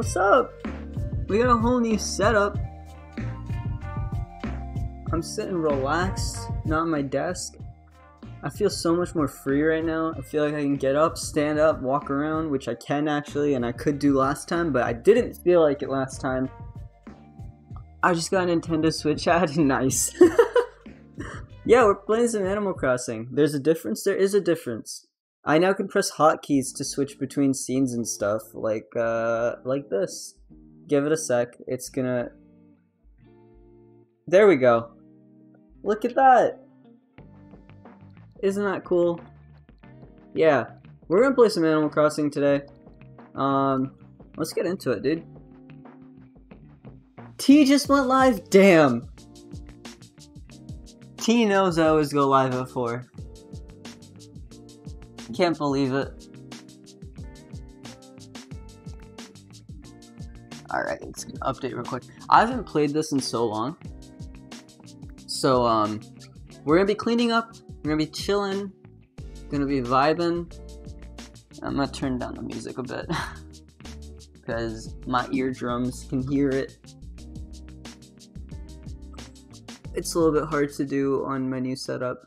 What's up? We got a whole new setup. I'm sitting relaxed, not on my desk. I feel so much more free right now. I feel like I can get up, stand up, walk around, which I can actually, and I could do last time, but I didn't feel like it last time. I just got a Nintendo Switch ad. nice. yeah, we're playing some Animal Crossing. There's a difference? There is a difference. I now can press hotkeys to switch between scenes and stuff, like, uh, like this. Give it a sec. It's gonna... There we go. Look at that! Isn't that cool? Yeah, we're gonna play some Animal Crossing today. Um, let's get into it, dude. T just went live? Damn! T knows I always go live at 4. Can't believe it. Alright, let's update real quick. I haven't played this in so long. So, um, we're gonna be cleaning up we're gonna be chilling, gonna be vibing. I'm gonna turn down the music a bit because my eardrums can hear it. It's a little bit hard to do on my new setup.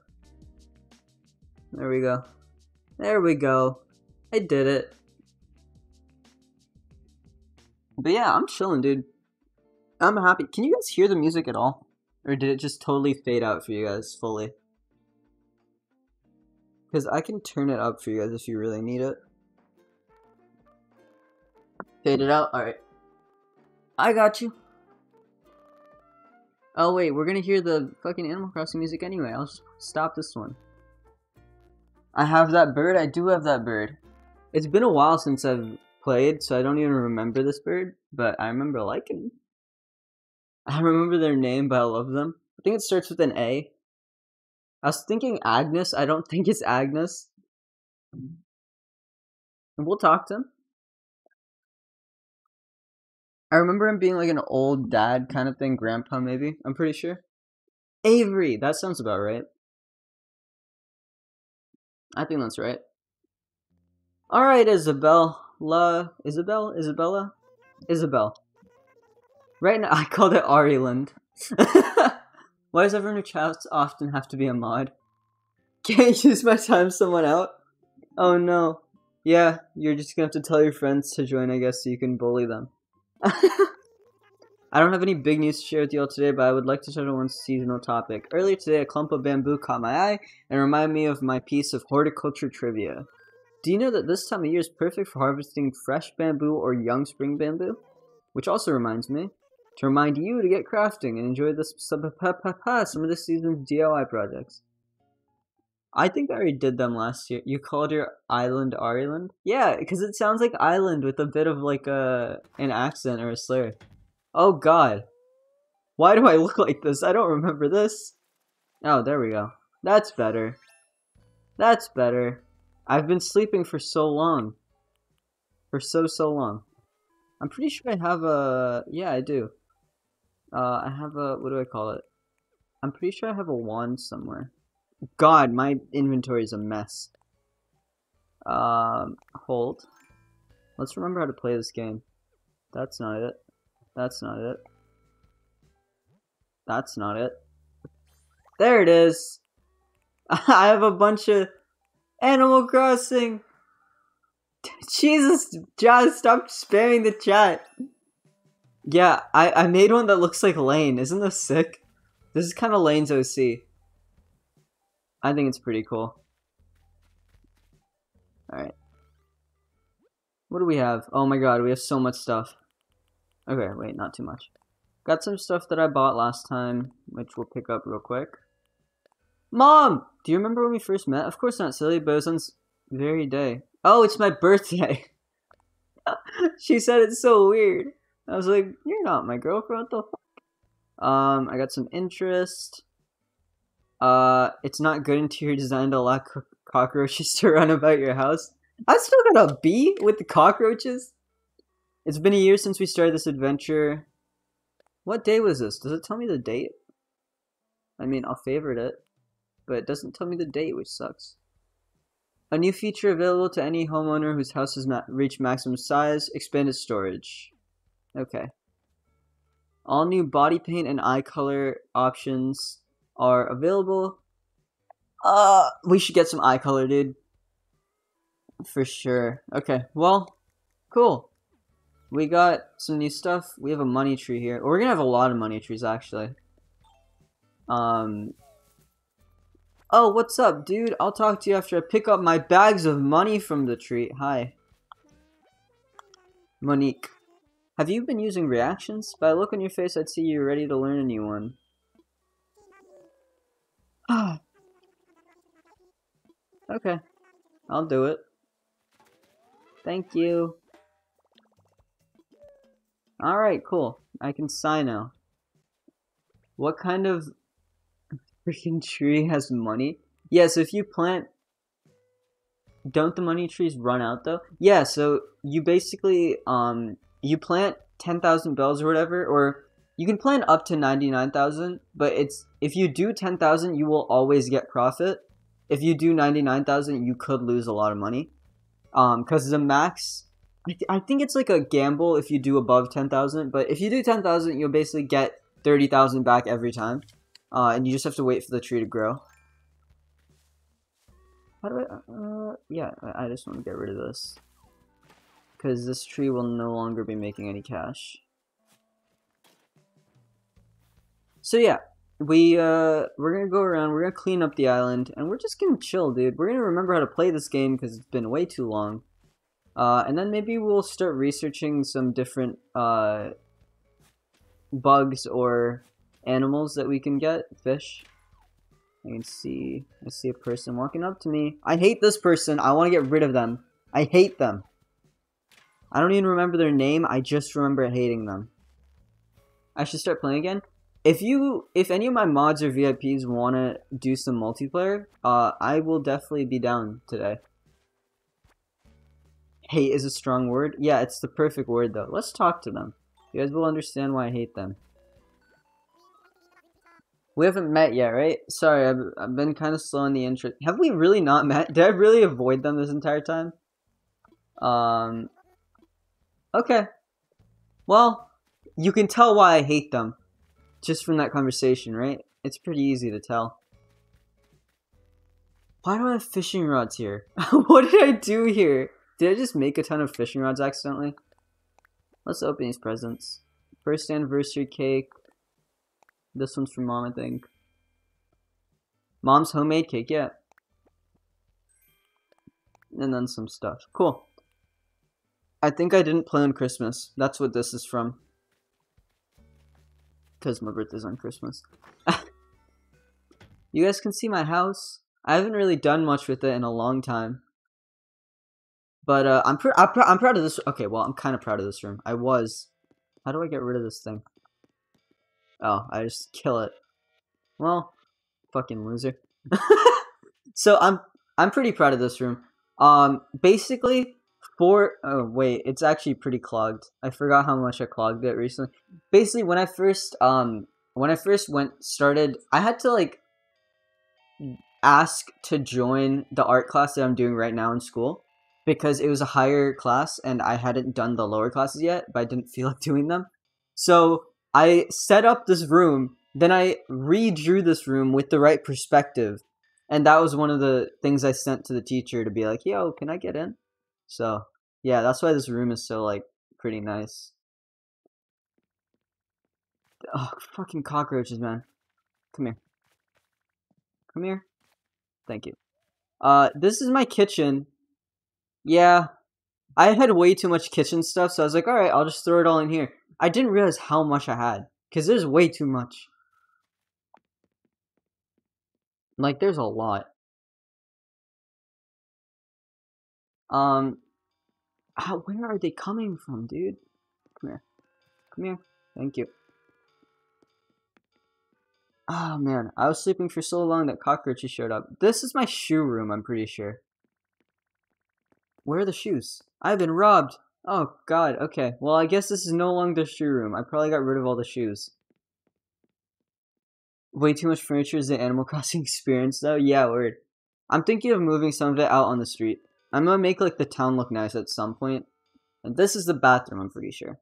There we go. There we go. I did it. But yeah, I'm chilling, dude. I'm happy. Can you guys hear the music at all? Or did it just totally fade out for you guys fully? Because I can turn it up for you guys if you really need it. Fade it out? Alright. I got you. Oh wait, we're gonna hear the fucking Animal Crossing music anyway. I'll just stop this one. I have that bird? I do have that bird. It's been a while since I've played, so I don't even remember this bird, but I remember liking I remember their name, but I love them. I think it starts with an A. I was thinking Agnes. I don't think it's Agnes. And we'll talk to him. I remember him being like an old dad kind of thing, grandpa maybe. I'm pretty sure. Avery, that sounds about right. I think that's right. All right, Isabelle, La, Isabelle, Isabella, Isabelle. Right now, I called it Ariland. Why does everyone who chats often have to be a mod? Can't use my time someone out? Oh no. Yeah, you're just gonna have to tell your friends to join, I guess, so you can bully them. I don't have any big news to share with you all today, but I would like to touch on one seasonal topic. Earlier today, a clump of bamboo caught my eye and reminded me of my piece of horticulture trivia. Do you know that this time of year is perfect for harvesting fresh bamboo or young spring bamboo? Which also reminds me, to remind you to get crafting and enjoy this, some of this season's DIY projects. I think I already did them last year. You called your island Ireland? Yeah, because it sounds like island with a bit of like a an accent or a slur. Oh god. Why do I look like this? I don't remember this. Oh, there we go. That's better. That's better. I've been sleeping for so long. For so, so long. I'm pretty sure I have a... Yeah, I do. Uh, I have a, what do I call it? I'm pretty sure I have a wand somewhere. God, my inventory is a mess. Um, hold. Let's remember how to play this game. That's not it. That's not it. That's not it. There it is! I have a bunch of Animal Crossing! Jesus, Josh, stop spamming the chat! Yeah, I, I made one that looks like Lane. Isn't this sick? This is kind of Lane's OC. I think it's pretty cool. Alright. What do we have? Oh my god, we have so much stuff. Okay, wait, not too much. Got some stuff that I bought last time, which we'll pick up real quick. Mom! Do you remember when we first met? Of course not, silly, but it was on very day. Oh, it's my birthday! she said it's so weird. I was like, you're not my girlfriend, what the fuck? Um, I got some interest. Uh, it's not good interior design to allow cockroaches to run about your house. I still got a B with the cockroaches. It's been a year since we started this adventure. What day was this? Does it tell me the date? I mean, I'll favorite it, but it doesn't tell me the date, which sucks. A new feature available to any homeowner whose house has not reached maximum size. Expanded storage. Okay. All new body paint and eye color options are available. Uh, we should get some eye color, dude. For sure. Okay, well, cool. We got some new stuff. We have a money tree here. We're gonna have a lot of money trees, actually. Um. Oh, what's up, dude? I'll talk to you after I pick up my bags of money from the tree. Hi. Monique. Have you been using reactions? By the look on your face, I'd see you're ready to learn a new one. Ah. okay. I'll do it. Thank you. Alright, cool. I can sign now. What kind of freaking tree has money? Yeah, so if you plant... Don't the money trees run out, though? Yeah, so you basically, um, you plant 10,000 bells or whatever, or you can plant up to 99,000, but it's, if you do 10,000, you will always get profit. If you do 99,000, you could lose a lot of money. Um, cause the max, I, th I think it's like a gamble if you do above 10,000, but if you do 10,000, you'll basically get 30,000 back every time. Uh, and you just have to wait for the tree to grow. How do I, uh, yeah, I just want to get rid of this. Because this tree will no longer be making any cash. So yeah, we, uh, we're gonna go around, we're gonna clean up the island, and we're just gonna chill, dude. We're gonna remember how to play this game because it's been way too long. Uh, and then maybe we'll start researching some different, uh, bugs or animals that we can get. Fish. I can see, I see a person walking up to me. I hate this person. I want to get rid of them. I hate them. I don't even remember their name. I just remember hating them. I should start playing again. If you, if any of my mods or VIPs want to do some multiplayer, uh, I will definitely be down today. Hate is a strong word. Yeah, it's the perfect word though. Let's talk to them. You guys will understand why I hate them. We haven't met yet, right? Sorry, I've, I've been kind of slow in the intro. Have we really not met? Did I really avoid them this entire time? Um. Okay. Well, you can tell why I hate them. Just from that conversation, right? It's pretty easy to tell. Why do I have fishing rods here? what did I do here? Did I just make a ton of fishing rods accidentally? Let's open these presents. First anniversary cake. This one's from mom, I think. Mom's homemade cake, yeah. And then some stuff. Cool. I think I didn't plan Christmas. That's what this is from. Because my birthday's on Christmas. you guys can see my house. I haven't really done much with it in a long time. But uh, I'm, pr I'm, pr I'm proud of this. Okay, well, I'm kind of proud of this room. I was. How do I get rid of this thing? Oh, I just kill it. Well, fucking loser. so I'm I'm pretty proud of this room. Um, basically, for oh wait, it's actually pretty clogged. I forgot how much I clogged it recently. Basically, when I first um when I first went started, I had to like ask to join the art class that I'm doing right now in school because it was a higher class and I hadn't done the lower classes yet, but I didn't feel like doing them. So I set up this room, then I redrew this room with the right perspective. And that was one of the things I sent to the teacher to be like, yo, can I get in? So, yeah, that's why this room is so, like, pretty nice. Oh, fucking cockroaches, man. Come here. Come here. Thank you. Uh, this is my kitchen. Yeah, I had way too much kitchen stuff, so I was like, alright, I'll just throw it all in here. I didn't realize how much I had. Because there's way too much. Like, there's a lot. Um, how, where are they coming from, dude? Come here. Come here. Thank you. Oh, man. I was sleeping for so long that cockroaches showed up. This is my shoe room, I'm pretty sure. Where are the shoes? I've been robbed. Oh, God. Okay. Well, I guess this is no longer the shoe room. I probably got rid of all the shoes. Way too much furniture is the Animal Crossing experience, though? Yeah, word. I'm thinking of moving some of it out on the street. I'm gonna make like the town look nice at some point. And this is the bathroom, I'm pretty sure.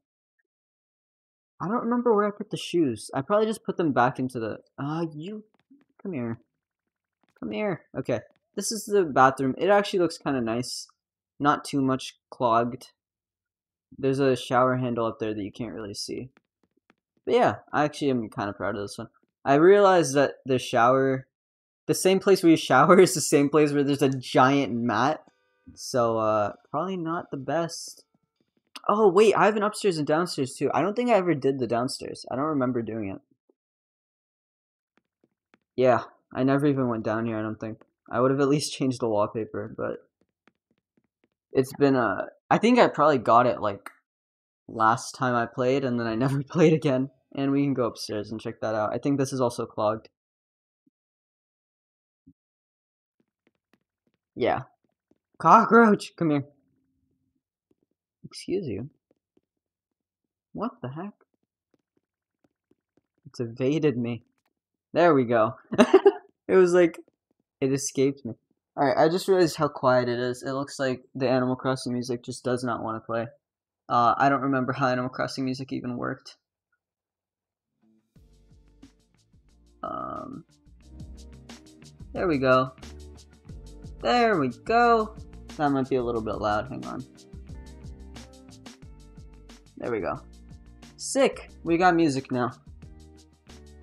I don't remember where I put the shoes. I probably just put them back into the... Ah, uh, you... Come here. Come here. Okay. This is the bathroom. It actually looks kind of nice. Not too much clogged. There's a shower handle up there that you can't really see. But yeah, I actually am kind of proud of this one. I realized that the shower... The same place where you shower is the same place where there's a giant mat. So, uh, probably not the best. Oh, wait, I have an upstairs and downstairs too. I don't think I ever did the downstairs. I don't remember doing it. Yeah, I never even went down here, I don't think. I would have at least changed the wallpaper, but it's been a. Uh, I think I probably got it like last time I played, and then I never played again. And we can go upstairs and check that out. I think this is also clogged. Yeah. Cockroach! Come here. Excuse you. What the heck? It's evaded me. There we go. it was like, it escaped me. Alright, I just realized how quiet it is. It looks like the Animal Crossing music just does not want to play. Uh, I don't remember how Animal Crossing music even worked. Um, there we go. There we go. That might be a little bit loud. Hang on. There we go. Sick! We got music now.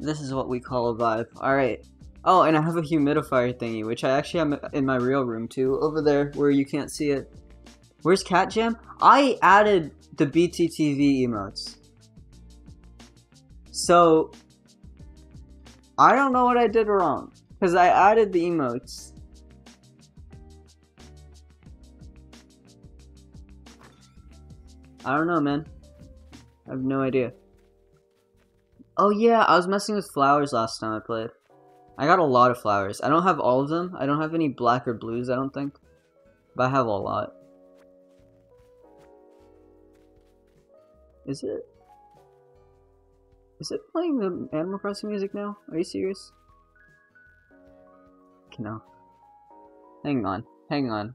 This is what we call a vibe. Alright. Oh, and I have a humidifier thingy, which I actually have in my real room too, over there where you can't see it. Where's Cat Jam? I added the BTTV emotes. So, I don't know what I did wrong. Because I added the emotes. I don't know, man. I have no idea. Oh yeah, I was messing with flowers last time I played. I got a lot of flowers. I don't have all of them. I don't have any black or blues, I don't think. But I have a lot. Is it? Is it playing the Animal Crossing music now? Are you serious? No. Hang on. Hang on.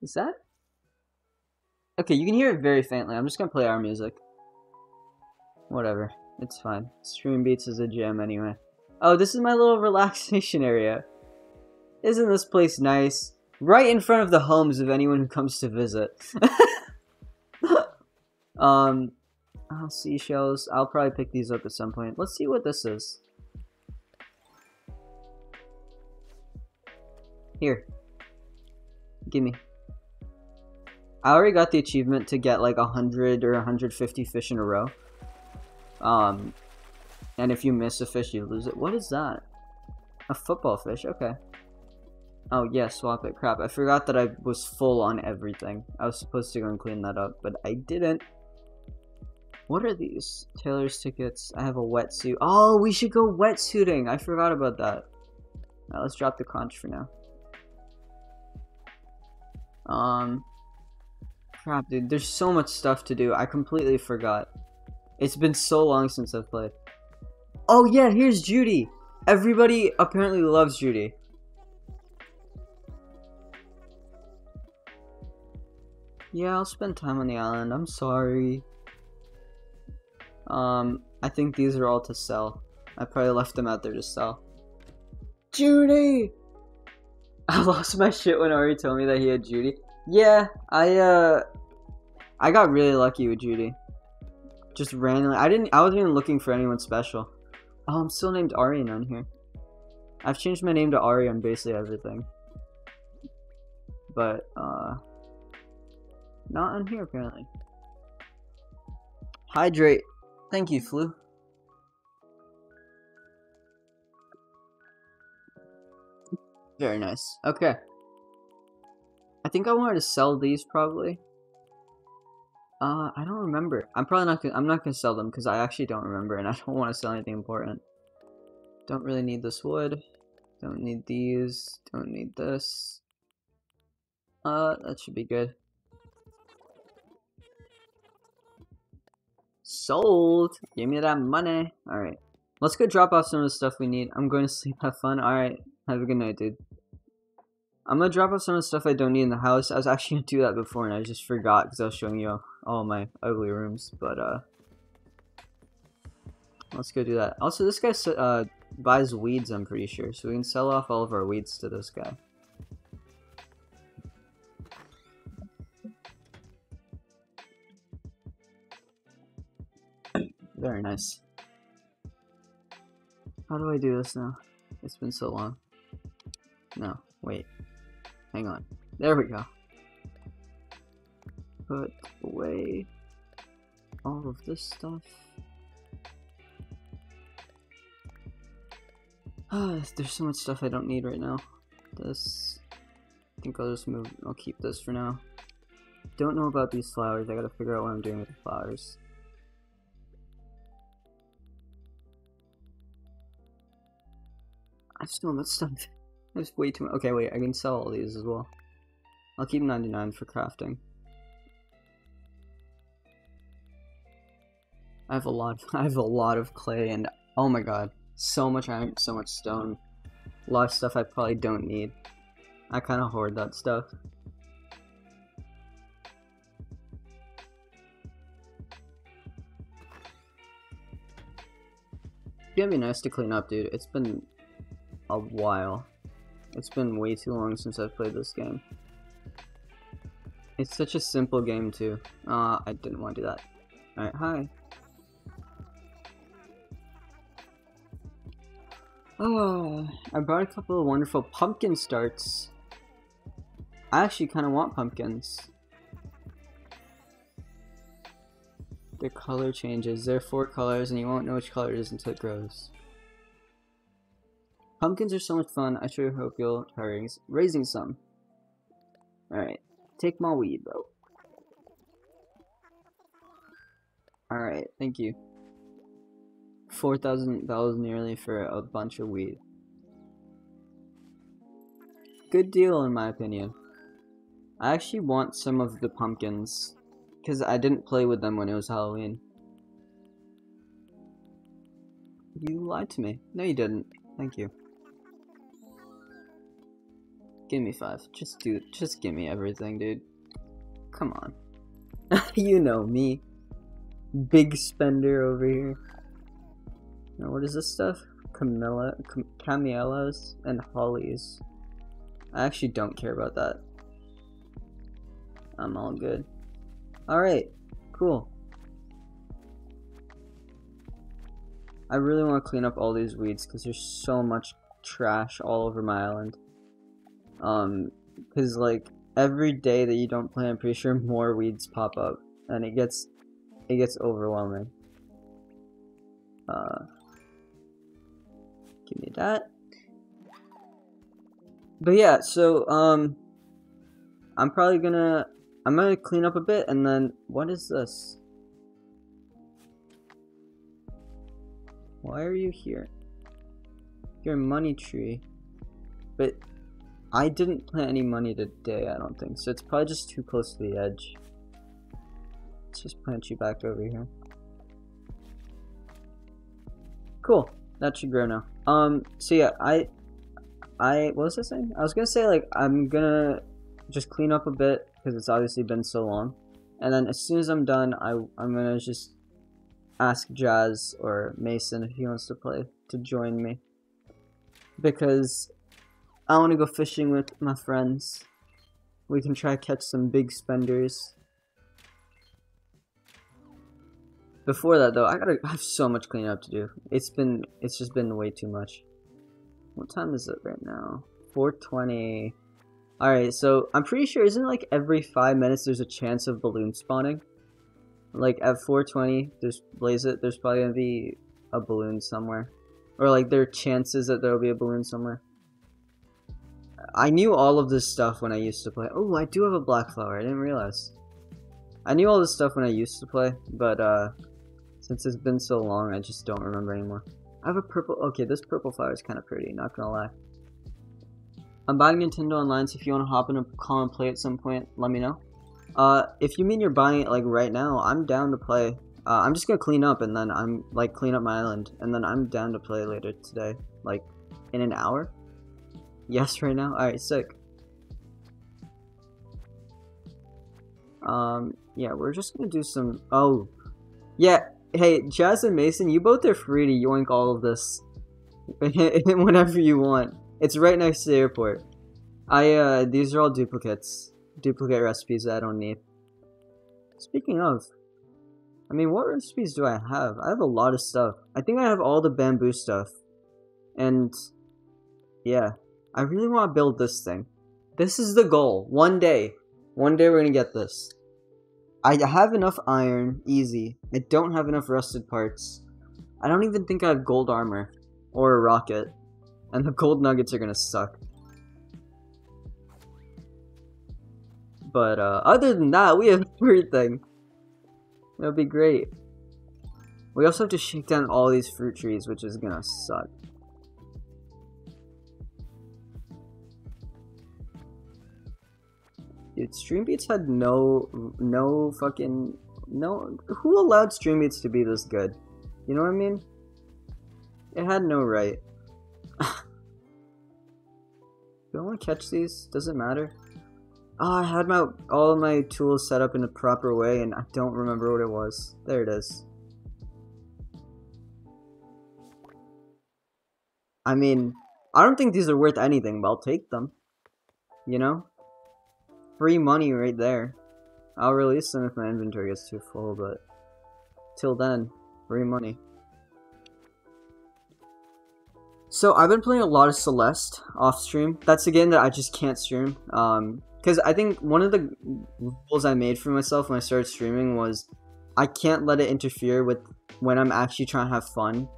Is that? Okay, you can hear it very faintly. I'm just gonna play our music. Whatever. It's fine. Stream Beats is a gem anyway. Oh, this is my little relaxation area. Isn't this place nice? Right in front of the homes of anyone who comes to visit. um, oh, seashells. I'll probably pick these up at some point. Let's see what this is. Here. Gimme. I already got the achievement to get like 100 or 150 fish in a row. Um, and if you miss a fish, you lose it. What is that? A football fish, okay. Oh yeah, swap it. Crap, I forgot that I was full on everything. I was supposed to go and clean that up, but I didn't. What are these? Taylor's tickets. I have a wetsuit. Oh, we should go wetsuiting. I forgot about that. Right, let's drop the conch for now. Um, Crap, dude. There's so much stuff to do. I completely forgot. It's been so long since I've played. Oh yeah, here's Judy. Everybody apparently loves Judy. Yeah, I'll spend time on the island. I'm sorry. Um, I think these are all to sell. I probably left them out there to sell. Judy! I lost my shit when Ari told me that he had Judy. Yeah, I uh I got really lucky with Judy. Just randomly. I didn't I wasn't even looking for anyone special. Oh, I'm still named Arian on here. I've changed my name to Ari on basically everything. But uh not on here apparently. Hydrate. Thank you, Flu. Very nice. Okay. I think I wanted to sell these probably. Uh, I don't remember. I'm probably not gonna, I'm not gonna sell them because I actually don't remember and I don't want to sell anything important. Don't really need this wood. Don't need these. Don't need this. Uh, that should be good. Sold! Give me that money. Alright. Let's go drop off some of the stuff we need. I'm going to sleep. Have fun. Alright. Have a good night, dude. I'm gonna drop off some of the stuff I don't need in the house. I was actually gonna do that before and I just forgot because I was showing you all my ugly rooms. But, uh... Let's go do that. Also, this guy uh, buys weeds, I'm pretty sure. So we can sell off all of our weeds to this guy. Very nice. How do I do this now? It's been so long. No, wait. Hang on. There we go. Put away all of this stuff. Ah, there's so much stuff I don't need right now. This, I think I'll just move, I'll keep this for now. Don't know about these flowers, I gotta figure out what I'm doing with the flowers. I just don't much stuff. There's way too much. Okay, wait, I can sell all these as well. I'll keep 99 for crafting. I have a lot. I have a lot of clay, and oh my god, so much iron, so much stone. A lot of stuff I probably don't need. I kind of hoard that stuff. It's gonna be nice to clean up, dude. It's been a while. It's been way too long since I've played this game. It's such a simple game, too. Ah, uh, I didn't want to do that. Alright, hi. Oh, I brought a couple of wonderful pumpkin starts. I actually kind of want pumpkins. Their color changes. There are four colors and you won't know which color it is until it grows. Pumpkins are so much fun. I sure hope you'll try raising some. Alright. Take my weed, bro. Alright, thank you. Four thousand dollars nearly for a bunch of weed. Good deal in my opinion. I actually want some of the pumpkins. Because I didn't play with them when it was Halloween. You lied to me. No you didn't. Thank you. Give me five. Just do just give me everything, dude. Come on. you know me. Big spender over here. Now, what is this stuff? Camilla, cam and hollies. I actually don't care about that. I'm all good. Alright, cool. I really want to clean up all these weeds because there's so much trash all over my island. Um, because like every day that you don't play, I'm pretty sure more weeds pop up, and it gets it gets overwhelming. Uh, Give me that. But yeah, so, um, I'm probably gonna, I'm gonna clean up a bit, and then, what is this? Why are you here? You're money tree. But I didn't plant any money today, I don't think. So it's probably just too close to the edge. Let's just plant you back over here. Cool. That should grow now. Um, so yeah, I, I, what was I saying? I was gonna say, like, I'm gonna just clean up a bit, because it's obviously been so long. And then as soon as I'm done, I, I'm gonna just ask Jazz or Mason if he wants to play, to join me. Because I want to go fishing with my friends. We can try to catch some big spenders. Before that though, I gotta I have so much cleanup to do. It's been it's just been way too much. What time is it right now? 420. Alright, so I'm pretty sure isn't like every five minutes there's a chance of balloon spawning? Like at 420, there's blaze it, there's probably gonna be a balloon somewhere. Or like there are chances that there'll be a balloon somewhere. I knew all of this stuff when I used to play. Oh, I do have a black flower. I didn't realize. I knew all this stuff when I used to play, but uh, since it's been so long, I just don't remember anymore. I have a purple. Okay, this purple flower is kind of pretty, not gonna lie. I'm buying Nintendo Online, so if you want to hop in a call and play at some point, let me know. Uh, if you mean you're buying it like right now, I'm down to play. Uh, I'm just gonna clean up and then I'm like clean up my island and then I'm down to play later today, like in an hour. Yes, right now. All right, sick. Um, yeah, we're just gonna do some. Oh, yeah. Hey, Jazz and Mason, you both are free to yoink all of this whenever you want. It's right next to the airport. I uh, these are all duplicates, duplicate recipes that I don't need. Speaking of, I mean, what recipes do I have? I have a lot of stuff. I think I have all the bamboo stuff. And, yeah. I really want to build this thing. This is the goal. One day. One day we're going to get this. I have enough iron. Easy. I don't have enough rusted parts. I don't even think I have gold armor. Or a rocket. And the gold nuggets are going to suck. But, uh, other than that, we have everything. That would be great. We also have to shake down all these fruit trees, which is gonna suck. Dude, Streambeats had no, no fucking, no, who allowed Streambeats to be this good? You know what I mean? It had no right. Do I want to catch these? Does it matter? Oh, I had my all of my tools set up in a proper way, and I don't remember what it was. There it is. I mean, I don't think these are worth anything, but I'll take them. You know? Free money right there. I'll release them if my inventory gets too full, but... Till then, free money. So, I've been playing a lot of Celeste off stream. That's a game that I just can't stream. Um, because I think one of the rules I made for myself when I started streaming was I can't let it interfere with when I'm actually trying to have fun.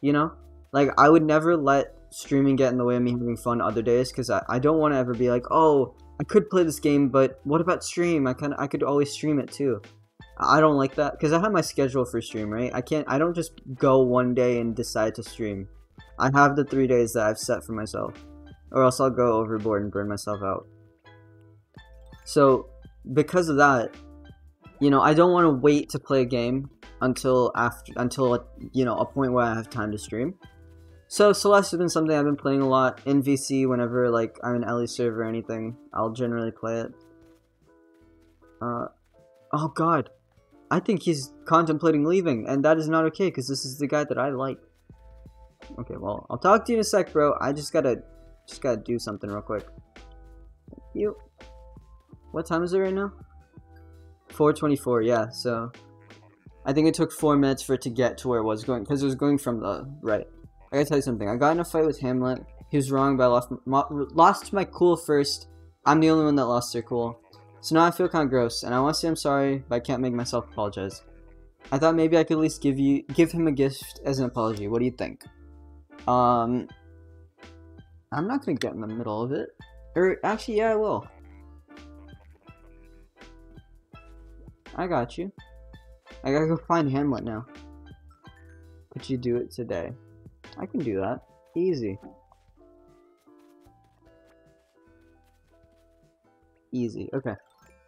You know, like I would never let streaming get in the way of me having fun other days because I, I don't want to ever be like, oh, I could play this game, but what about stream? I kind of I could always stream it too. I don't like that because I have my schedule for stream, right? I can't. I don't just go one day and decide to stream. I have the three days that I've set for myself, or else I'll go overboard and burn myself out. So because of that, you know, I don't want to wait to play a game until after until you know a point where I have time to stream. So Celeste has been something I've been playing a lot in VC. Whenever like I'm in Ellie server or anything, I'll generally play it. Uh, oh God, I think he's contemplating leaving, and that is not okay because this is the guy that I like. Okay, well, I'll talk to you in a sec, bro. I just gotta, just gotta do something real quick. Thank you. What time is it right now? 424, yeah, so... I think it took 4 minutes for it to get to where it was going, because it was going from the right. I gotta tell you something, I got in a fight with Hamlet, he was wrong, but I lost, lost my cool first. I'm the only one that lost their cool. So now I feel kind of gross, and I want to say I'm sorry, but I can't make myself apologize. I thought maybe I could at least give you give him a gift as an apology. What do you think? Um, I'm not gonna get in the middle of it. Or actually, yeah, I will. I got you. I gotta go find Hamlet now. Could you do it today? I can do that. Easy. Easy. Okay.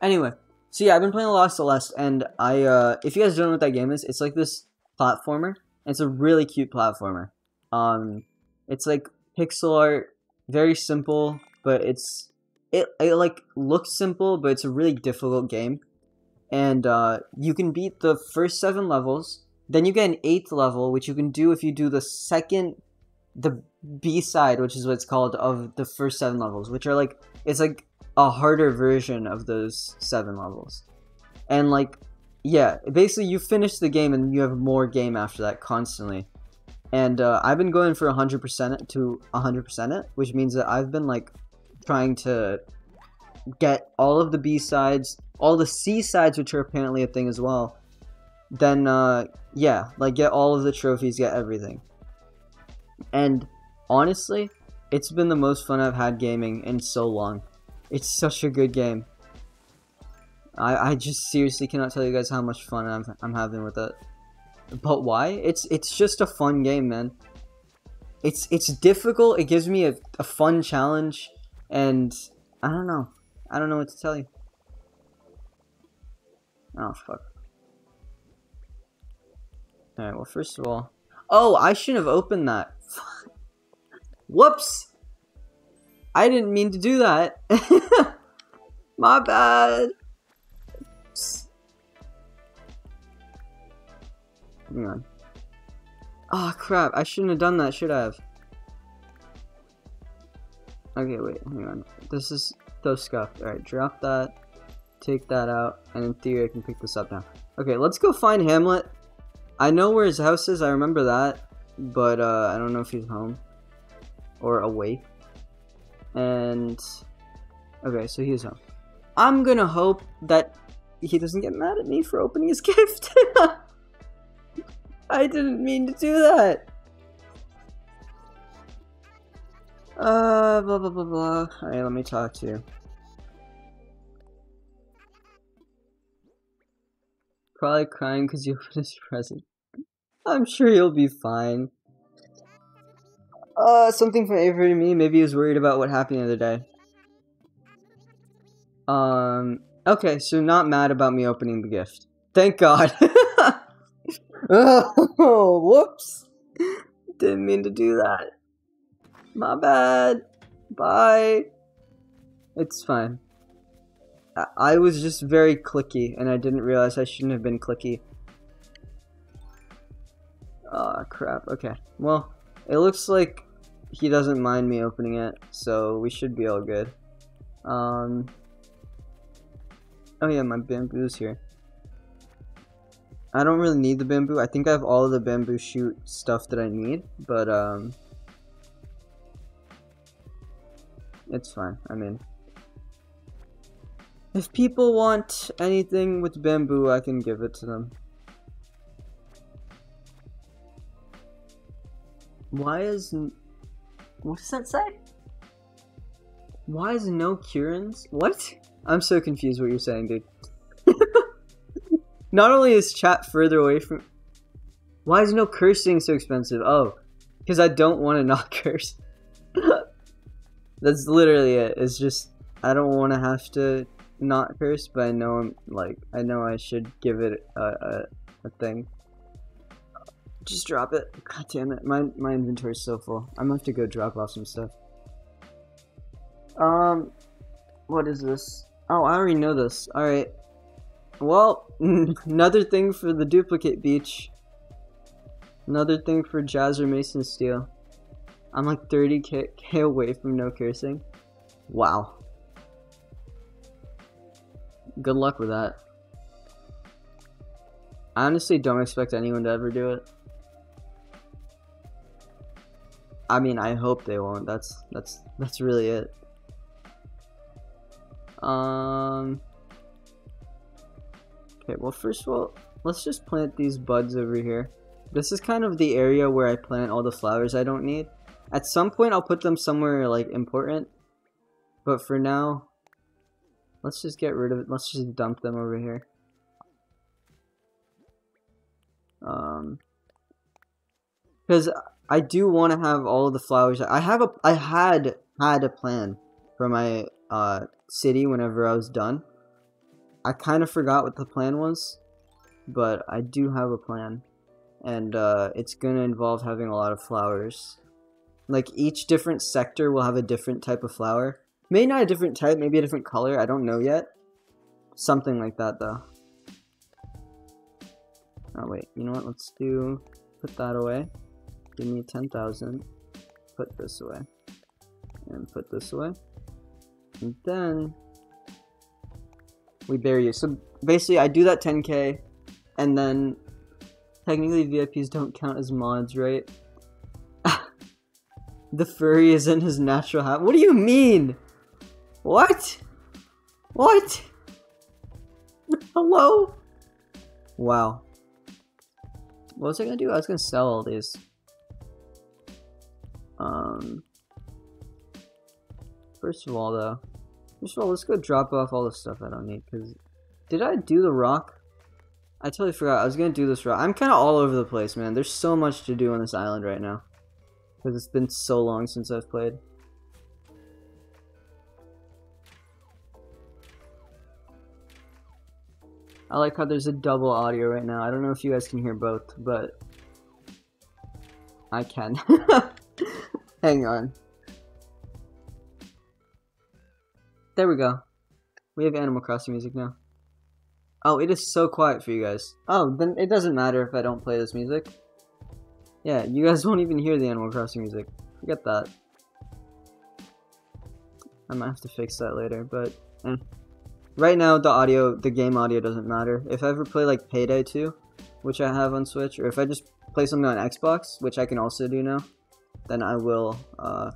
Anyway, so yeah, I've been playing a lot of Celeste, and I, uh, if you guys don't know what that game is, it's like this platformer. It's a really cute platformer. Um, it's like pixel art, very simple, but it's, it, it like looks simple, but it's a really difficult game and uh, you can beat the first seven levels. Then you get an eighth level, which you can do if you do the second, the B side, which is what it's called, of the first seven levels, which are like it's like a harder version of those seven levels, and like yeah, basically you finish the game and you have more game after that constantly. And uh, I've been going for 100% to 100% it, which means that I've been like trying to get all of the B sides, all the C sides, which are apparently a thing as well, then uh, yeah, like get all of the trophies, get everything. And honestly, it's been the most fun I've had gaming in so long. It's such a good game. I, I just seriously cannot tell you guys how much fun I'm, I'm having with it. But why? It's it's just a fun game, man. It's it's difficult. It gives me a, a fun challenge, and I don't know. I don't know what to tell you. Oh, fuck. Alright, well, first of all... Oh, I shouldn't have opened that. Whoops! I didn't mean to do that. My bad. Oops. Hang on. Oh crap, I shouldn't have done that, should I have? Okay, wait, hang on. This is those scuffed. Alright, drop that, take that out, and in theory I can pick this up now. Okay, let's go find Hamlet. I know where his house is, I remember that, but uh, I don't know if he's home or awake. And okay, so he's home. I'm gonna hope that he doesn't get mad at me for opening his gift. I didn't mean to do that. Uh, blah blah blah blah. Alright, let me talk to you. Probably crying because you opened his present. I'm sure you'll be fine. Uh, something from Avery to me. Maybe he was worried about what happened the other day. Um, okay, so not mad about me opening the gift. Thank God. oh, whoops. Didn't mean to do that. My bad. Bye. It's fine. I, was just very clicky, and I didn't realize I shouldn't have been clicky. Oh, crap. Okay. Well, it looks like he doesn't mind me opening it, so we should be all good. Um, oh yeah, my bamboo's here. I don't really need the bamboo. I think I have all of the bamboo shoot stuff that I need, but um, it's fine. I mean, if people want anything with bamboo, I can give it to them. Why is what does that say? Why is no Curans? What? I'm so confused what you're saying, dude. Not only is chat further away from... Why is no cursing so expensive? Oh, because I don't want to not curse. That's literally it. It's just, I don't want to have to not curse, but I know I'm, like, I know I should give it a, a, a thing. Just drop it. God damn it. My, my inventory's so full. I'm gonna have to go drop off some stuff. Um, what is this? Oh, I already know this. Alright. Well, another thing for the duplicate beach. Another thing for Jazzer Mason Steel. I'm like 30k away from no cursing. Wow. Good luck with that. I honestly don't expect anyone to ever do it. I mean, I hope they won't. That's that's that's really it. Um. Okay, well, first of all, let's just plant these buds over here. This is kind of the area where I plant all the flowers I don't need. At some point, I'll put them somewhere, like, important. But for now, let's just get rid of it. Let's just dump them over here. Um, because I do want to have all of the flowers. I have a I had had a plan for my uh, city whenever I was done. I kind of forgot what the plan was, but I do have a plan, and uh, it's gonna involve having a lot of flowers. Like each different sector will have a different type of flower. Maybe not a different type, maybe a different color. I don't know yet. Something like that though. Oh wait, you know what? Let's do put that away give me 10,000, put this away, and put this away, and then we bury you. So basically I do that 10k, and then technically VIPs don't count as mods, right? the furry is in his natural hat. What do you mean? What? What? Hello? Wow. What was I gonna do? I was gonna sell all these. Um, first of all, though, first of all, let's go drop off all the stuff I don't need. Cause did I do the rock? I totally forgot. I was gonna do this rock. I'm kind of all over the place, man. There's so much to do on this island right now, because it's been so long since I've played. I like how there's a double audio right now. I don't know if you guys can hear both, but I can. Hang on. There we go. We have Animal Crossing music now. Oh, it is so quiet for you guys. Oh, then it doesn't matter if I don't play this music. Yeah, you guys won't even hear the Animal Crossing music. Forget that. I might have to fix that later, but eh. Right now the audio, the game audio doesn't matter. If I ever play like Payday 2, which I have on Switch, or if I just play something on Xbox, which I can also do now, then I will uh,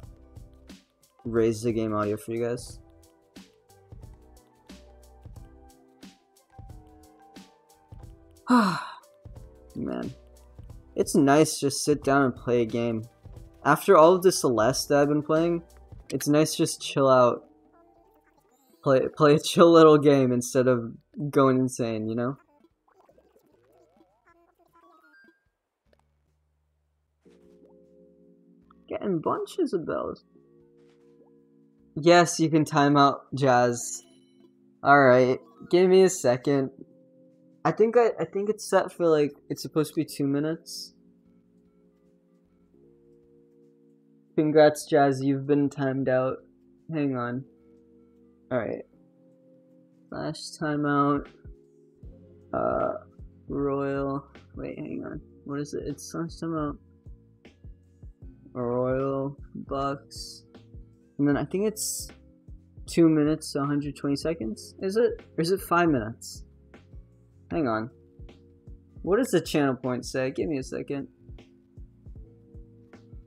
raise the game audio for you guys. Man, it's nice just sit down and play a game. After all of the Celeste that I've been playing, it's nice just chill out. Play play a chill little game instead of going insane, you know? Getting bunches of bells. Yes, you can time out Jazz. Alright, give me a second. I think I, I think it's set for like it's supposed to be two minutes. Congrats, Jazz. You've been timed out. Hang on. All right. Last timeout. Uh, Royal. Wait, hang on. What is it? It's last timeout. Royal Bucks, and then I think it's two minutes, 120 seconds. Is it? Or is it five minutes? Hang on. What does the channel point say? Give me a second.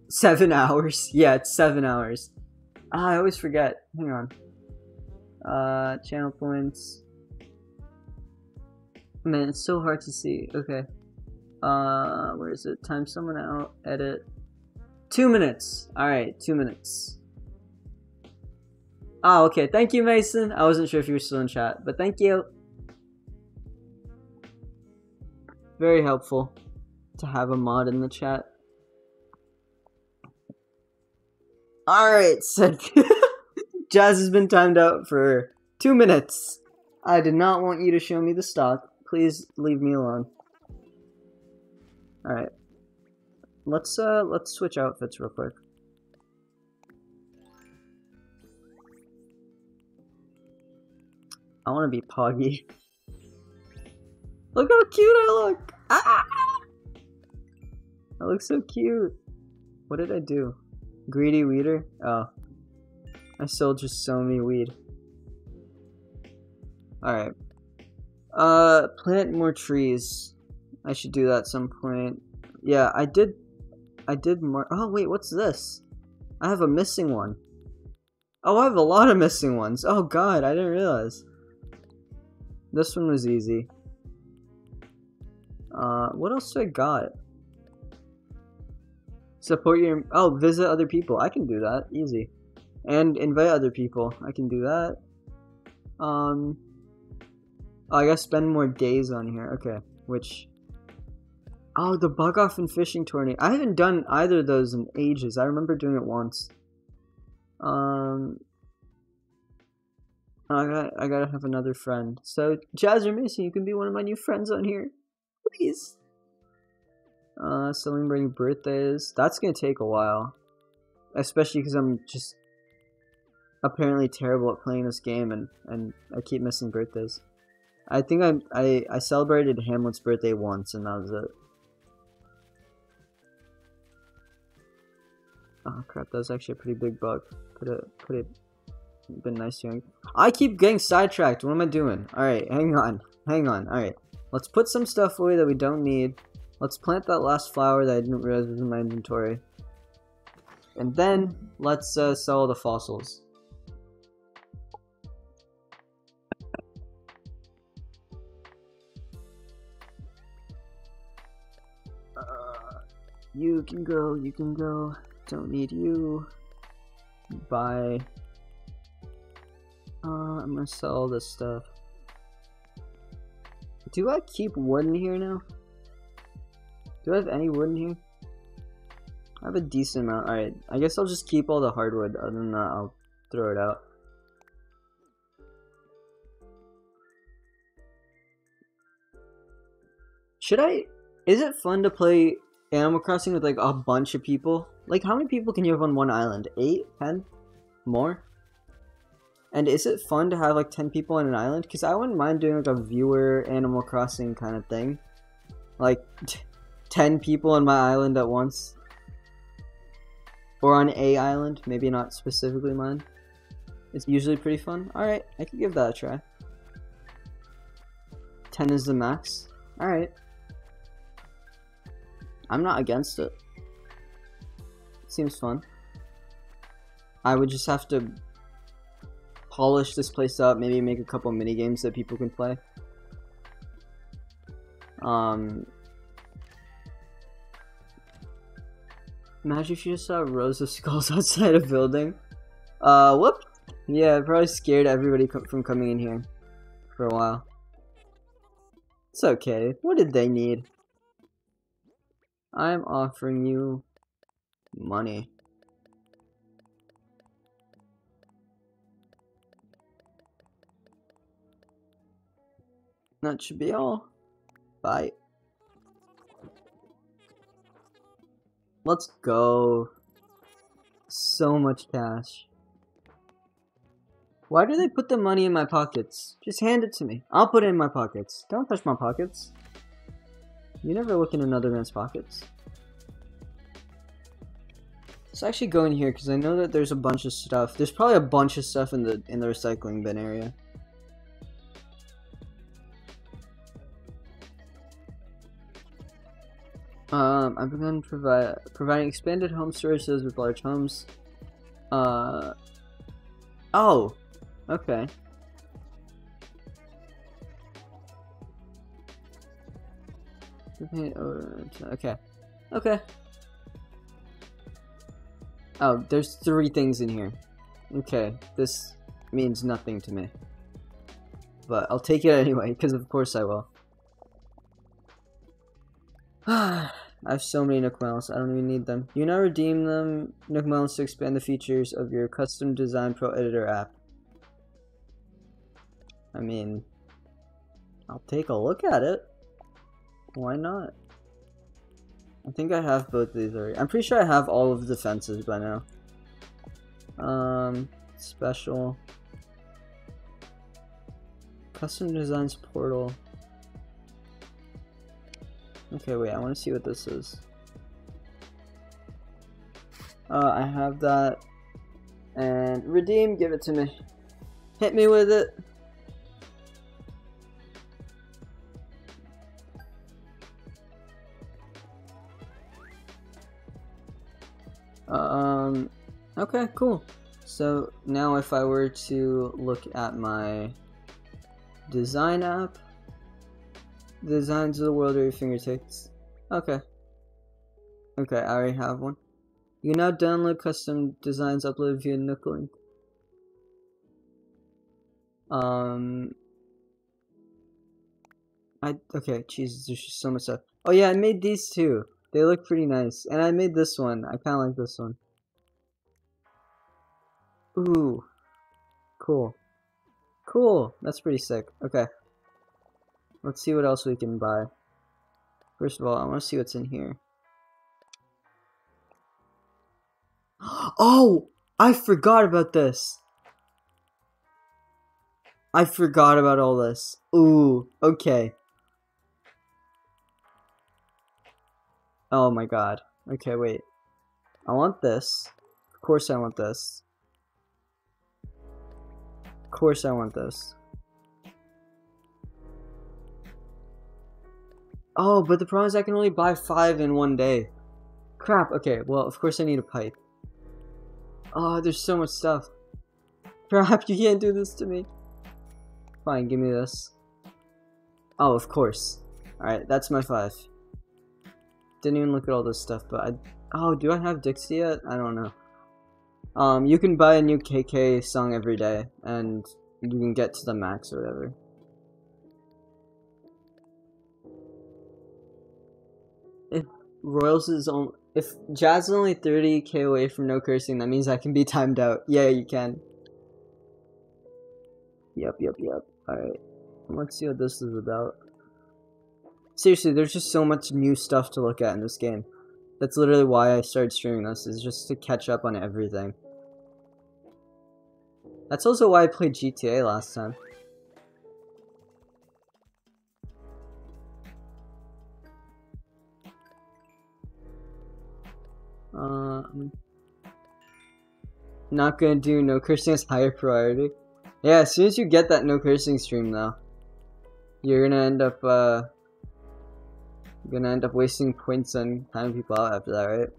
Seven hours. Yeah, it's seven hours. Ah, I always forget. Hang on. Uh, channel points. Man, it's so hard to see. Okay. Uh, where is it? Time someone out. Edit. Two minutes. Alright, two minutes. Oh, okay. Thank you, Mason. I wasn't sure if you were still in chat, but thank you. Very helpful to have a mod in the chat. Alright, said Jazz has been timed out for two minutes. I did not want you to show me the stock. Please leave me alone. Alright. Let's uh let's switch outfits real quick. I wanna be Poggy. Look how cute I look! Ah! I look so cute. What did I do? Greedy weeder? Oh. I sold just so many weed. Alright. Uh, plant more trees. I should do that some point. Yeah, I did. I did more. Oh, wait, what's this? I have a missing one. Oh, I have a lot of missing ones. Oh, God, I didn't realize. This one was easy. Uh, what else do I got? Support your... Oh, visit other people. I can do that. Easy. And invite other people. I can do that. Um... Oh, I gotta spend more days on here. Okay. Which... Oh, the bug off and fishing tourney. I haven't done either of those in ages. I remember doing it once. Um... I got I gotta have another friend. So Jazz or Mason, you can be one of my new friends on here please. Uh, celebrating birthdays. That's gonna take a while. Especially because I'm just apparently terrible at playing this game and, and I keep missing birthdays. I think I, I, I celebrated Hamlet's birthday once and that was it. Oh crap, that was actually a pretty big bug. Could have, could have been nice young. I keep getting sidetracked. What am I doing? Alright, hang on. Hang on. Alright. Let's put some stuff away that we don't need. Let's plant that last flower that I didn't realize was in my inventory. And then, let's uh, sell the fossils. You can go, you can go. Don't need you. Bye. Uh, I'm gonna sell this stuff. Do I keep wood in here now? Do I have any wood in here? I have a decent amount. Alright, I guess I'll just keep all the hardwood. Other than that, I'll throw it out. Should I... Is it fun to play Animal Crossing with like a bunch of people. Like, how many people can you have on one island? Eight? Ten? More? And is it fun to have like 10 people on an island? Because I wouldn't mind doing like a viewer Animal Crossing kind of thing. Like 10 people on my island at once. Or on a island, maybe not specifically mine. It's usually pretty fun. Alright, I could give that a try. 10 is the max. Alright. I'm not against it. Seems fun. I would just have to polish this place up, maybe make a couple mini games that people can play. Um, imagine if you just saw rows of skulls outside a building. Uh, whoop. Yeah, probably scared everybody from coming in here for a while. It's okay. What did they need? I'm offering you money. That should be all. Bye. Let's go. So much cash. Why do they put the money in my pockets? Just hand it to me. I'll put it in my pockets. Don't touch my pockets. You never look in another man's pockets. Let's actually go in here because I know that there's a bunch of stuff. There's probably a bunch of stuff in the in the recycling bin area. Um, I've begun provi providing expanded home services with large homes. Uh, oh, okay. Okay, okay. Oh, there's three things in here. Okay, this means nothing to me. But I'll take it anyway, because of course I will. I have so many Nook Miles, I don't even need them. You now redeem them, Nook Miles, to expand the features of your custom design pro editor app. I mean, I'll take a look at it. Why not? I think I have both of these already. I'm pretty sure I have all of the defenses by now. Um, special. Custom designs portal. Okay, wait, I want to see what this is. Uh, I have that. And redeem, give it to me. Hit me with it. Okay, cool. So now if I were to look at my design app, Designs of the world at your fingertips. Okay. Okay, I already have one. You can now download custom designs uploaded via Nooklink. Um. I okay, Jesus, there's just so much stuff. Oh yeah, I made these too. They look pretty nice, and I made this one. I kind of like this one. Ooh, cool, cool. That's pretty sick. Okay. Let's see what else we can buy. First of all, I want to see what's in here. Oh! I forgot about this! I forgot about all this. Ooh, okay. Oh my god. Okay, wait. I want this. Of course I want this. Of course I want this. Oh, but the problem is I can only buy five in one day. Crap, okay, well, of course I need a pipe. Oh, there's so much stuff. Crap, you can't do this to me. Fine, give me this. Oh, of course. Alright, that's my five. Didn't even look at all this stuff, but I... Oh, do I have Dixie yet? I don't know. Um, you can buy a new KK song every day, and you can get to the max or whatever. If Royals is on. If Jazz is only 30k away from no cursing, that means I can be timed out. Yeah, you can. Yep, yep, yep. Alright. Let's see what this is about. Seriously, there's just so much new stuff to look at in this game. That's literally why I started streaming this, is just to catch up on everything. That's also why I played GTA last time. Um, not gonna do no cursing as higher priority. Yeah, as soon as you get that no cursing stream though, you're gonna end up uh gonna end up wasting points and timing people out after that, right?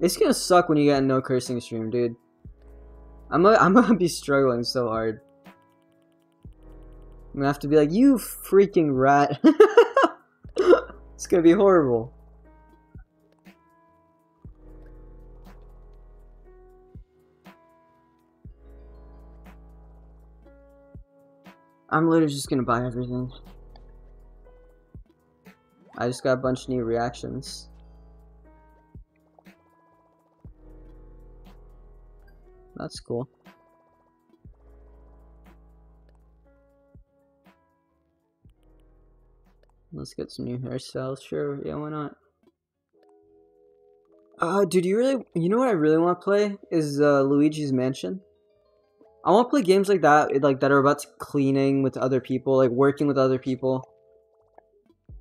It's gonna suck when you get a no cursing stream, dude. I'm gonna, I'm gonna be struggling so hard. I'm gonna have to be like, you freaking rat. it's gonna be horrible. I'm literally just gonna buy everything. I just got a bunch of new reactions. That's cool. Let's get some new hairstyles. Sure, yeah, why not? Uh, dude, you really, you know what I really want to play is uh, Luigi's Mansion. I want to play games like that, like that are about cleaning with other people, like working with other people.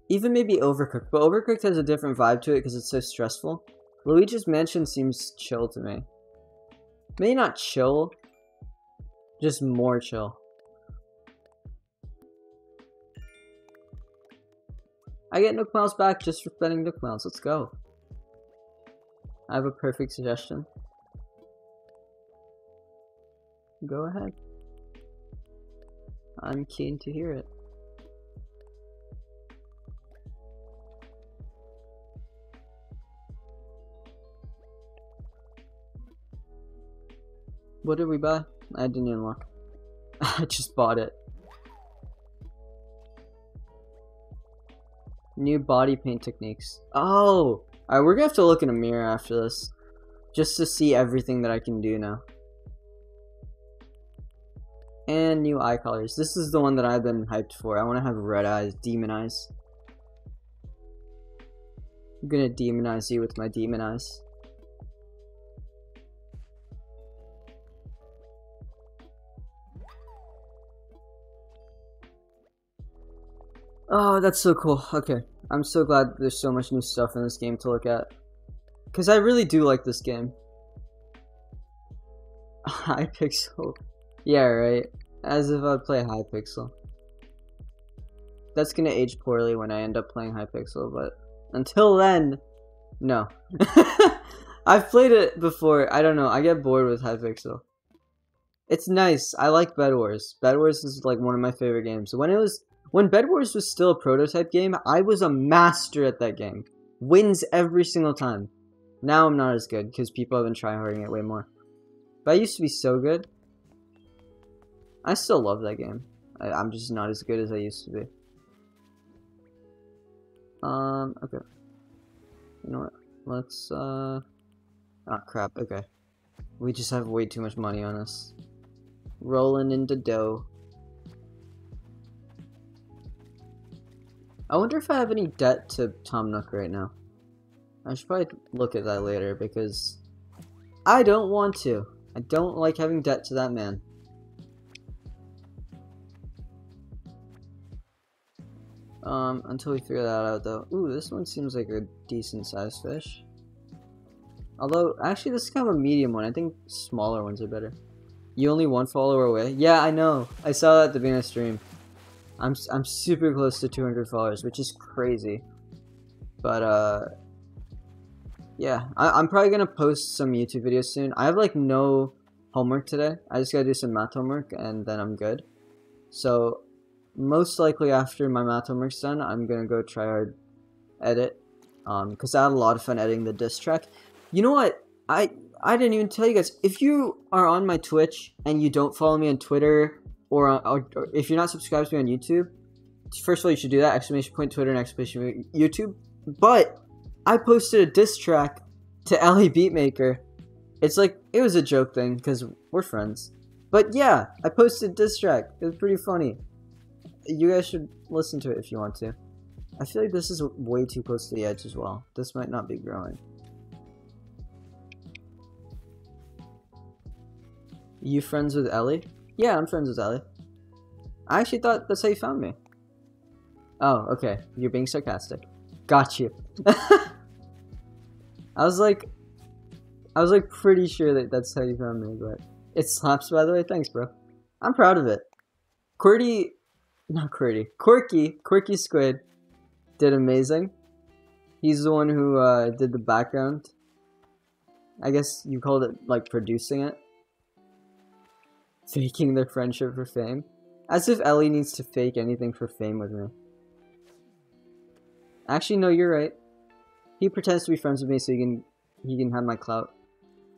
Even maybe Overcooked, but Overcooked has a different vibe to it because it's so stressful. Luigi's Mansion seems chill to me. Maybe not chill, just more chill. I get Nook Miles back just for spending Nook Miles. Let's go. I have a perfect suggestion. Go ahead. I'm keen to hear it. What did we buy? I didn't even look. I just bought it. New body paint techniques. Oh! Alright, we're gonna have to look in a mirror after this. Just to see everything that I can do now and new eye colors. This is the one that I've been hyped for. I want to have red eyes, demon eyes. I'm gonna demonize you with my demon eyes. Oh, that's so cool. Okay. I'm so glad there's so much new stuff in this game to look at. Because I really do like this game. Hypixel. Yeah, right. As if I'd play Hypixel. That's gonna age poorly when I end up playing Hypixel, but until then, no. I've played it before. I don't know. I get bored with Hypixel. It's nice. I like Bed Wars. Bed Wars is like one of my favorite games. When it was when Bed Wars was still a prototype game, I was a master at that game. Wins every single time. Now I'm not as good because people have been tryharding it way more. But I used to be so good. I still love that game. I, I'm just not as good as I used to be. Um, okay. You know what? Let's, uh... Oh, crap. Okay. We just have way too much money on us. Rolling into dough. I wonder if I have any debt to Tom Nook right now. I should probably look at that later because I don't want to. I don't like having debt to that man. Um, until we figure that out though. Ooh, this one seems like a decent sized fish. Although, actually this is kind of a medium one. I think smaller ones are better. You only one follower away? Yeah, I know. I saw that at the beginning of stream. I'm, I'm super close to 200 followers, which is crazy. But, uh... Yeah, I, I'm probably gonna post some YouTube videos soon. I have, like, no homework today. I just gotta do some math homework, and then I'm good. So, most likely after my math homework's done, I'm gonna go try hard edit. Um, because I had a lot of fun editing the diss track. You know what? I I didn't even tell you guys. If you are on my Twitch and you don't follow me on Twitter, or, or, or if you're not subscribed to me on YouTube, first of all, you should do that. Exclamation point Twitter and exclamation point! YouTube. But I posted a diss track to Ellie Beatmaker. It's like it was a joke thing because we're friends. But yeah, I posted diss track. It was pretty funny you guys should listen to it if you want to. I feel like this is way too close to the edge as well. This might not be growing. You friends with Ellie? Yeah, I'm friends with Ellie. I actually thought that's how you found me. Oh, okay. You're being sarcastic. Got you. I was like, I was like pretty sure that that's how you found me, but it slaps by the way. Thanks, bro. I'm proud of it. Qwerty, not Qwerty, Quirky, Quirky Squid did amazing. He's the one who uh, did the background. I guess you called it like producing it. Faking their friendship for fame. As if Ellie needs to fake anything for fame with me. Actually, no, you're right. He pretends to be friends with me so he can he can have my clout.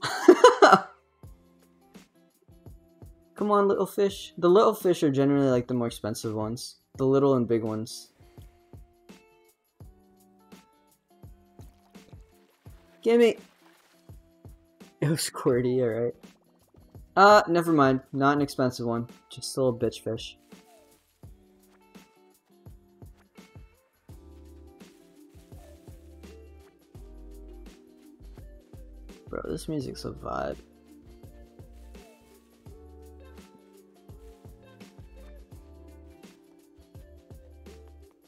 Come on, little fish. The little fish are generally like the more expensive ones. The little and big ones. Gimme! It was QWERTY, alright. Uh, never mind. Not an expensive one. Just a little bitch fish. Bro, this music's a vibe.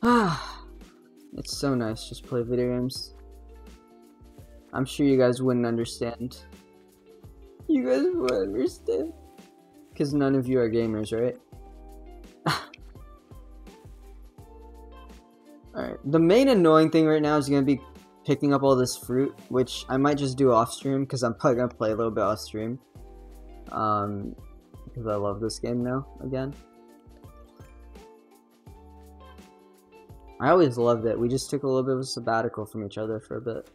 Ah, it's so nice just play video games. I'm sure you guys wouldn't understand. You guys would understand. Because none of you are gamers, right? Alright, the main annoying thing right now is going to be picking up all this fruit, which I might just do off stream, because I'm probably going to play a little bit off stream. Um, because I love this game now, again. I always loved it. We just took a little bit of a sabbatical from each other for a bit.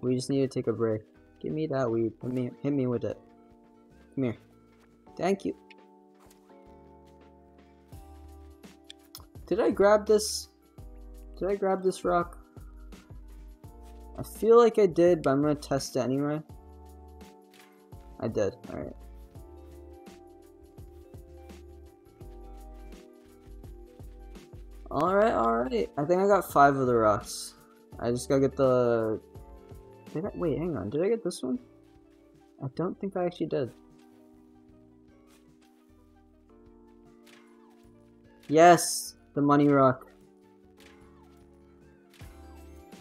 We just need to take a break. Give me that weed. Hit me, hit me with it. Come here. Thank you. Did I grab this? Did I grab this rock? I feel like I did, but I'm gonna test it anyway. I did. Alright. Alright, alright. I think I got five of the rocks. I just gotta get the... I... Wait, hang on. Did I get this one? I don't think I actually did. Yes! The money rock.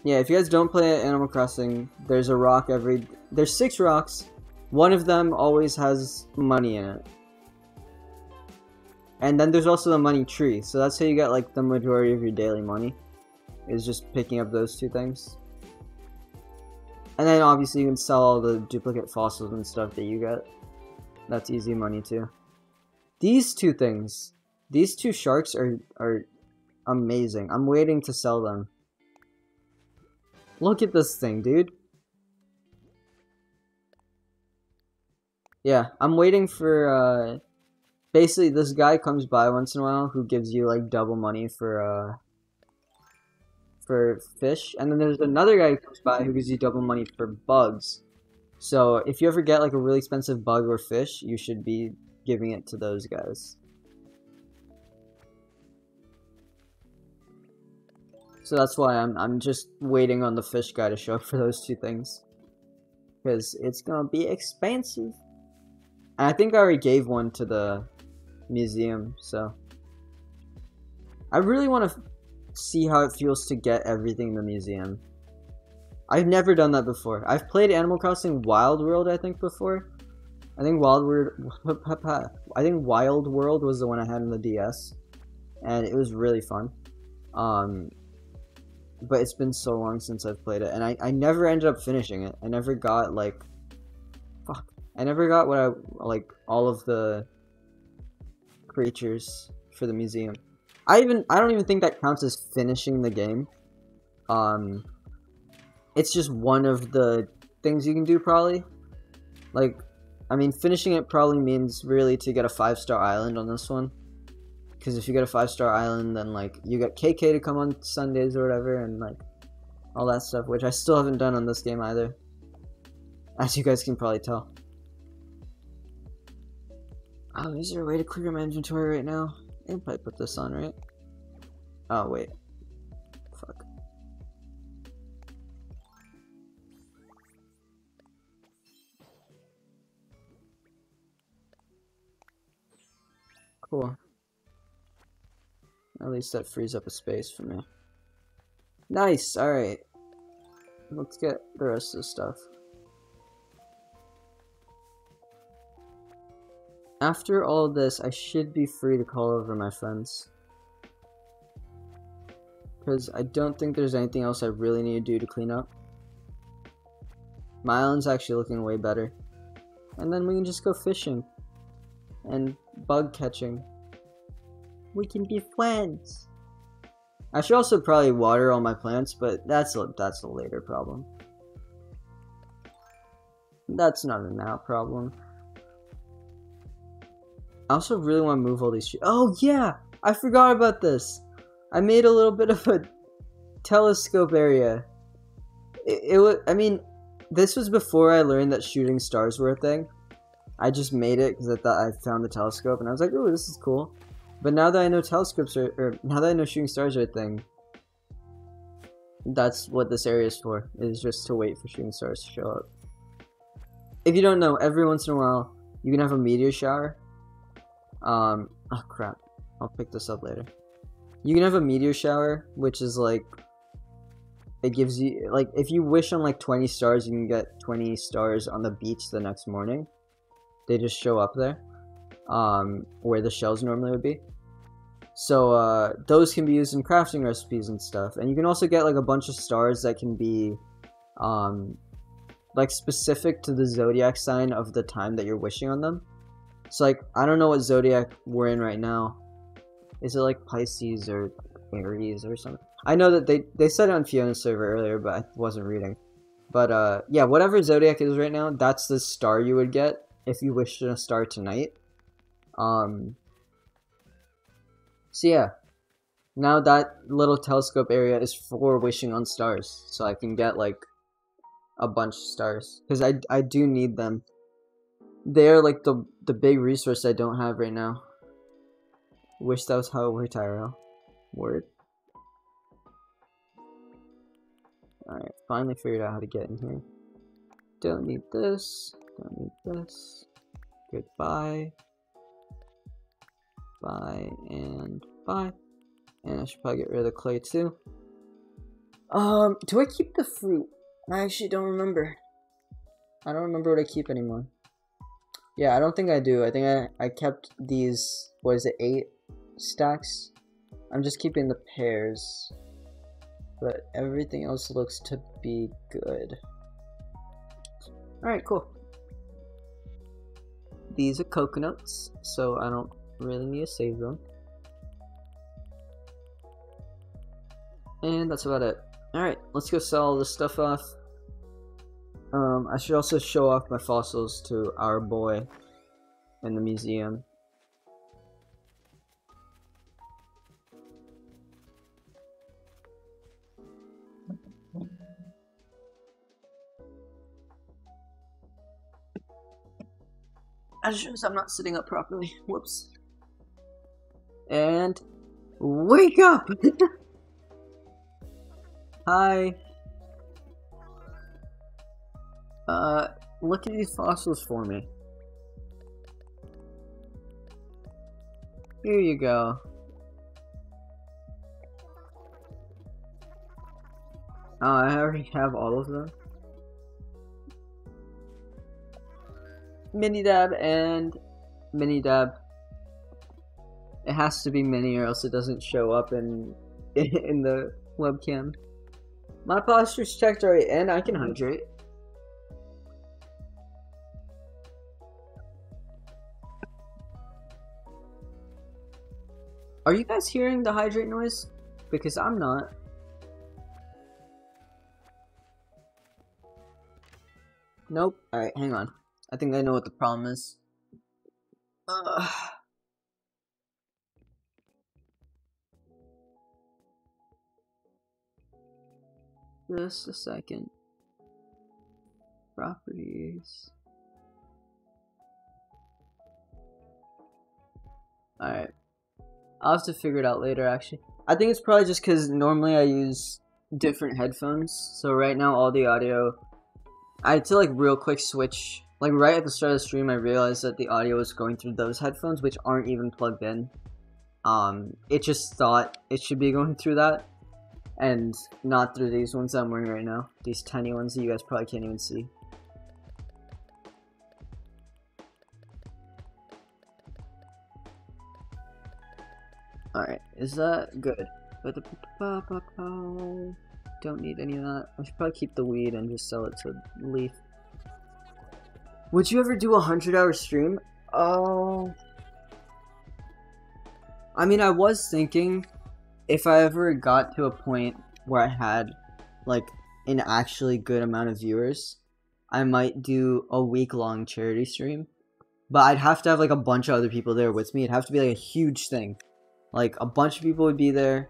Yeah, if you guys don't play Animal Crossing, there's a rock every... There's six rocks. One of them always has money in it. And then there's also the money tree, so that's how you get like the majority of your daily money, is just picking up those two things. And then obviously you can sell all the duplicate fossils and stuff that you get. That's easy money too. These two things, these two sharks are, are amazing. I'm waiting to sell them. Look at this thing, dude. Yeah, I'm waiting for, uh, basically this guy comes by once in a while who gives you like double money for uh for fish and then there's another guy who comes by who gives you double money for bugs. So if you ever get like a really expensive bug or fish you should be giving it to those guys. So that's why I'm, I'm just waiting on the fish guy to show up for those two things. Because it's gonna be expensive. And I think I already gave one to the museum, so. I really want to see how it feels to get everything in the museum. I've never done that before. I've played Animal Crossing Wild World, I think, before. I think Wild World, I think Wild World was the one I had on the DS, and it was really fun. Um, but it's been so long since I've played it, and I, I never ended up finishing it. I never got like, fuck, I never got what I like all of the creatures for the museum. I even I don't even think that counts as finishing the game. Um, it's just one of the things you can do probably. Like, I mean, finishing it probably means really to get a five star island on this one. Because if you get a five star island, then like you get KK to come on Sundays or whatever, and like all that stuff, which I still haven't done on this game either. As you guys can probably tell. Oh, is there a way to clear my inventory right now? and probably put this on, right? Oh, wait. Fuck. Cool. At least that frees up a space for me. Nice! Alright. Let's get the rest of the stuff. After all this, I should be free to call over my friends. Because I don't think there's anything else I really need to do to clean up. My island's actually looking way better. And then we can just go fishing. And bug catching. We can be friends. I should also probably water all my plants, but that's a, that's a later problem. That's not a now problem. I also really want to move all these Oh yeah! I forgot about this! I made a little bit of a telescope area. It, it was, I mean, this was before I learned that shooting stars were a thing. I just made it because I thought I found the telescope and I was like, oh, this is cool. But now that I know telescopes are, or now that I know shooting stars are a thing, that's what this area is for, is just to wait for shooting stars to show up. If you don't know, every once in a while, you can have a meteor shower. Um, oh crap. I'll pick this up later. You can have a meteor shower, which is like, it gives you, like, if you wish on like 20 stars, you can get 20 stars on the beach the next morning. They just show up there, um, where the shells normally would be. So uh, those can be used in crafting recipes and stuff. And you can also get like a bunch of stars that can be um, like specific to the zodiac sign of the time that you're wishing on them. So like I don't know what zodiac we're in right now. Is it like Pisces or Aries or something? I know that they they said it on Fiona's server earlier, but I wasn't reading. But uh, yeah, whatever zodiac is right now, that's the star you would get if you wished on a star tonight. Um, so yeah, now that little telescope area is for wishing on stars, so I can get like a bunch of stars because I I do need them. They're like the the big resource I don't have right now. Wish that was how it worked, Tyrell. Word. Alright, finally figured out how to get in here. Don't need this. Don't need this. Goodbye bye, and bye. And I should probably get rid of the clay too. Um, do I keep the fruit? I actually don't remember. I don't remember what I keep anymore. Yeah, I don't think I do. I think I, I kept these, what is it, eight stacks? I'm just keeping the pairs. But everything else looks to be good. Alright, cool. These are coconuts, so I don't really need to save them. And that's about it. Alright, let's go sell all this stuff off. Um, I should also show off my fossils to our boy in the museum. As sure as I'm not sitting up properly. Whoops and wake up! Hi. Uh, look at these fossils for me. Here you go. Oh, I already have all of them. Mini dab and mini dab. It has to be mini or else it doesn't show up in in the webcam. My posture's checked already and I can hydrate. Are you guys hearing the hydrate noise? Because I'm not. Nope. Alright, hang on. I think I know what the problem is. Ugh. Just a second. Properties. Alright. I'll have to figure it out later, actually. I think it's probably just because normally I use different headphones. So right now all the audio... I had to like real quick switch like right at the start of the stream, I realized that the audio was going through those headphones, which aren't even plugged in. Um, it just thought it should be going through that, and not through these ones I'm wearing right now. These tiny ones that you guys probably can't even see. Alright, is that good? But Don't need any of that. I should probably keep the weed and just sell it to Leif. Would you ever do a 100 hour stream? Oh. I mean, I was thinking if I ever got to a point where I had like an actually good amount of viewers, I might do a week long charity stream. But I'd have to have like a bunch of other people there with me. It'd have to be like a huge thing. Like a bunch of people would be there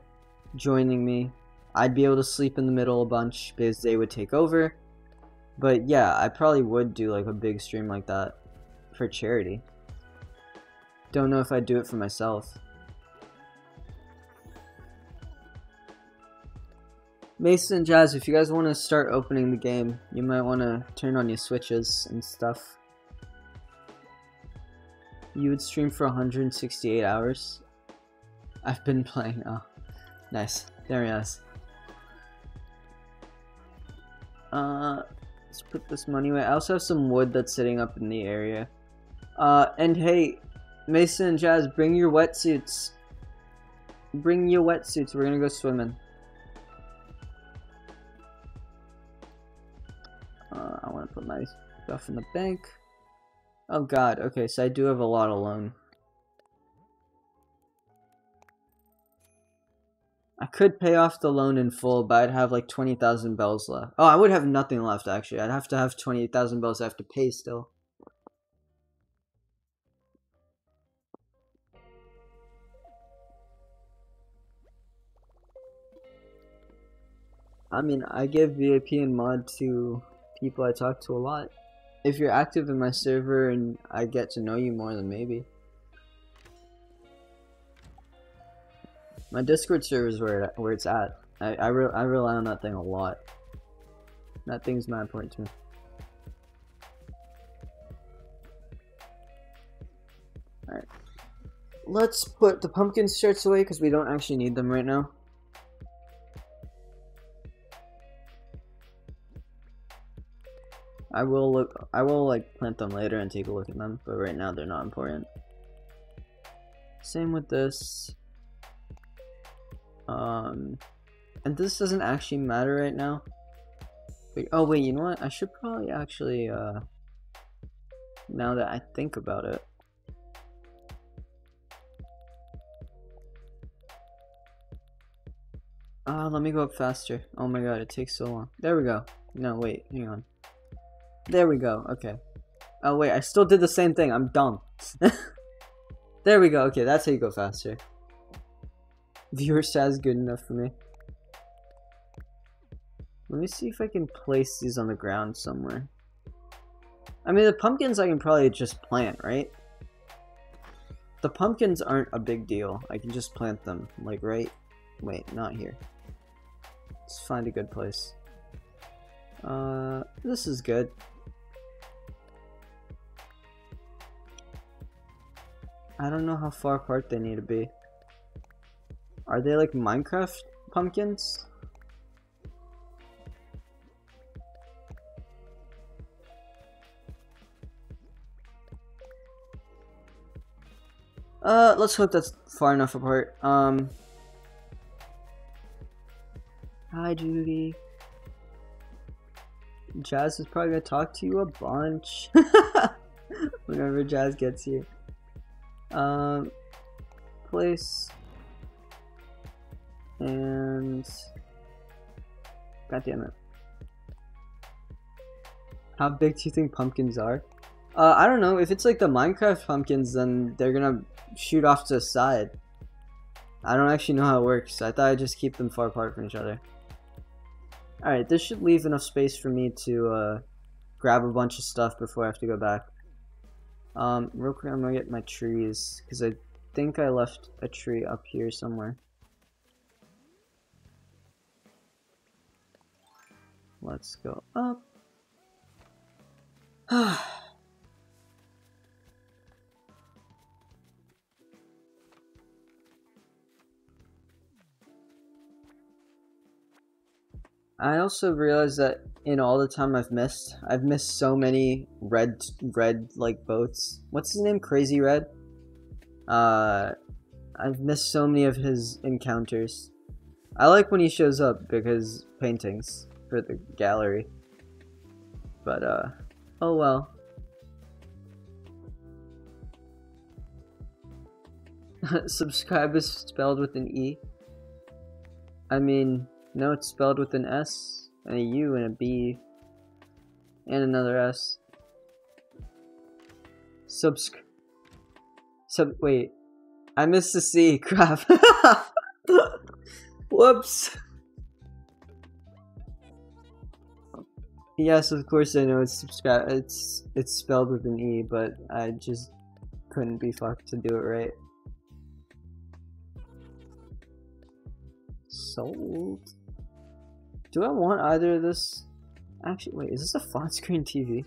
joining me. I'd be able to sleep in the middle a bunch because they would take over. But yeah, I probably would do like a big stream like that for charity. Don't know if I'd do it for myself. Mason and Jazz, if you guys want to start opening the game, you might want to turn on your switches and stuff. You would stream for 168 hours. I've been playing. Oh, nice. There he is. Uh, let's put this money away. I also have some wood that's sitting up in the area. Uh, and hey, Mason and Jazz, bring your wetsuits. Bring your wetsuits. We're gonna go swimming. Uh, I want to put my stuff in the bank. Oh god, okay, so I do have a lot of loan. I could pay off the loan in full, but I'd have like 20,000 bells left. Oh, I would have nothing left actually. I'd have to have 28,000 bells I have to pay still. I mean, I give VIP and mod to people I talk to a lot. If you're active in my server and I get to know you more, then maybe. My Discord server is where, it, where it's at. I, I, re I rely on that thing a lot. That thing's not important to me. Alright. Let's put the pumpkin starts away because we don't actually need them right now. I will look I will like plant them later and take a look at them, but right now they're not important. Same with this. Um, and this doesn't actually matter right now. Wait, oh wait, you know what? I should probably actually, uh, now that I think about it. Ah, uh, let me go up faster. Oh my god, it takes so long. There we go. No, wait, hang on. There we go, okay. Oh wait, I still did the same thing. I'm dumb. there we go. Okay, that's how you go faster. Viewer is good enough for me. Let me see if I can place these on the ground somewhere. I mean, the pumpkins I can probably just plant, right? The pumpkins aren't a big deal. I can just plant them, like right... Wait, not here. Let's find a good place. Uh, this is good. I don't know how far apart they need to be. Are they like Minecraft pumpkins? Uh, let's hope that's far enough apart. Um. Hi, Judy. Jazz is probably gonna talk to you a bunch. Whenever Jazz gets here. Um, place and god damn it. How big do you think pumpkins are? Uh, I don't know. If it's like the Minecraft pumpkins, then they're gonna shoot off to the side. I don't actually know how it works. I thought I'd just keep them far apart from each other. Alright, this should leave enough space for me to uh, grab a bunch of stuff before I have to go back. Um, real quick, I'm gonna get my trees, because I think I left a tree up here somewhere. Let's go up. I also realized that in all the time I've missed, I've missed so many red, red like boats. What's his name? Crazy Redd. Uh, I've missed so many of his encounters. I like when he shows up because paintings for the gallery. But uh, oh well. Subscribe is spelled with an E. I mean, no, it's spelled with an S, and a U, and a B, and another S. Subsc. Sub. Wait. I missed the C. Crap. Whoops. Yes, of course I know it's subscribe. It's it's spelled with an E, but I just couldn't be fucked to do it right. Sold. Do I want either of this? Actually, wait, is this a flat screen TV?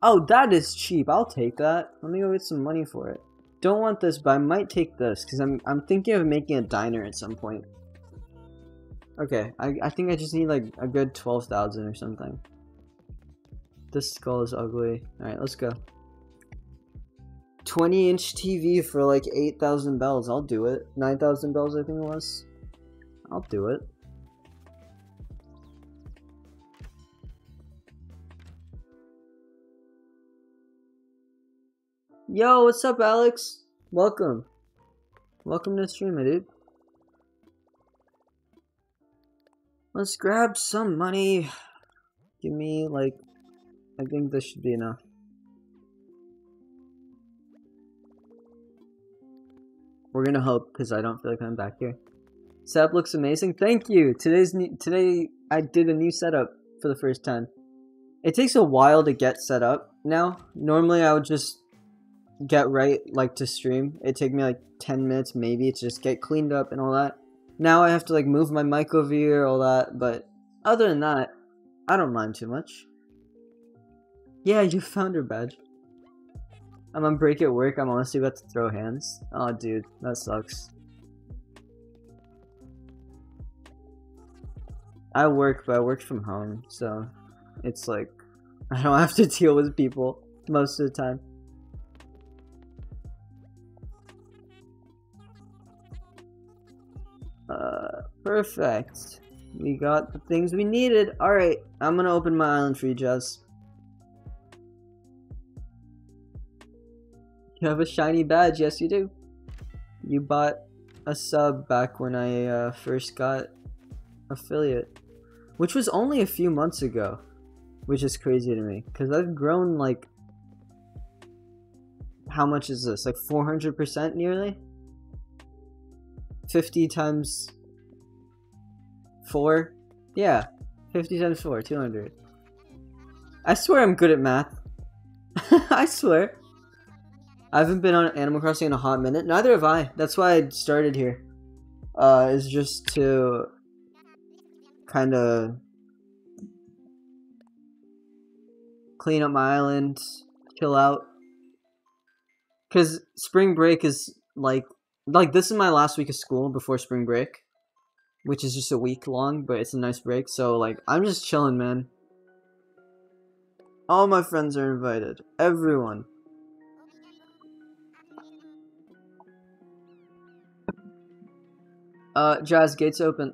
Oh, that is cheap. I'll take that. Let me go get some money for it. Don't want this, but I might take this because I'm I'm thinking of making a diner at some point. Okay, I I think I just need like a good twelve thousand or something. This skull is ugly. All right, let's go. 20 inch TV for like 8,000 bells. I'll do it. 9,000 bells, I think it was. I'll do it. Yo, what's up, Alex? Welcome. Welcome to the stream, dude. Let's grab some money. Give me, like, I think this should be enough. We're gonna hope because I don't feel like I'm back here. Setup looks amazing. Thank you. Today's new, today I did a new setup for the first time. It takes a while to get set up now. Normally I would just get right like to stream. It take me like 10 minutes maybe to just get cleaned up and all that. Now I have to like move my mic over here, all that, but other than that, I don't mind too much. Yeah, you found her badge. I'm on break at work. I'm honestly about to throw hands. Oh, dude, that sucks. I work, but I work from home, so it's like I don't have to deal with people most of the time. Perfect. We got the things we needed. Alright, I'm gonna open my island for you, Jess. You have a shiny badge. Yes, you do. You bought a sub back when I uh, first got affiliate, which was only a few months ago, which is crazy to me because I've grown like. How much is this? Like 400% nearly? 50 times 4? Yeah, 50 times 4, 200. I swear I'm good at math. I swear. I haven't been on Animal Crossing in a hot minute. Neither have I. That's why I started here. Uh, is just to kind of clean up my island, chill out. Cause spring break is like like this is my last week of school before spring break, which is just a week long, but it's a nice break. So like I'm just chilling, man. All my friends are invited. Everyone. Uh, Jazz, gates open.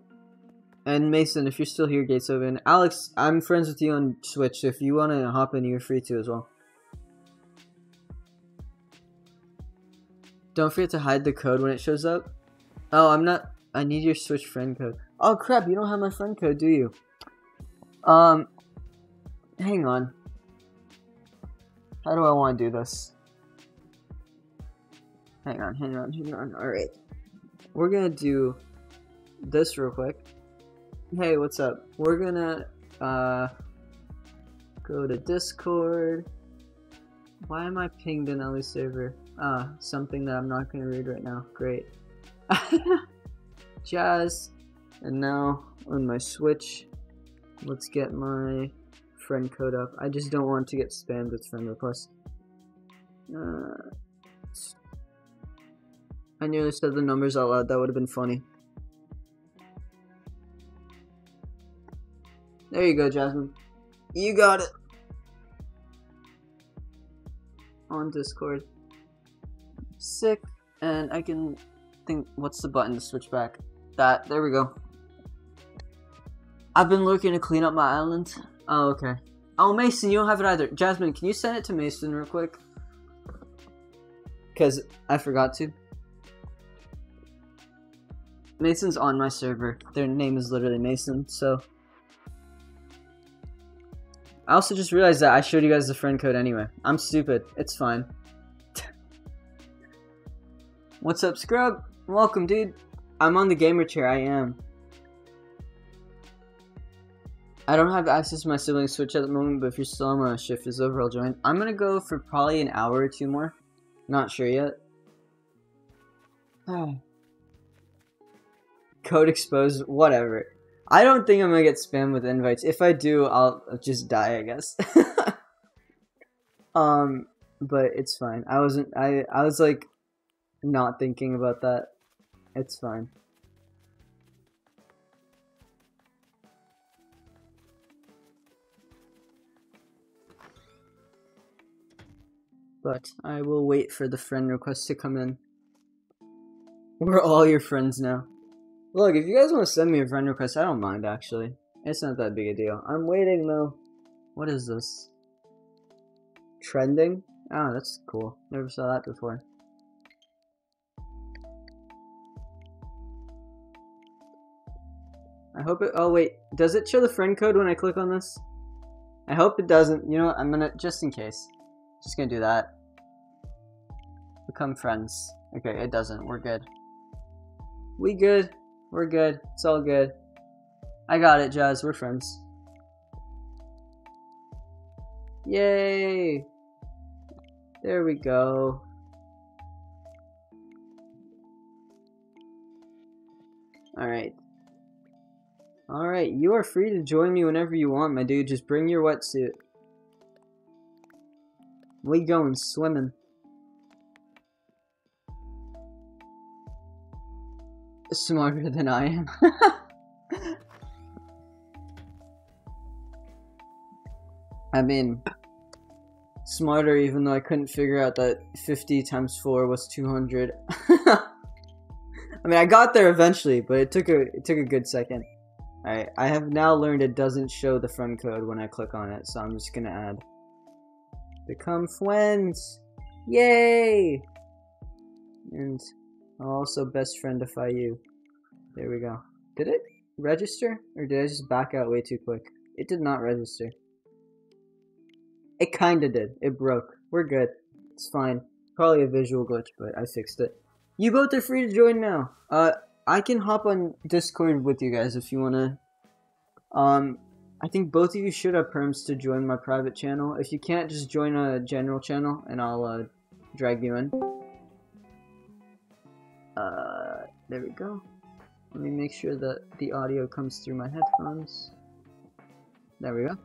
And Mason, if you're still here, gates open. Alex, I'm friends with you on Switch, so if you want to hop in, you're free to as well. Don't forget to hide the code when it shows up. Oh, I'm not. I need your Switch friend code. Oh crap, you don't have my friend code, do you? Um, hang on. How do I want to do this? Hang on, hang on, hang on. Alright. We're gonna do this real quick. Hey, what's up? We're gonna uh, go to Discord. Why am I pinged in Ellie server? Ah, something that I'm not gonna read right now. Great. Jazz. And now on my Switch, let's get my friend code up. I just don't want to get spammed with friend requests. Uh, I nearly said the numbers out loud. That would have been funny. There you go, Jasmine. You got it. On Discord. Sick. And I can think, what's the button to switch back? That, there we go. I've been looking to clean up my island. Oh, okay. Oh, Mason, you don't have it either. Jasmine, can you send it to Mason real quick? Because I forgot to. Mason's on my server. Their name is literally Mason, so. I also just realized that I showed you guys the friend code anyway. I'm stupid. It's fine. What's up, Scrub? Welcome, dude. I'm on the gamer chair. I am. I don't have access to my siblings Switch at the moment, but if you're still on my shift is over, I'll join. I'm gonna go for probably an hour or two more. Not sure yet. Code exposed, whatever. I don't think I'm gonna get spammed with invites. If I do, I'll just die, I guess. um, but it's fine. I wasn't. I I was like, not thinking about that. It's fine. But I will wait for the friend request to come in. We're all your friends now. Look, if you guys want to send me a friend request, I don't mind actually. It's not that big a deal. I'm waiting though. What is this? Trending? Ah, oh, that's cool. Never saw that before. I hope it- oh wait, does it show the friend code when I click on this? I hope it doesn't. You know what, I'm gonna- just in case. Just gonna do that. Become friends. Okay, it doesn't. We're good. We good. We're good. It's all good. I got it, Jazz. We're friends. Yay! There we go. Alright. Alright, you are free to join me whenever you want, my dude. Just bring your wetsuit. We going swimming. Smarter than I am. I mean, smarter even though I couldn't figure out that 50 times 4 was 200. I mean, I got there eventually, but it took a it took a good second. Alright, I have now learned it doesn't show the friend code when I click on it, so I'm just gonna add Become friends! Yay! And I'll also best friendify you. There we go. Did it register? Or did I just back out way too quick? It did not register. It kinda did. It broke. We're good. It's fine. Probably a visual glitch, but I fixed it. You both are free to join now. Uh, I can hop on Discord with you guys if you wanna. Um, I think both of you should have perms to join my private channel. If you can't, just join a general channel and I'll uh, drag you in. Uh, there we go. Let me make sure that the audio comes through my headphones. There we go.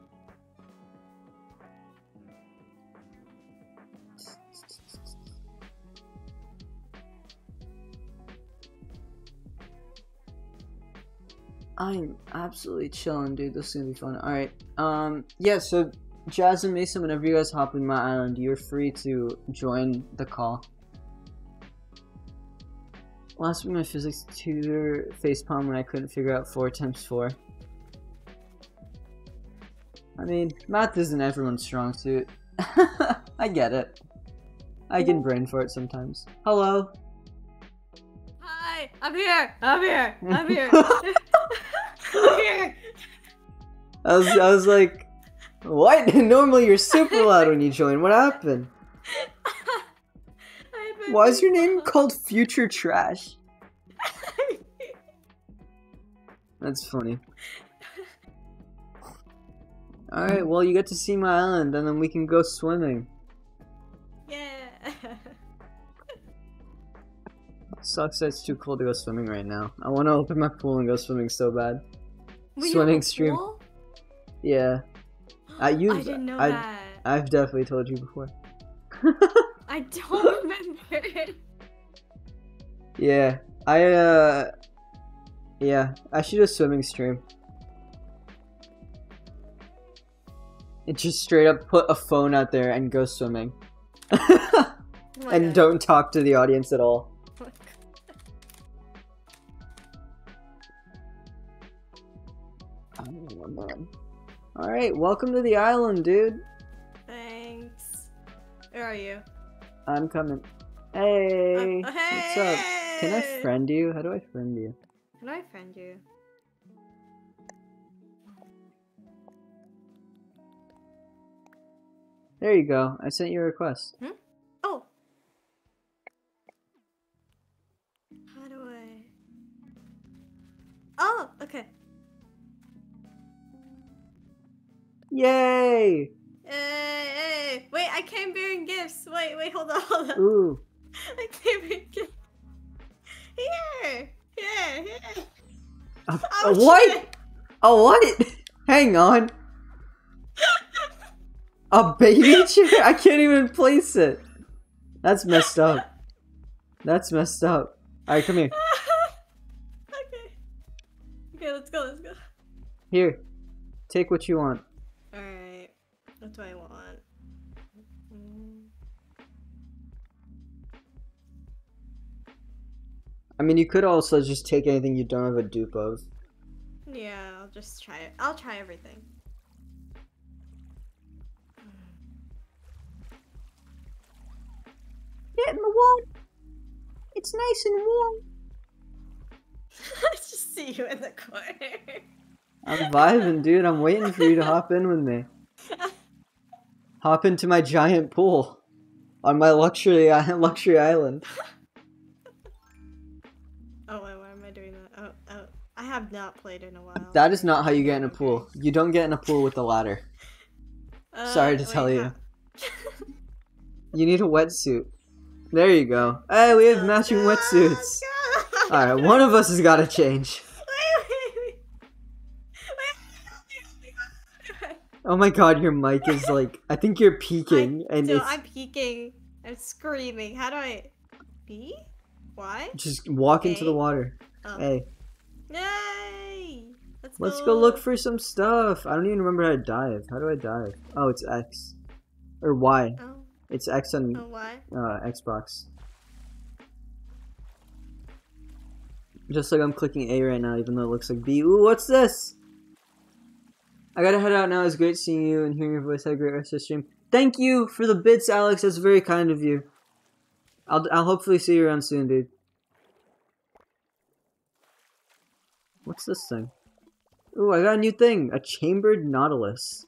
I'm absolutely chilling, dude. This is gonna be fun. Alright. Um, yeah, so Jazz and Mason, whenever you guys hop in my island, you're free to join the call. Last week, my physics tutor facepalm when I couldn't figure out 4 times 4. I mean, math isn't everyone's strong suit. I get it. I can brain for it sometimes. Hello. Hi, I'm here. I'm here. I'm here. Here. I was, I was like, what? Normally you're super loud when you join. What happened? Why is your name called Future Trash? That's funny. Alright, well, you get to see my island, and then we can go swimming. Yeah. Sucks that it's too cold to go swimming right now. I want to open my pool and go swimming so bad. We Swimming stream. pool? Yeah, I use- I didn't know I- that. I've definitely told you before. I don't remember it. Yeah, I, uh... Yeah, I should do a swimming stream. and just straight up put a phone out there and go swimming. And don't talk to the audience at all. Alright, welcome to the island, dude. Thanks. Where are you? I'm coming. Hey! Uh, What's up? Can I friend you? How do I friend you? Can I friend you? There you go. I sent you a request. Oh. How do I? Oh, okay. Yay! Hey, hey, wait! I came bearing gifts. Wait, wait, hold on, hold on. Ooh. I came bearing gifts. Here, here, here. Oh, what? shit. A what? Hang on. A baby chair? I can't even place it. That's messed up. That's messed up. Alright, come here. okay. Okay, let's go. Let's go. Here. Take what you want. All right. What do I want? I mean, you could also just take anything you don't have a dupe of. Yeah, I'll just try it. I'll try everything. Get in the wall. It's nice and warm. I just see you in the corner. I'm vibing, dude. I'm waiting for you to hop in with me. Hop into my giant pool on my luxury luxury island. Oh, wait, why am I doing that? Oh, oh. I have not played in a while. That is not how you get in a pool. You don't get in a pool with a ladder. Uh, sorry to wait, tell you. You need a wetsuit. There you go. Hey, we have matching Oh, wetsuits. Alright, one of us has got to change. Oh my god, your mic is like. I think you're peaking, and So it's. I'm peeking. I'm screaming. How do I? B? Why? Just walk into the A. water. Oh. Hey, Yay! Let's, let's go look for some stuff. I don't even remember how to dive. How do I dive? Oh, it's X. Or Y. Oh, It's X on oh uh, Xbox. Just like I'm clicking A right now, even though it looks like B. Ooh, what's this? I gotta head out now. It's great seeing you and hearing your voice. Have a great rest of the stream. Thank you for the bits, Alex. That's very kind of you. I'll I'll hopefully see you around soon, dude. What's this thing? Ooh, I got a new thing. A chambered nautilus.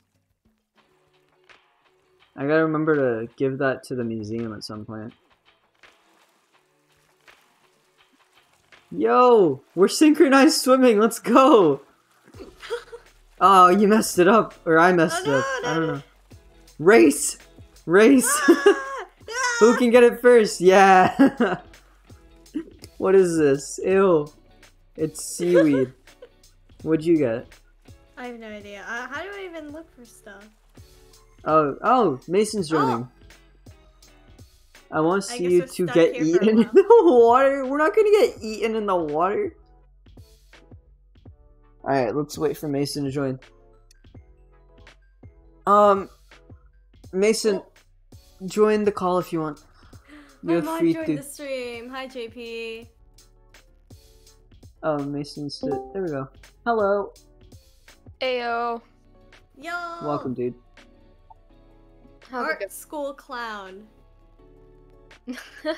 I gotta remember to give that to the museum at some point. Yo, we're synchronized swimming. Let's go. Oh, you messed it up, or I messed Oh, it up. no, I don't no. know. Race, race. Ah! Who can get it first? Yeah. what is this? Ew. It's seaweed. What'd you get? I have no idea. Uh, how do I even look for stuff? Oh, oh, Mason's joining. I want to see you to get here for a eaten in the water. We're not gonna get eaten in the water. Alright, let's wait for Mason to join. Um, Mason, join the call if you want. My You're mom free joined to. the stream. Hi, JP. Oh, Mason's. There we go. Hello. Ayo. Yo. Welcome, dude. How's it Art school clown. going?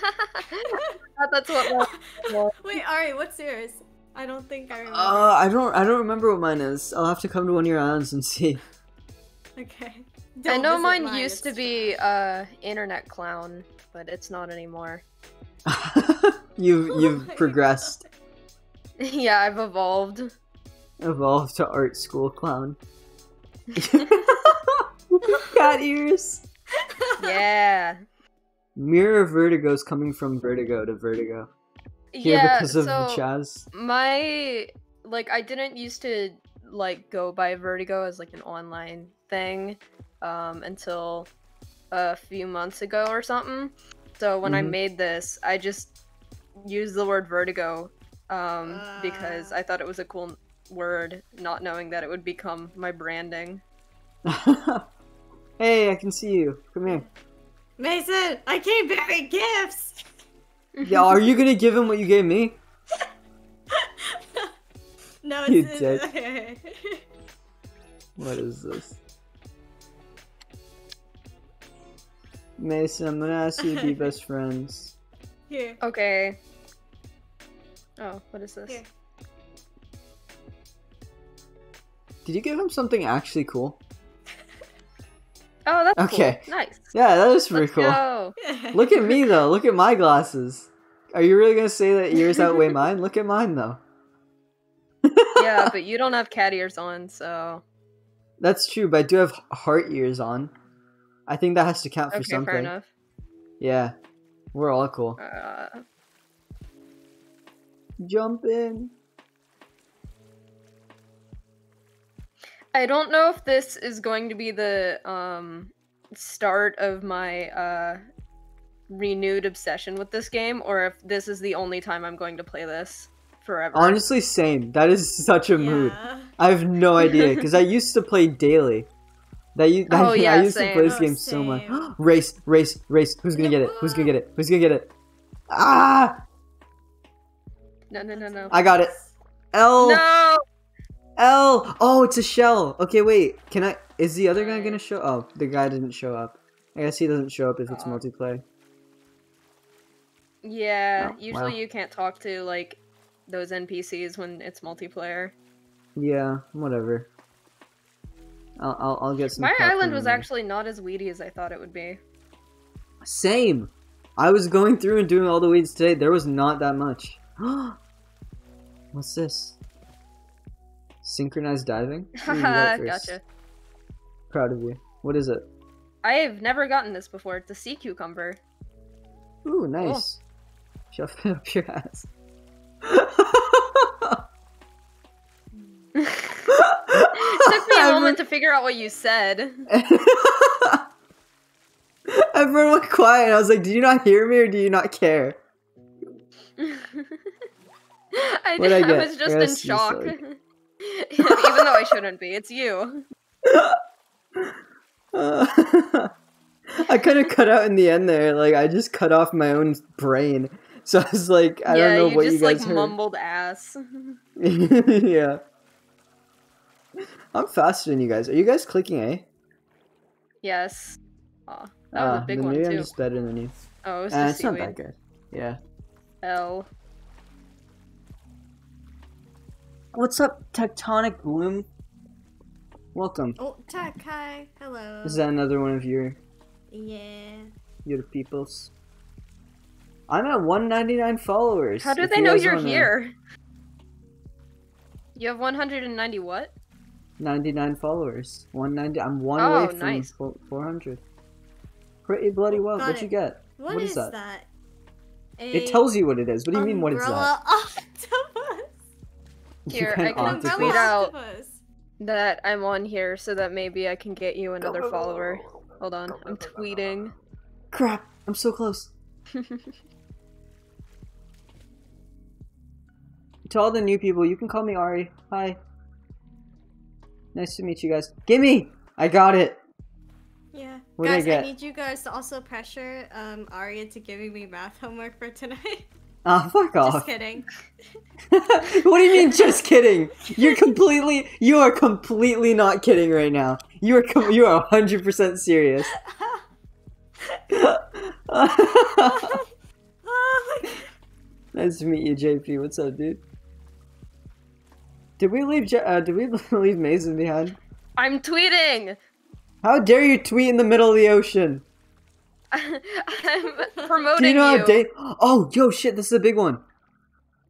That's what. my- Wait, Ari, what's yours? I don't think I remember. Uh, I don't. I don't remember what mine is. I'll have to come to one of your islands and see. okay. I Don't know mine mine, used to be uh internet clown, but it's not anymore. you've Oh you've my progressed, yeah, I've evolved. evolved to art school clown. Cat ears. Yeah. Mirror Vertigo's coming from Vertigo to Vertigo. Here yeah, because of so Chaz. my like I didn't used to like go by Vertigo as like an online thing um until a few months ago or something. So when I Mhm. made this, I just used the word Vertigo um because Ah. I thought it was a cool word, not knowing that it would become my branding. Hey, I can see you. Come here. Mason, I came bearing gifts. Yeah, are you gonna give him what you gave me? no, You it's What is this? Mason, I'm gonna ask you to be best friends. here. Okay. Oh, what is this? Here. Did you give him something actually cool? Oh, that's Okay. cool. Nice. Yeah, that is pretty Let's cool. go. Look at me though. Look at my glasses. Are you really gonna say that yours outweigh mine? Look at mine though. yeah, but you don't have cat ears on, so That's true, but I do have heart ears on. I think that has to count for okay, something. fair enough. Yeah, we're all cool. Uh, Jump in. I don't know if this is going to be the um start of my uh renewed obsession with this game or if this is the only time I'm going to play this forever. Honestly, same. That is such a mood. I have no idea because I used to play daily. That you, that, Oh, yeah, I used to play this Oh, game so much. same. race, race, race. Who's gonna get it? Who's gonna get it? Who's gonna get it? Ah! no, no, no, no. I got it. L No. L. Oh, it's a shell. Okay, wait. Can I? Is the other guy gonna show? Oh, the guy didn't show up. I guess he doesn't show up if it's Aw. multiplayer. Yeah, Oh, usually wow. you can't talk to like those NPCs when it's multiplayer. Yeah, whatever. I'll I'll, I'll get some. My island was actually not as weedy as I thought it would be. Same. I was going through and doing all the weeds today. There was not that much. What's this? Synchronized diving? Haha, gotcha. Proud of you. What is it? I've never gotten this before. It's a sea cucumber. Ooh, nice. Shove it up your ass. it took me a moment to figure out what you said. Everyone went quiet. I was like, "Do you not hear me, or do you not care?" I, did, I I, was just in shock. like- Even though I shouldn't be, it's you. Uh, I kind of cut out in the end there. Like, I just cut off my own brain. So I was like, I yeah, don't know you what just you guys like heard. mumbled ass. yeah. I'm faster than you guys. Are you guys clicking A? yes. Aw, that was Ah, a big then one maybe too. I'm just better than you. Oh, it was Uh, just it's not that good. Yeah. L. What's up, Tectonic Bloom? Welcome. Oh, Tech, hi. Hello. Is that another one of your Yeah. your peoples? I'm at 199 followers. How do they you know you're wanna- here? You have 190 what? 99 followers. 190. I'm one Oh, away from nice. 400. Pretty bloody oh, well. Got What'd you get? what what is, is that? that? It tells you what it is. What do you mean? What is Umbrella that? octopus. Here, I can can tweet out that I'm on here so that maybe I can get you another follower. Hold on, I'm tweeting. Crap! I'm so close. to all the new people, you can call me Ari. Hi. Nice to meet you guys. Gimme! I got it. Yeah. What'd I guys, get? need you guys to also pressure um Arya to giving me math homework for tonight. Ah, fuck off. Just kidding. what do you mean? Just kidding. You're completely. You are completely not kidding right now. You are. Com- you are hundred percent serious. oh my God. nice to meet you, JP. What's up, dude? Did we leave? J- uh, did we leave Mason behind? I'm tweeting! How dare you tweet in the middle of the ocean? I'm promoting Do you know you. how da- Oh, yo, shit! This is a big one.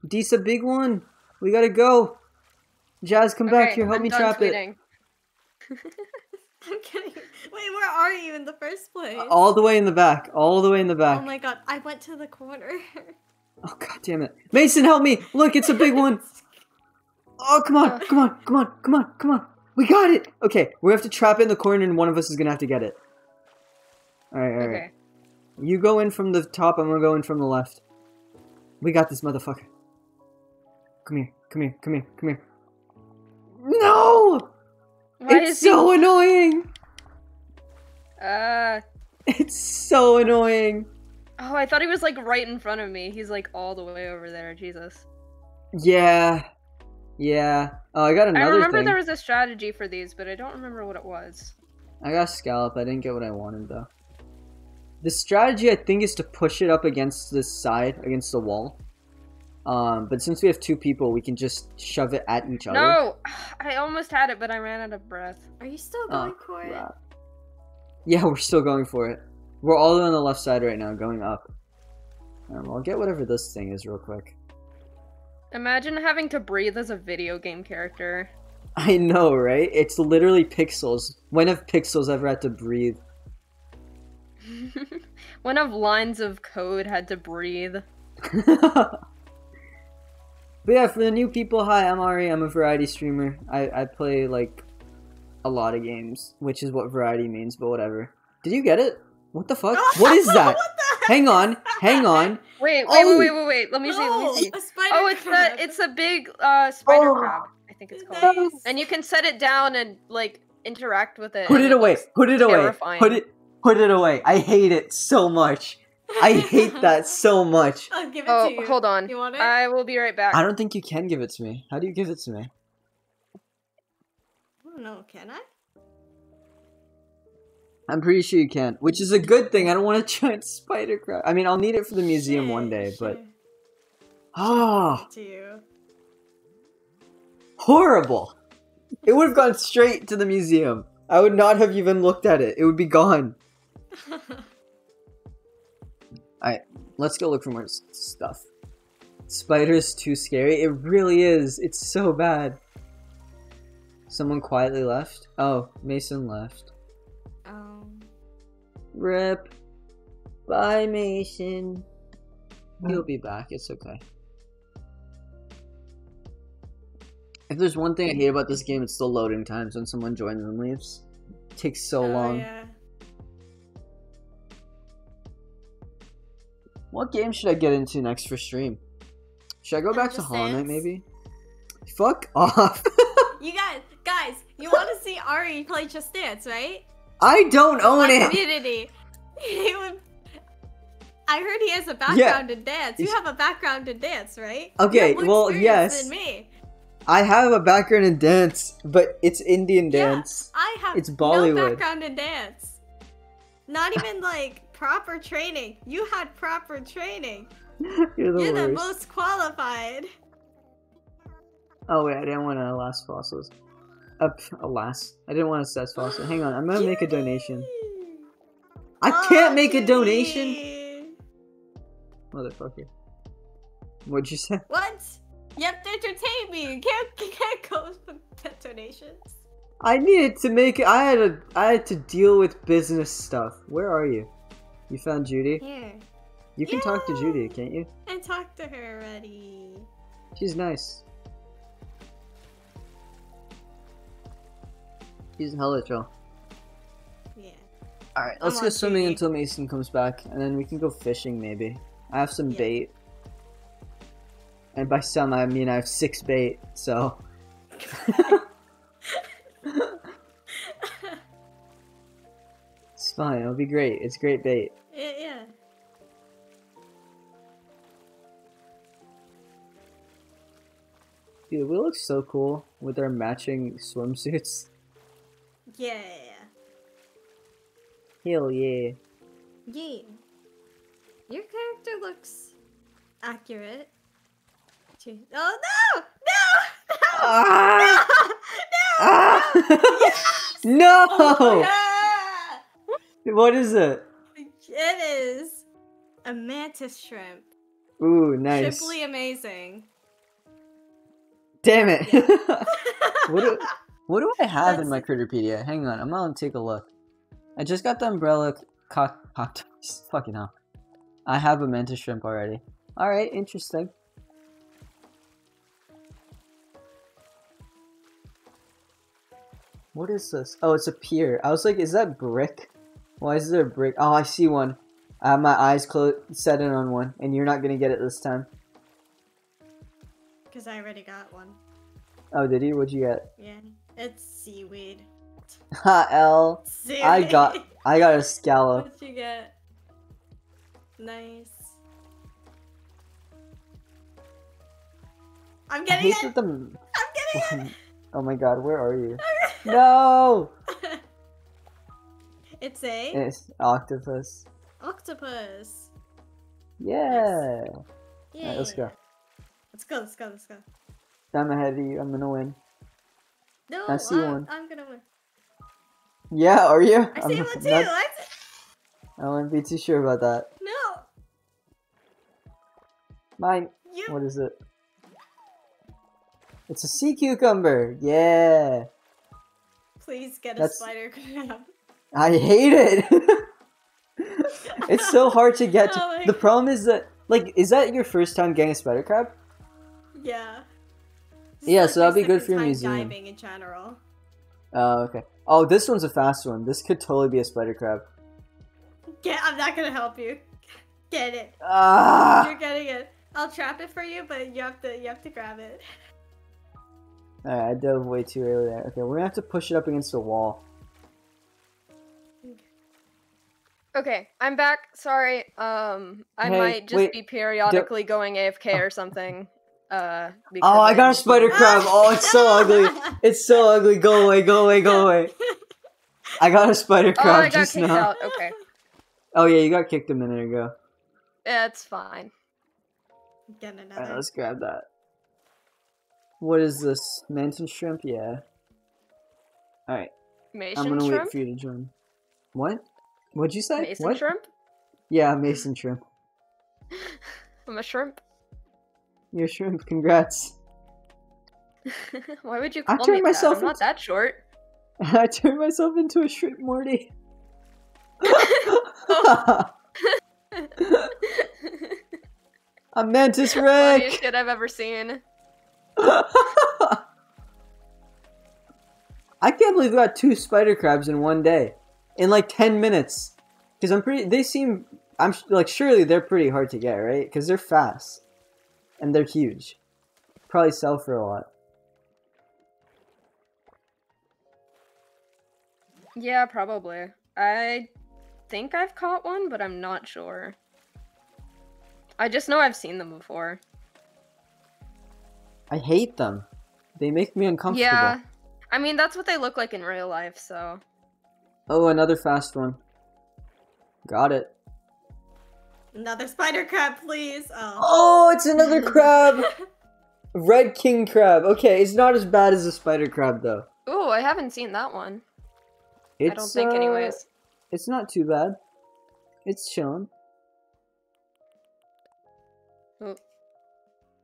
This a big one. We gotta go. Jazz, come back here. Help I'm me done trap it. I'm kidding. Wait, where are you in the first place? All the way in the back. All the way in the oh back. Oh my god, I went to the corner. Oh god damn it. Mason, help me! Look, it's a big one! Oh come on, come on, come on, come on, come on! We got it! Okay, we have to trap it in the corner and one of us is gonna have to get it. Alright, alright. Okay. You go in from the top, I'm gonna go in from the left. We got this motherfucker. Come here, come here, come here, come here. No! Why it's is he- so annoying! Uh It's so annoying. oh, I thought he was like right in front of me. He's like all the way over there. Jesus. Yeah. Yeah. Oh, I got another I remember thing. there was a strategy for these, but I don't remember what it was. I got scallop. I didn't get what I wanted though. The strategy I think is to push it up against this side, against the wall. Um, but since we have two people, we can just shove it at each other. No, I almost had it, but I ran out of breath. Are you still Oh, going for it? Yeah, we're still going for it. We're all on the left side right now, going up. Um, I'll get whatever this thing is real quick. Imagine having to breathe as a video game character. I know, right? It's literally pixels. When have pixels ever had to breathe? One of lines of code had to breathe. but yeah, for the new people, hi, I'm Ari. I'm a variety streamer. I, I play like a lot of games, which is what variety means, but whatever. Did you get it? What the fuck? what is that? what Hang on, hang on. Wait, wait, Oh! wait, wait, wait, wait. Let me see. Let me see. Oh, it's crab. a it's a big uh spider Oh. crab. I think it's called. Nice. And you can set it down and like interact with it. Put and it away. Put it away. Put it. Put it away. I hate it so much. I hate that so much. I'll give it Oh, to you. hold on. You want it? I will be right back. I don't think you can give it to me. How do you give it to me? I don't know. Can I? I'm pretty sure you can, which is a good thing. I don't want a giant spider crab. I mean, I'll need it for the museum one Sure, day, but sure. ah, to you. horrible. It would have gone straight to the museum. I would not have even looked at it. It would be gone. Alright, let's go look for more stuff. Spider's too scary. It really is. It's so bad. Someone quietly left. Oh, Mason left. um. Rip. Bye, Mason. He'll be back. It's okay. If there's one thing I hate about this game, it's the loading times when someone joins and leaves. It takes so oh, long. Yeah. What game should I get into next for stream? Should I go back to Hollow Knight, maybe? Fuck off. You guys, guys, you want to see Ari play Just Dance, right? I don't own On it. Community. He would. I heard he has a background in dance. You have a background in dance, right? Okay, well, yes. Me. I have a background in dance, but it's Indian dance. Yeah. I have It's Bollywood. no background in dance. Not even like proper training. You had proper training. You're the You're the most qualified. Oh wait, I didn't want to last fossils. Up, alas, I didn't want to assess fossil. Hang on, I'm gonna make a donation. I Oh, can't make a donation, motherfucker. What'd you say? What? You have to entertain me. You can't, you can't go with donations. I needed to make. I had a. I had to deal with business stuff. Where are you? You found Judy. Here. You can talk to Judy, can't you? I talked to her already. She's nice. She's hella chill. Yeah. Alright, let's I'm go swimming TV. until Mason comes back, and then we can go fishing maybe. I have some Yeah. bait. And by some, I mean I have six bait, so. it's fine, it'll be great. It's great bait. Yeah, yeah. Dude, we look so cool with our matching swimsuits. Yeah. Hell yeah. Yeah. Your character looks accurate. Oh no! No! No! Ah! No! Ah! No! no! Oh, yeah! What is it? It is a mantis shrimp. Ooh, nice. Simply amazing. Damn it. what, do, what do I have in my Critterpedia? Hang on, I'm gonna take a look. I just got the umbrella cock cocked. Fucking hell. I have a mantis shrimp already. Alright, interesting. What is this? Oh, it's a pier. I was like, is that brick? Why is there a brick? Oh, I see one. I have my eyes closed, set in on one, and you're not gonna get it this time. Because I already got one. Oh, did you? What'd you get? Yeah. It's seaweed. Ha L. I got I got a scallop. What'd you get? Nice. I'm getting it. the I'm getting it. Oh my god, where are you? No! It's a It's octopus. octopus. Yeah. Yeah. Alright, let's go. Let's go. Let's go. Let's go. I'm ahead of you. I'm gonna win. No, I see I'm, one. I'm gonna win. Yeah, are you? I I'm see one too. not- I I wouldn't be too sure about that. no. Mine. You. What is it? It's a sea cucumber. Yeah. Please get a That's- spider crab. I hate it. it's so hard to get to. Oh the problem is that, like, is that your first time getting a spider crab? Yeah. This Yeah, so that'd be good for your museum. Diving in general. Oh, okay. Oh, this one's a fast one. This could totally be a spider crab. Get. I'm not gonna help you. Get it. Ah! You're getting it. I'll trap it for you, but you have to. You have to grab it. Alright, I dove way too early there. Okay, we're gonna have to push it up against the wall. Okay, I'm back. Sorry. Um, I Hey, might just wait, be periodically going AFK or something. Uh, Oh, I got a spider crab. Oh, it's so ugly. It's so ugly. Go away, go away, go away. I got a spider Oh, crab I got just kicked now. out. Okay, Oh yeah, you got kicked a minute ago. it's fine. Get Alright, another. let's grab that. What is this? Mantis shrimp? Yeah. Alright, Mason I'm gonna shrimp. wait for you to join. What? What'd you say? Mason what? shrimp. Yeah, Mason shrimp. I'm a shrimp. You're a shrimp. Congrats. Why would you I call turned me that? myself I'm not that short. I turned myself into a shrimp, Morty. I'm Mantis Funniest shit I've ever seen. I can't believe we got two spider crabs in one day, in like ten minutes. Because I'm pretty. They seem. I'm like surely they're pretty hard to get, right? Because they're fast, and they're huge. Probably sell for a lot. Yeah, probably. I think I've caught one, but I'm not sure. I just know I've seen them before. I hate them. They make me uncomfortable. Yeah. I mean, that's what they look like in real life, so. Oh, another fast one. Got it. Another spider crab, please. Oh. Oh, it's another crab. Red king crab. Okay, it's not as bad as a spider crab though. Ooh, I haven't seen that one. It's, I don't think, uh, anyways. It's not too bad. It's chilling. Ooh.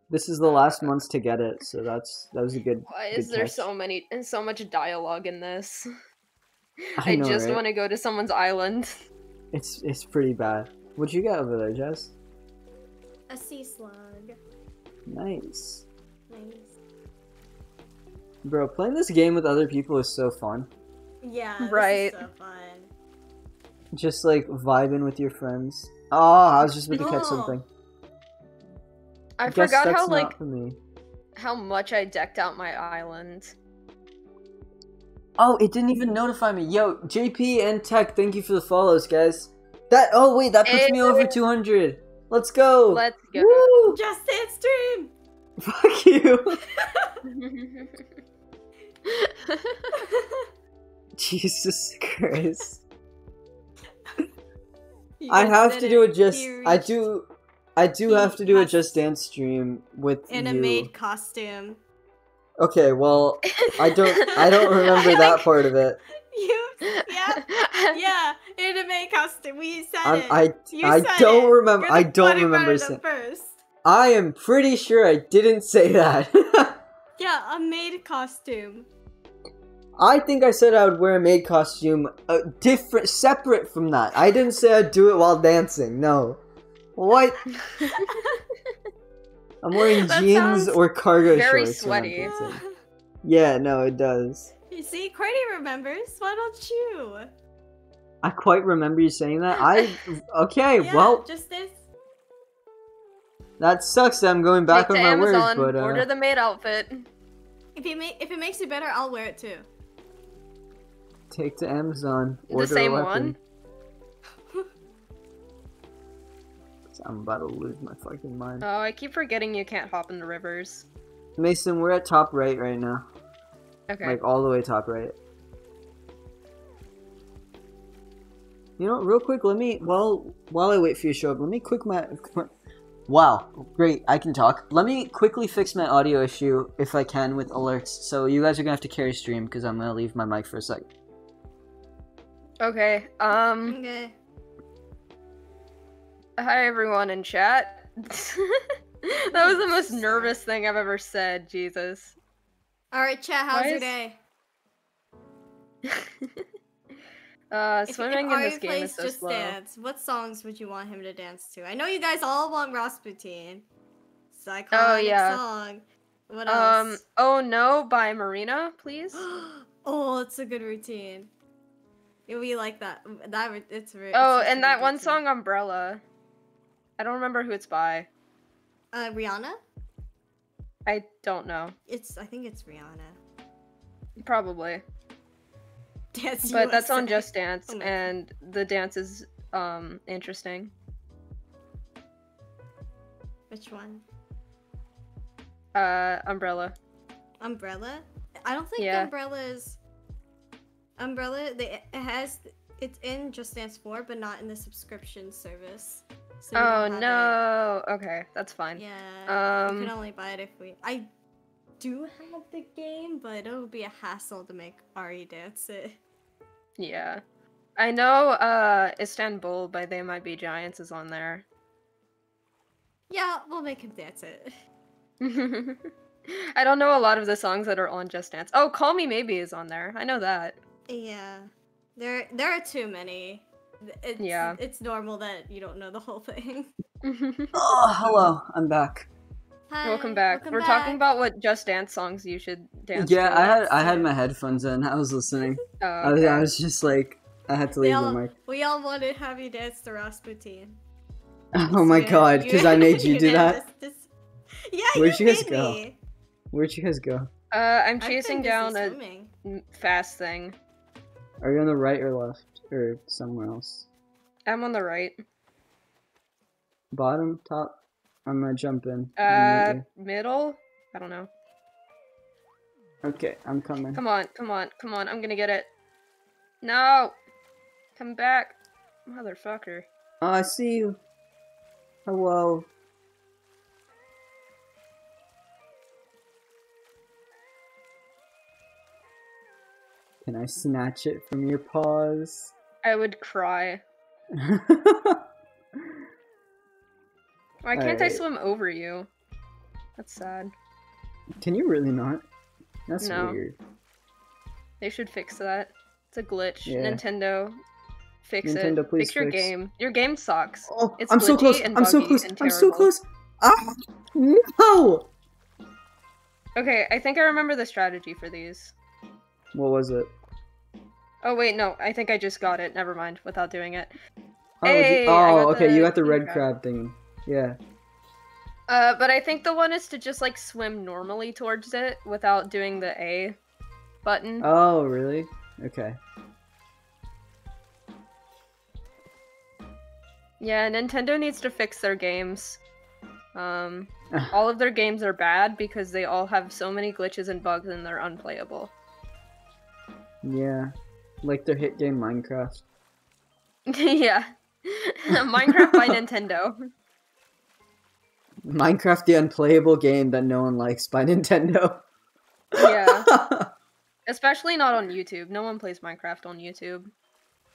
This is the last months to get it, so that's that was a good. Why good is there catch. so many and so much dialogue in this? I I, just right? want to go to someone's island. It's it's pretty bad. What'd you get over there, Jess? A sea slug. Nice, Nice. bro. Playing this game with other people is so fun. Yeah. this is Right. so fun. Just like vibing with your friends. Oh, I was just about to catch Oh. something. I Guess forgot how like for me. how much I decked out my island. Oh, it didn't even notify me. Yo, JP and Tech, thank you for the follows, guys. That oh wait, that puts me over 200. Let's go. Let's go. Woo! Just dance stream. Fuck you. Jesus Christ. I have to do it. it just You I do I do He have to do a just dance stream with in a you. maid costume. Okay, well, I don't I don't remember I that like- part of it. You. Yeah. Yeah. In a maid costume. We said I'm, it. I You I don't it. remember I don't remember saying first. I am pretty sure I didn't say that. Yeah, a maid costume. I think I said I would wear a maid costume uh, different, separate from that. I didn't say I'd do it while dancing. No. What? I'm wearing That jeans or cargo very shorts. Very sweaty. Yeah, no, it does. You see, Courtney remembers. Why don't you? I quite remember you saying that. I okay. Yeah, well, just this. that sucks. That I'm going back Take on to my Amazon, word, but uh, order the maid outfit. If it ma- if it makes you better, I'll wear it too. Take to Amazon. The same a one? I'm about to lose my fucking mind. Oh, I keep forgetting you can't hop in the rivers. Mason, we're at top right right now. Okay. Like all the way top right. You know, real quick, let me while while I wait for you to show up, let me quick my Wow, great, I can talk. Let me quickly fix my audio issue if I can with alerts. So you guys are gonna have to carry stream because I'm gonna leave my mic for a sec. okay. Um. Okay. Hi everyone in chat. that was the most nervous thing I've ever said. Jesus. All right, chat. How's Why your day? uh, swimming if in this game is so Just slow. Dance, what songs would you want him to dance to? I know you guys all want Rasputin. It's an iconic Oh, yeah. song. What Um. else? Oh no, by Marina, please. oh, it's a good routine. We like that. That it's. Oh, it's and that good one song, Umbrella. I don't remember who it's by. Uh, Rihanna. I don't know. It's. I think it's Rihanna. Probably. Dance But that's on Just Dance, Oh and the dance is um interesting. Which one? Uh, Umbrella. Umbrella. I don't think Yeah. Umbrella is. Umbrella. They, it has. It's in Just Dance 4, but not in the subscription service. So oh no. Okay, that's fine. Yeah. Um, we can only buy it if we. I do have the game, but it would be a hassle to make Ari dance it. Yeah. I know uh Istanbul by They Might Be Giants is on there. Yeah, we'll make him dance it. I don't know a lot of the songs that are on Just Dance. Oh, Call Me Maybe is on there. I know that. Yeah. There, there are too many. It's, Yeah. It's normal that you don't know the whole thing. Oh, hello, I'm back. Hi, welcome back. welcome We're talking about what Just Dance songs you should dance yeah, to. I had I had my headphones in. I was listening. Oh, I, was, okay. I was just like, I had to We leave all, the mic. we all want to have you dance to Rasputin. Oh my god, because I made you do that. this- this- Yeah, Where'd you you guys made go? me. Where'd you guys go? Uh, I'm chasing down a swimming. fast thing. Are you on the right or left or somewhere else? I'm on the right. Bottom, top. I'm gonna jump in. Uh, middle? I don't know. Okay, I'm coming. Come on, come on, come on. I'm gonna get it. No! Come back. Motherfucker. Oh, I see you. Hello. Can I snatch it from your paws? I would cry. Why can't I swim over you? That's sad. Can you really not? That's No. weird. They should fix that. It's a glitch. Yeah. Nintendo, fix Nintendo, it. please fix your fix. game. Your game sucks. Oh, It's I'm so close. and I'm so close. I'm so close. Ah, no. Okay, I think I remember the strategy for these. What was it? Oh wait, no, I think I just got it. Never mind, without doing it. Oh, did you- Hey, oh okay. the You got the red crab. crab thing. Yeah. Uh, but I think the one is to just like swim normally towards it without doing the A button. Oh, really? Okay. Yeah, Nintendo needs to fix their games. Um, all of their games are bad because they all have so many glitches and bugs and they're unplayable. Yeah. Like their hit game Minecraft. yeah. Minecraft by Nintendo. Minecraft, the unplayable game that no one likes by Nintendo. Yeah. Especially not on YouTube. No one plays Minecraft on YouTube.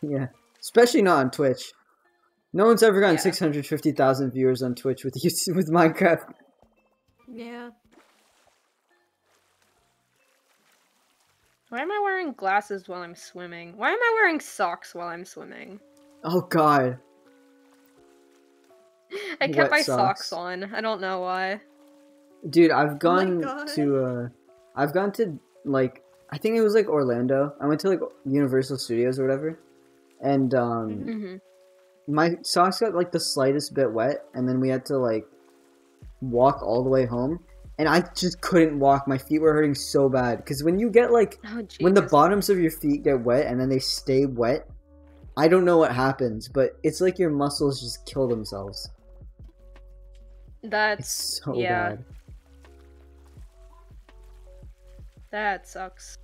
yeah. Especially not on Twitch. No one's ever gotten Yeah. 650,000 viewers on Twitch with YouTube, with Minecraft. Yeah. Why am I wearing glasses while I'm swimming? Why am I wearing socks while I'm swimming? Oh god. I kept Wet my socks. socks on. I don't know why. Dude, I've Oh gone God. to uh I've gone to like I think it was like Orlando. I went to like Universal Studios or whatever. And um hmm my socks got like the slightest bit wet and then we had to like walk all the way home and I just couldn't walk. My feet were hurting so bad because when you get like Oh, when the bottoms of your feet get wet and then they stay wet, I don't know what happens, but it's like your muscles just kill themselves. It's That's so yeah. bad. that sucks.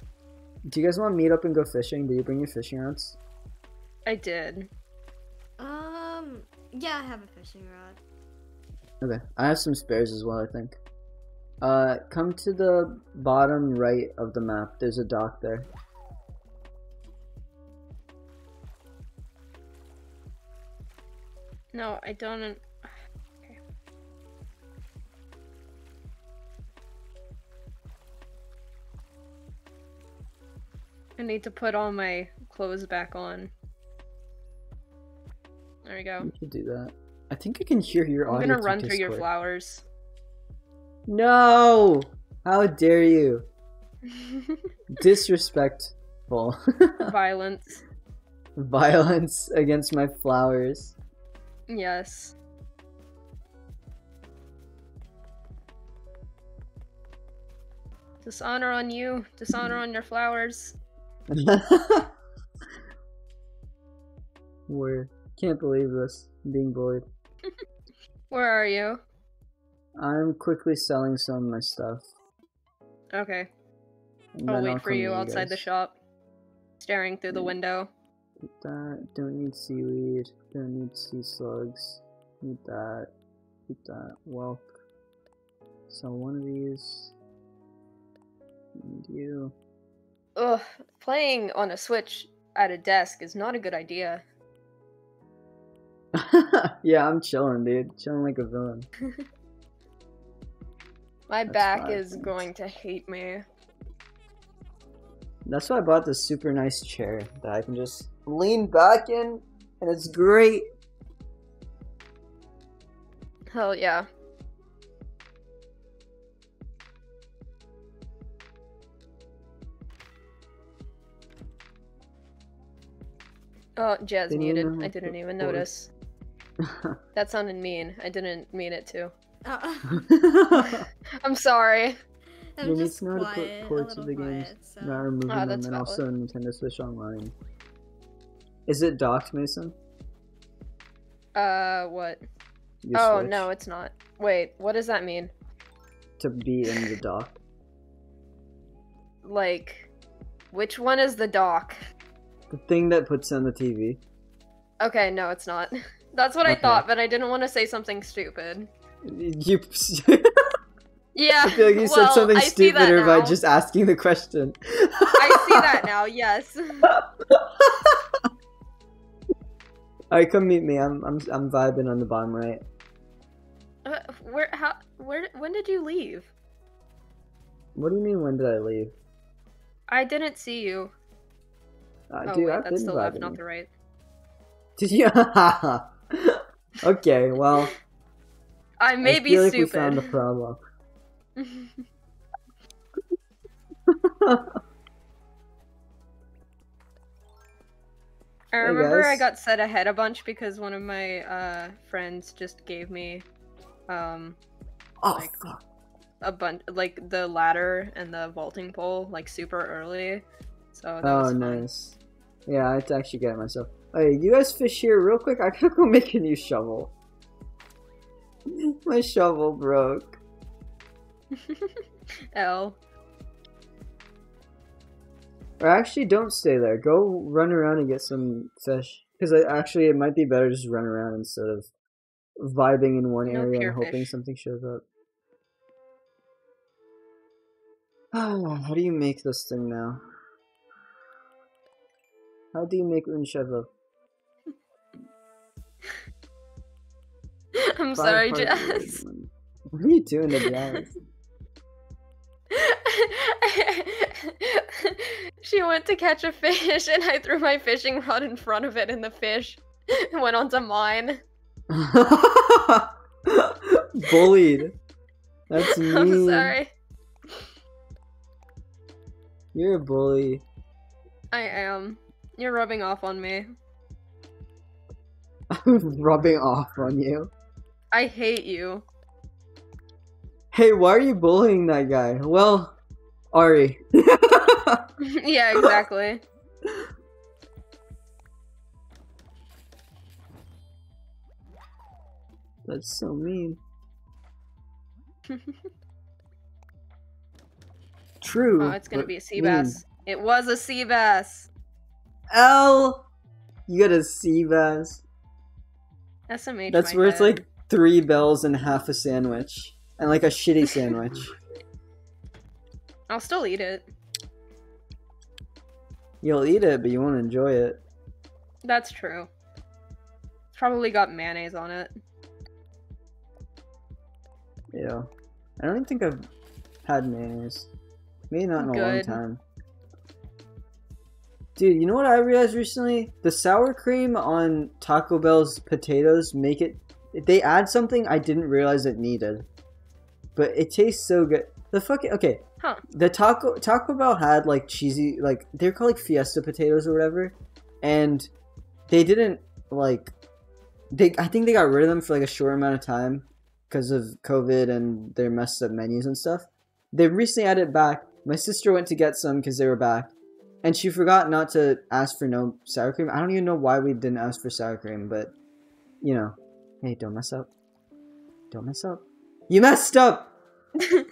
Do you guys want to meet up and go fishing? Do you bring your fishing rods? I did. Um, yeah, I have a fishing rod. Okay, I have some spares as well. I think. Uh, come to the bottom right of the map. There's a dock there. No, I don't. Okay. I need to put all my clothes back on. There we go. You should do that. I think I can hear your I'm audio. gonna run through your flowers. No! How dare you? Disrespectful. Violence. Violence against my flowers. Yes. Dishonor on you. Dishonor on your flowers. We're can't believe this. I'm being bullied. Where are you? I'm quickly selling some of my stuff. Okay. I'll wait for you outside the shop. Staring through the window. Need that. Don't need seaweed. Don't need sea slugs. Need that. Need that. Whelk. Sell one of these. Need you. Ugh. Playing on a Switch at a desk is not a good idea. yeah, I'm chilling, dude. Chilling like a villain. My That's back is points. going to hate me. That's why I bought this super nice chair that I can just lean back in, and it's great. Hell yeah. Oh, Jazz muted. I didn't even notice. That sounded mean. I didn't mean it to. Uh, I'm sorry. I'm You need just to know how to put ports of little the games so. Not removing Ah, them, that's and valid. also Nintendo Switch Online. Is it docked, Mason? Uh, what? Your oh, Switch? no, it's not. Wait, what does that mean? To be in the dock. Like, which one is the dock? The thing that puts on the TV. Okay, no, it's not. That's what I thought, but I didn't want to say something stupid. You. Yeah, I feel like you said something I stupider by just asking the question. I see that now. Yes. Alright, come meet me. I'm I'm I'm vibing on the bottom right. Uh, where? How? Where? When did you leave? What do you mean? When did I leave? I didn't see you. Uh, oh dude, wait, I've that's the left, not the right. Did you? okay, well, I may I be feel like stupid. we found the problem. I remember I guys. got set ahead a bunch because one of my uh, friends just gave me um, Oh Like- fuck! a bunch, like the ladder and the vaulting pole, like super early. So Oh, nice. Yeah, I had to actually get it myself. Hey, you guys fish here real quick. I gotta go make a new shovel. My shovel broke. L. Or actually, don't stay there. Go run around and get some fish. Because actually, it might be better to just run around instead of vibing in one No area and hoping fish. something shows up. Oh, How do you make this thing now? How do you make un shovel? I'm sorry. Jess. What are you doing to Jazz? she went to catch a fish and I threw my fishing rod in front of it and the fish went onto mine. Bullied. That's mean. I'm sorry. You're a bully. I am. You're rubbing off on me. I'm rubbing off on you. I hate you. Hey, why are you bullying that guy? Well, Ari. yeah, exactly. That's so mean. True. Oh, it's gonna be a sea mean. bass. It was a sea bass. L. You got a sea bass. SMH. That's worth head. like three bells and half a sandwich, and like a shitty sandwich. I'll still eat it. You'll eat it, but you won't enjoy it. That's true. It's probably got mayonnaise on it. Yeah. I don't even think I've had mayonnaise. Maybe not in a long time. Dude, you know what I realized recently? The sour cream on Taco Bell's potatoes make it. They add something I didn't realize it needed, but it tastes so good. The fucking okay. Huh. The taco Taco Bell had like cheesy like they're called like Fiesta potatoes or whatever, and they didn't like. They I think they got rid of them for like a short amount of time because of COVID and their messed up menus and stuff. They recently added it back. My sister went to get some because they were back, and she forgot not to ask for no sour cream. I don't even know why we didn't ask for sour cream, but you know, hey, don't mess up. Don't mess up. You messed up. no,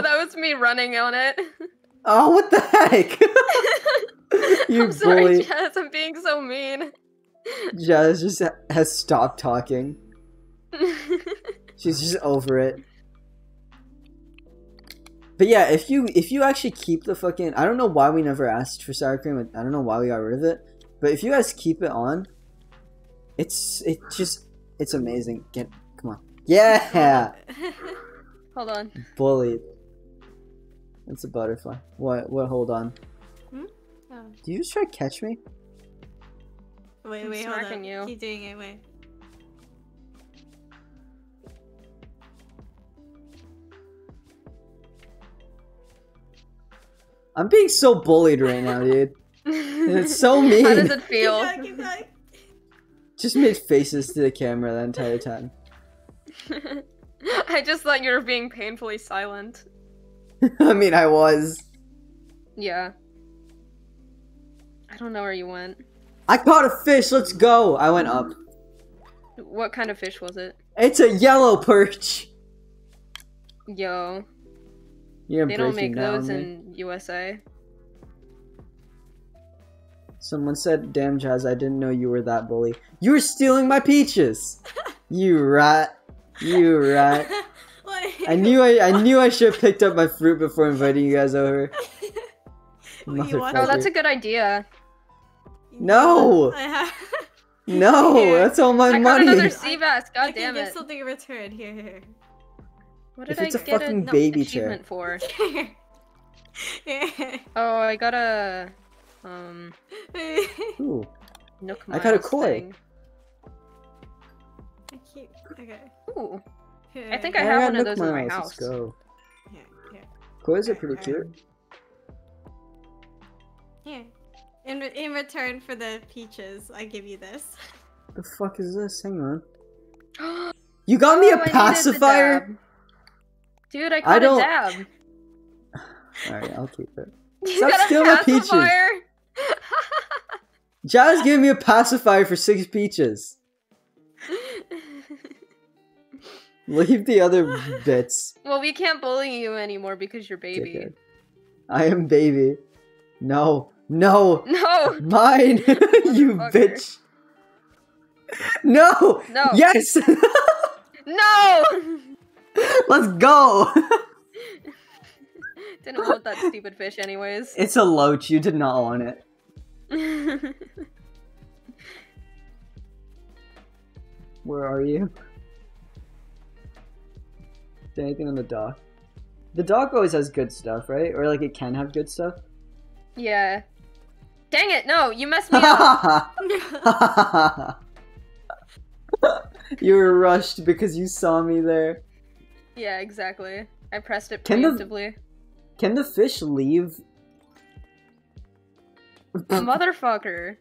that was me running on it. Oh, what the heck? You I'm sorry. Jess. I'm being so mean. Jazz just has stopped talking. She's just over it. But yeah, if you if you actually keep the fucking I don't know why we never asked for sour cream. I don't know why we got rid of it. But if you guys keep it on, it's it just it's amazing. Get come on. Yeah. Hold on. Bullied. It's a butterfly. What what hold on. Hmm? Oh. Do you just try to catch me? Wait, I'm wait, hold smacking on. you. Keep doing it, wait. I'm being so bullied right now, dude. It's so mean. How does it feel? Keep going, keep going. Just made faces to the camera the entire time. I just thought you were being painfully silent. I mean, I was. Yeah. I don't know where you went. I caught a fish. Let's go. I went up. What kind of fish was it? It's a yellow perch. Yo, You're they don't make down those in USA. Someone said, "Damn, Jazz, I didn't know you were that bully. You were stealing my peaches. you rat. You rat. I knew I, I knew I should have picked up my fruit before inviting you guys over. Wait, Oh, that's a good idea. No. No, Here. that's all my I got money. another sea bass. I God can damn give it! something in return. Here, here. What did I it's a get fucking no, baby chair. for? Here. Here. Oh, I got a um Ooh, Nook I got a Miles koi. thing. I keep. Okay. Ooh, Here. I think I I have got one of Nook those in my house. Let's go. Here, here, Koi's are pretty cute. here. In, re- in return for the peaches, I give you this. The fuck is this? Hang on. You got me Oh, I a needed pacifier? dab. Dude, I I don't- a dab. Alright, I'll keep it. You Stop got a stealing my peaches. Jazz gave me a pacifier for six peaches. Leave the other bits. well, we can't bully you anymore because you're baby. dickhead. I am baby. No. No. No, Mine. you bitch. No. No. Yes. no. Let's go. Didn't want that stupid fish, anyways. it's a loach. You did not want it. Where are you? Is there anything on the dock? The dock always has good stuff, right? Or like it can have good stuff. yeah. Dang it! No, you messed me up. you were rushed because you saw me there. yeah, exactly. I pressed it Can the- preemptively. Can the fish leave? Motherfucker.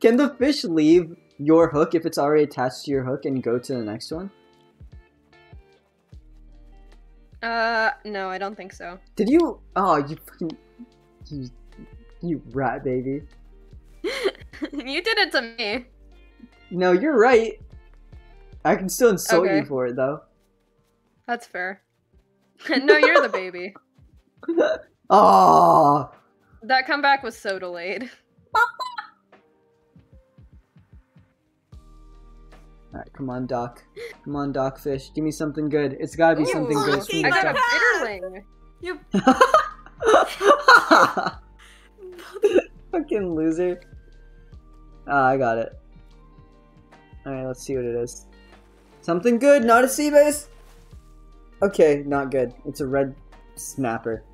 Can the fish leave your hook if it's already attached to your hook and go to the next one? Uh, no, I don't think so. Did you? Oh, you fucking, you, you rat baby. you did it to me. No, you're right. I can still insult Okay. you for it though. That's fair. no, you're the baby. Oh, That comeback was so delayed. Alright, come on, Doc. Come on, Doc Fish. Give me something good. It's gotta be something good. Monkey Sweet I got a Like bitterling. You Fucking loser. Ah, I got it. Alright, let's see what it is. Something good, not a sea bass. Okay, not good. It's a red snapper.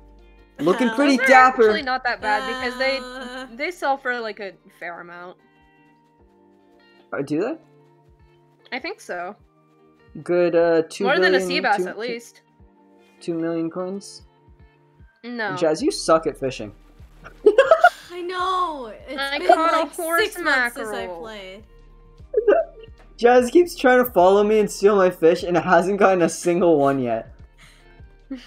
Looking pretty Those are dapper. Actually, not that bad because they Uh, they sell for like a fair amount. Oh, do they? I think so. Good, uh, two More than a sea bass, two- at least. Two million coins. No. Jazz, you suck at fishing. I know. It's I been caught a like horse six months since I mackerel. played. Jazz keeps trying to follow me and steal my fish, and it hasn't gotten a single one yet.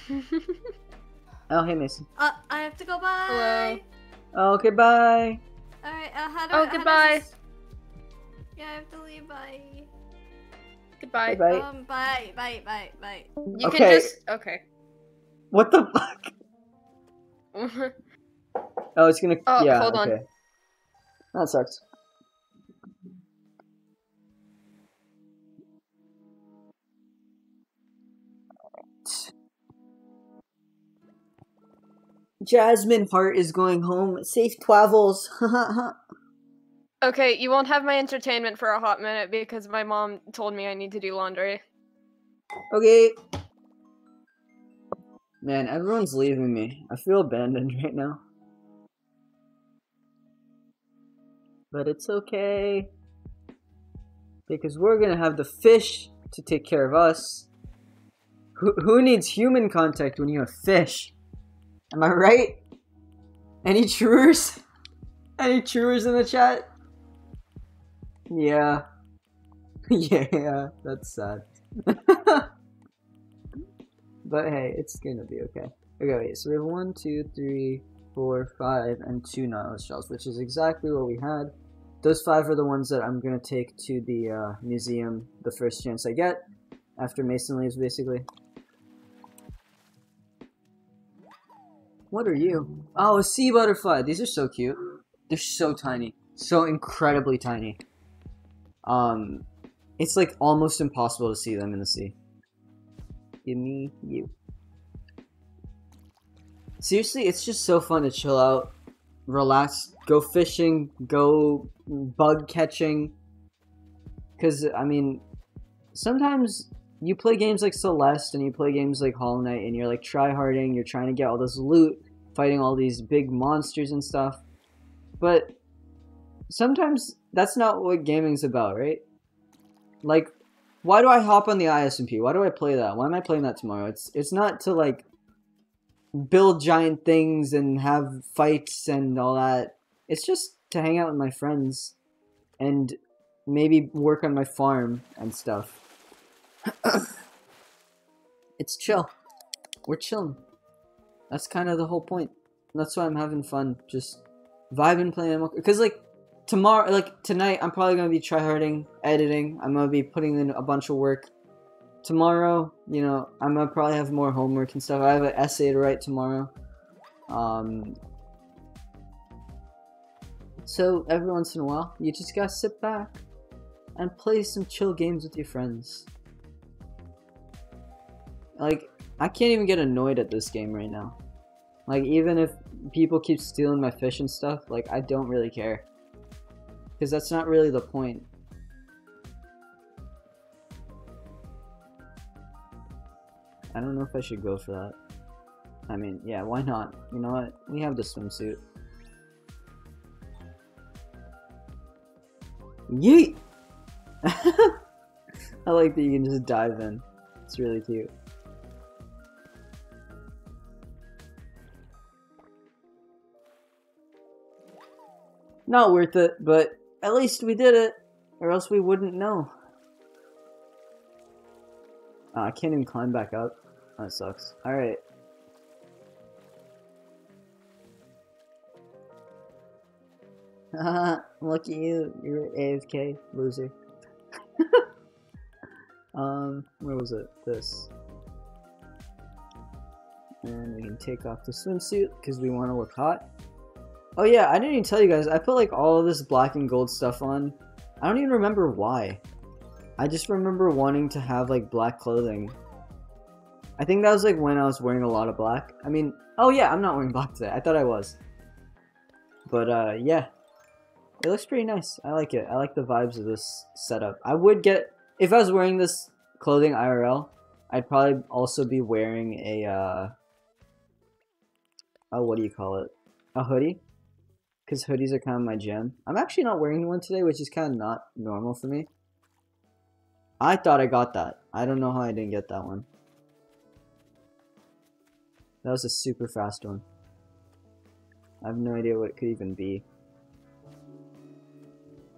Oh, hey, Mason. Uh, I have to go. Bye. Hello. Oh, okay, bye. All right. Uh, how do Oh, how goodbye. this- Yeah, I have to leave. Bye. Goodbye. Bye. Um. Bye. Bye. Bye. Bye. You Okay. can just okay. What the fuck? Oh, it's gonna. Oh, yeah, hold on. That sucks. Jasmine Hart is going home. Safe travels. okay, you won't have my entertainment for a hot minute because my mom told me I need to do laundry. okay. Man, everyone's leaving me. I feel abandoned right now. But it's okay. Because we're gonna have the fish to take care of us. Who, who needs human contact when you have fish? Am I right? Any truers? Any truers in the chat? Yeah. yeah, that's sad. but hey, it's gonna be okay. Okay, wait, so we have one, two, three, four, five, and two Nautilus shells, which is exactly what we had. Those five are the ones that I'm gonna take to the uh, museum the first chance I get, after Mason leaves, basically. What are you? Oh, a sea butterfly. These are so cute. They're so tiny. So incredibly tiny. Um, it's like almost impossible to see them in the sea. Give me you. Seriously, it's just so fun to chill out, relax, go fishing, go bug catching. Because, I mean, sometimes you play games like Celeste and you play games like Hollow Knight and you're like tryharding, you're trying to get all this loot, fighting all these big monsters and stuff. But sometimes that's not what gaming's about, right? Like, why do I hop on the ISMP? Why do I play that? Why am I playing that tomorrow? It's it's not to like build giant things and have fights and all that. It's just to hang out with my friends and maybe work on my farm and stuff. It's chill. We're chilling. That's kind of the whole point. That's why I'm having fun. Just vibing, playing Because, like, tomorrow, like, tonight, I'm probably going to be tryharding, editing. I'm to be putting in a bunch of work. Tomorrow, you know, I'm to probably have more homework and stuff. I have an essay to write tomorrow. Um, so, every once in a while, you just gotta sit back and play some chill games with your friends. Like, I can't even get annoyed at this game right now. Like, even if people keep stealing my fish and stuff, like, I don't really care. Because that's not really the point. I don't know if I should go for that. I mean, yeah, why not? You know what? We have the swimsuit. Yeet! I like that you can just dive in. It's really cute. Not worth it, but at least we did it, or else we wouldn't know. Uh, I can't even climb back up. That sucks. Alright. Haha, lucky you. You're AFK, loser. um, where was it? This. And we can take off the swimsuit because we want to look hot. Oh yeah, I didn't even tell you guys. I put like all of this black and gold stuff on. I don't even remember why. I just remember wanting to have like black clothing. I think that was like when I was wearing a lot of black. I mean, oh yeah, I'm not wearing black today. I thought I was. But uh, yeah, it looks pretty nice. I like it. I like the vibes of this setup. I would get if I was wearing this clothing IRL. I'd probably also be wearing a uh, oh, what do you call it? A hoodie, because hoodies are kind of my jam. I'm actually not wearing one today, which is kind of not normal for me. I thought I got that. I don't know how I didn't get that one. That was a super fast one. I have no idea what it could even be.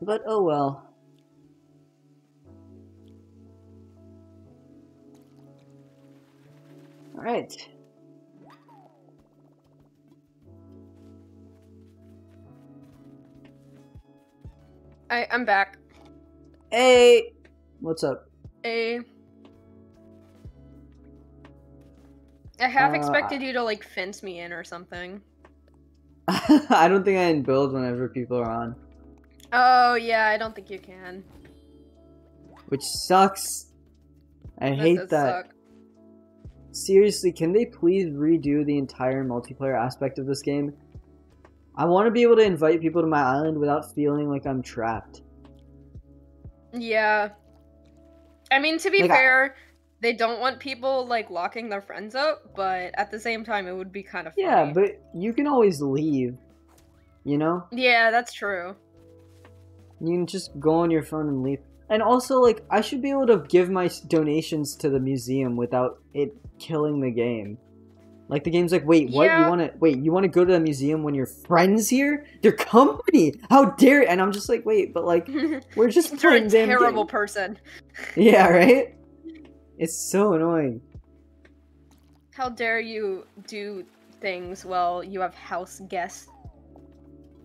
But oh well. Alright. I I'm back. Hey! What's up? A. I half Uh, expected you to like fence me in or something. I don't think I can build whenever people are on. Oh yeah, I don't think you can. Which sucks. I That hate that. suck. Seriously, can they please redo the entire multiplayer aspect of this game? I want to be able to invite people to my island without feeling like I'm trapped. Yeah. I mean, to be Like, I- fair, they don't want people like locking their friends up, but at the same time, it would be kind of funny. Yeah, but you can always leave. You know? yeah, that's true. You can just go on your phone and leave. And also, like, I should be able to give my donations to the museum without it killing the game. Like the game's like, wait, what? You want to wait? You want to go to the museum when your friends here? Their company? How dare? And I'm just like, wait, but like, we're just You're a terrible game. person. Yeah, right. It's so annoying. How dare you do things while you have house guests?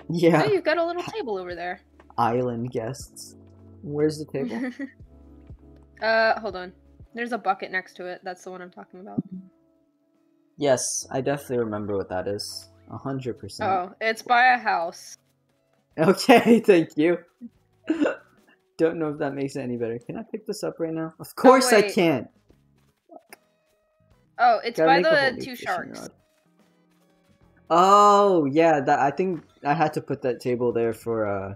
Yeah, Oh, you've got a little table over there. island guests. Where's the table? uh, hold on. There's a bucket next to it. That's the one I'm talking about. Yes, I definitely remember what that is. A hundred percent. Oh, it's by a house. Okay, thank you. Don't know if that makes it any better. Can I pick this up right now? Of course I can't. Oh, it's Gotta by make a whole the two sharks. rod. Oh yeah, that I think I had to put that table there for uh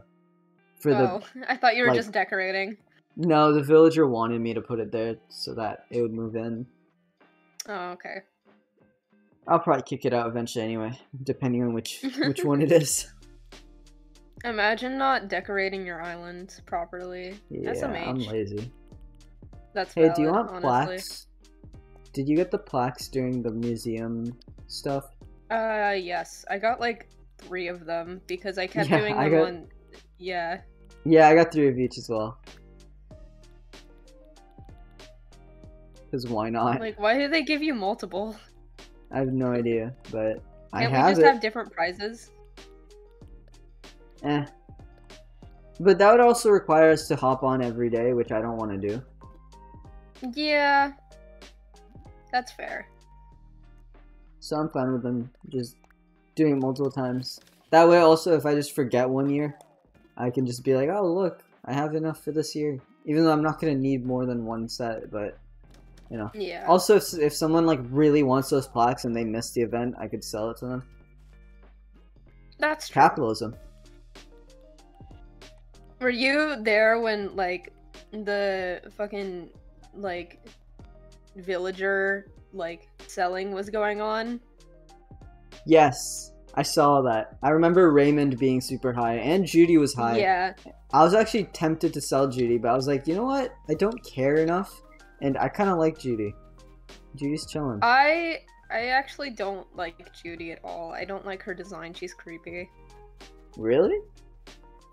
for the Oh, I thought you were like- just decorating. no the villager wanted me to put it there so that it would move in. Oh, okay. I'll probably kick it out eventually anyway, depending on which which one it is. Imagine not decorating your island properly. Yeah, SMH. I'm lazy. That's Hey, do you want honestly. plaques? Did you get the plaques during the museum stuff? Uh, yes. I got like three of them because I kept Yeah, doing I them got- on. Yeah. Yeah, I got three of each as well. Because why not? Like, why do they give you multiple? I have no idea, but I Can't we have just it. have different prizes? Eh. But that would also require us to hop on every day, which I don't want to do. Yeah. That's fair. So I'm fine with them just doing it multiple times. That way, also, if I just forget one year, I can just be like, oh, look, I have enough for this year. Even though I'm not going to need more than one set, but, you know. Yeah. Also, if, if someone, like, really wants those plaques and they miss the event, I could sell it to them. That's true. Capitalism. Were you there when like the fucking like villager like selling was going on? Yes, I saw that. I remember Raymond being super high, and Judy was high. Yeah. I was actually tempted to sell Judy, but I was like, you know what? I don't care enough, and I kind of like Judy. Judy's chilling. I I actually don't like Judy at all. I don't like her design. She's creepy. really?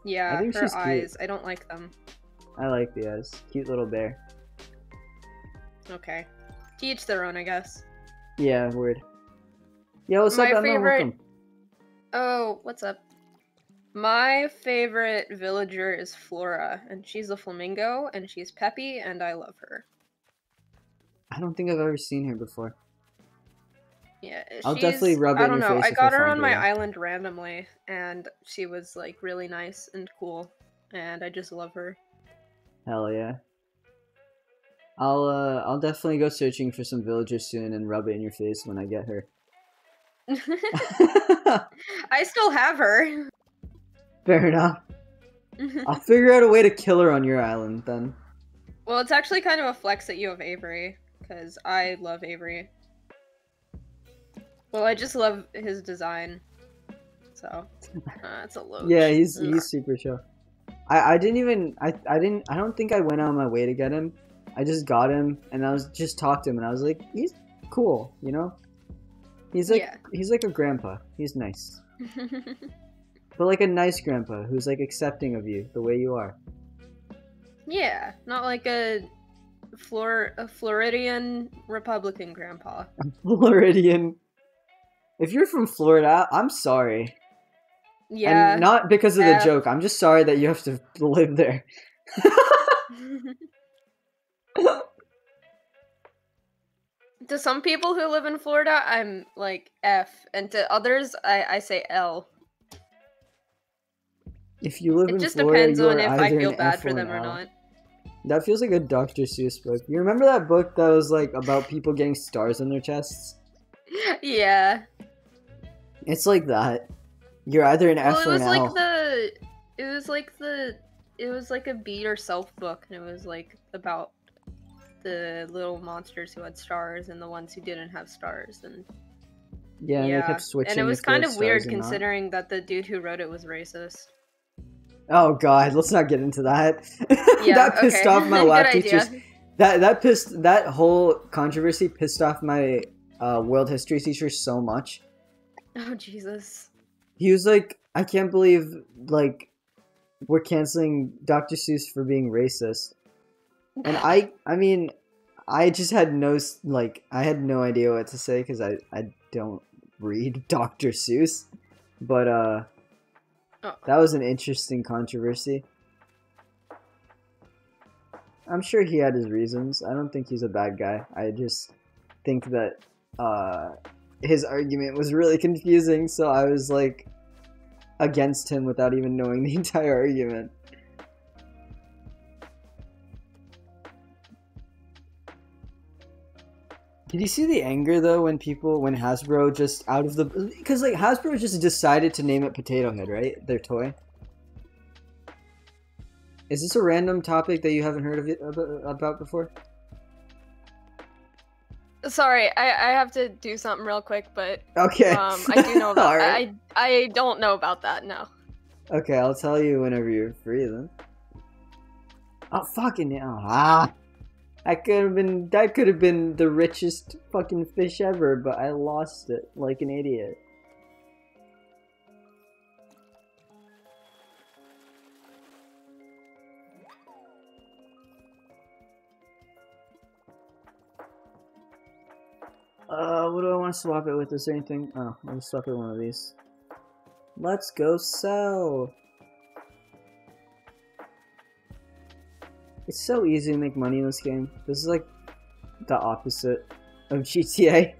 Yeah, I think her she's cute. eyes. I don't like them. I like the eyes. Cute little bear. Okay. To each their own, I guess. Yeah, weird. Yeah, what's My up, favorite-. Oh, what's up? My favorite villager is Flora, and she's a flamingo, and she's peppy, and I love her. I don't think I've ever seen her before. Yeah, I'll she's- definitely rub it I don't know. I got her on my island randomly, and she was like really nice and cool, and I just love her. Hell yeah. I'll uh I'll definitely go searching for some villagers soon and rub it in your face when I get her. I still have her. Fair enough. I'll figure out a way to kill her on your island then. well, it's actually kind of a flex that you have Avery, because I love Avery. Well, I just love his design. So, uh, a load. Yeah, he's Ugh. he's super chill. I I didn't even I I didn't I don't think I went out of my way to get him. I just got him and I was just talked to him and I was like, he's cool, you know. He's like Yeah. he's like a grandpa. He's nice, but like a nice grandpa who's like accepting of you the way you are. yeah, not like a Flor a Floridian Republican grandpa. Floridian. If you're from Florida, I'm sorry. Yeah. And not because of the joke. I'm just sorry that you have to live there. to some people who live in Florida, I'm like F, and to others, I, I say L. If you live It in just depends on if I feel bad F for them or L. not. That feels like a Dr. Seuss book. You remember that book that was like about people getting stars on their chests? yeah. It's like that. You're either an F Well, it or was an like the, it was like the, it was like a Dr. Seuss book, and it was like about the little monsters who had stars and the ones who didn't have stars, and Yeah, and they kept switching. and it was kind of weird considering that the dude who wrote it was racist. Oh god, let's not get into that. Yeah, that pissed okay. off my lab idea. teachers. That that pissed that whole controversy pissed off my uh, world history teacher so much. Oh Jesus. He was like, I can't believe like we're canceling Dr. Seuss for being racist. And I I mean, I just had no like I had no idea what to say cuz I I don't read Dr. Seuss. But uh Oh. that was an interesting controversy. I'm sure he had his reasons. I don't think he's a bad guy. I just think that uh his argument was really confusing, so I was like against him without even knowing the entire argument. Did you see the anger though when people when Hasbro just out of the because like Hasbro just decided to name it Potato Head, right? Their toy. Is this a random topic that you haven't heard of it about, before? Sorry, I, I have to do something real quick, but Okay. um, I do know about Alright. I I don't know about that. No. Okay, I'll tell you whenever you're free then. Oh fucking hell. Ah. That could have been that could have been the richest fucking fish ever, but I lost it like an idiot. Uh, what do I want to swap it with? Is there anything? Oh, I'll swap it with one of these. Let's go sell. It's so easy to make money in this game. This is like the opposite of GTA.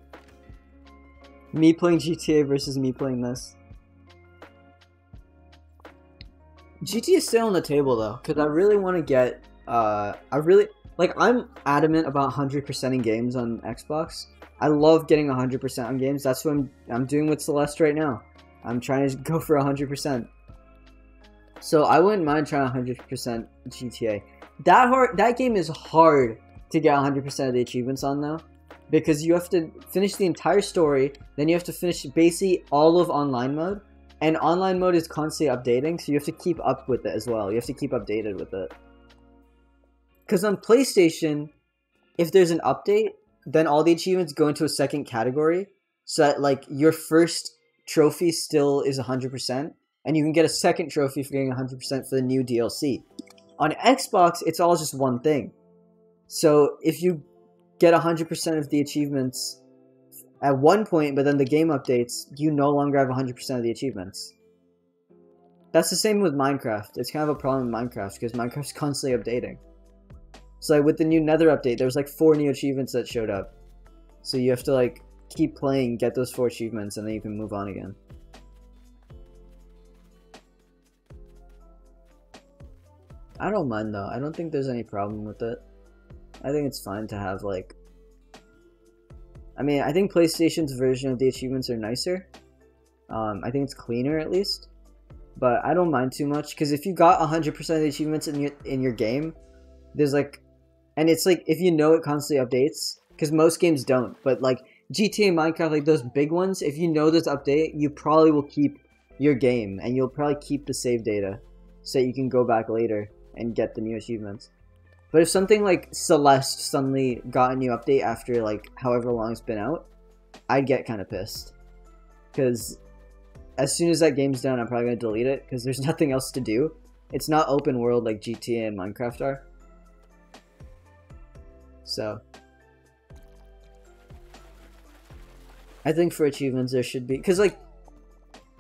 Me playing GTA versus me playing this. GTA is still on the table though, because I really want to get. Uh, I really like. I'm adamant about 100% in games on Xbox. I love getting 100% on games. That's what I'm. I'm doing with Celeste right now. I'm trying to go for 100%. So I wouldn't mind trying 100% GTA. That hard. That game is hard to get 100% of the achievements on though, because you have to finish the entire story. Then you have to finish basically all of online mode, and online mode is constantly updating. So you have to keep up with it as well. You have to keep updated with it. Because on PlayStation, if there's an update, then all the achievements go into a second category, so that like your first trophy still is 100%, and you can get a second trophy for getting 100% for the new DLC. On Xbox, it's all just one thing. So if you get 100% of the achievements at one point, but then the game updates, you no longer have 100% of the achievements. That's the same with Minecraft. It's kind of a problem with Minecraft because Minecraft's constantly updating. So like with the new Nether update, there was like four new achievements that showed up. So you have to like keep playing, get those four achievements, and then you can move on again. I don't mind though. I don't think there's any problem with it. I think it's fine to have like. I mean, I think PlayStation's version of the achievements are nicer. Um, I think it's cleaner at least, but I don't mind too much because if you got 100% of the achievements in your in your game, there's like, and it's like if you know it constantly updates because most games don't, but like GTA Minecraft, like those big ones, if you know this update, you probably will keep your game and you'll probably keep the save data so you can go back later and get the new achievements. But if something like Celeste suddenly got a new update after like however long it's been out, I'd get kind of pissed. Because as soon as that game's done, I'm probably going to delete it because there's nothing else to do. It's not open world like GTA and Minecraft are. So. I think for achievements there should be. Because like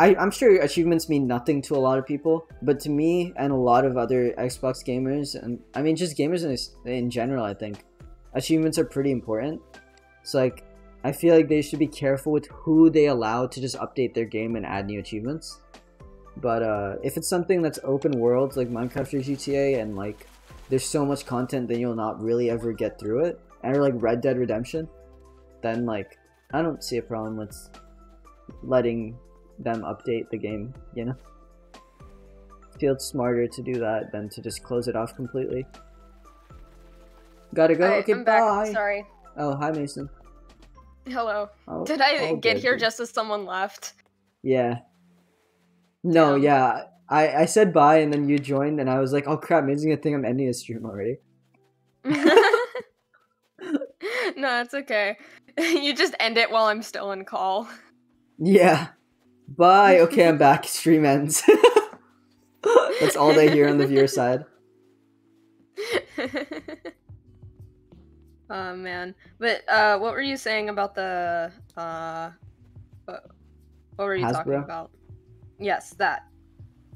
I, I'm sure achievements mean nothing to a lot of people, but to me and a lot of other Xbox gamers, and I mean just gamers in, in general, I think achievements are pretty important. So like, I feel like they should be careful with who they allow to just update their game and add new achievements. But uh, if it's something that's open world like Minecraft or GTA, and like there's so much content that you'll not really ever get through it, or like Red Dead Redemption, then like I don't see a problem with letting them update the game, you know? Feels smarter to do that than to just close it off completely. Gotta go. Alright, okay, I'm bye. back. Sorry. Oh, hi, Mason. Hello. Oh, Did I get good, here just as someone left? Yeah. No, Damn. yeah. I, I said bye and then you joined and I was like, oh crap, Mason's gonna think I'm ending the stream already. no, it's okay. You just end it while I'm still in call. Yeah. Bye. Okay, I'm back. Stream ends. That's all they hear on the viewer side. oh man. But uh what were you saying about the uh what, what were you talking about? Yes, that.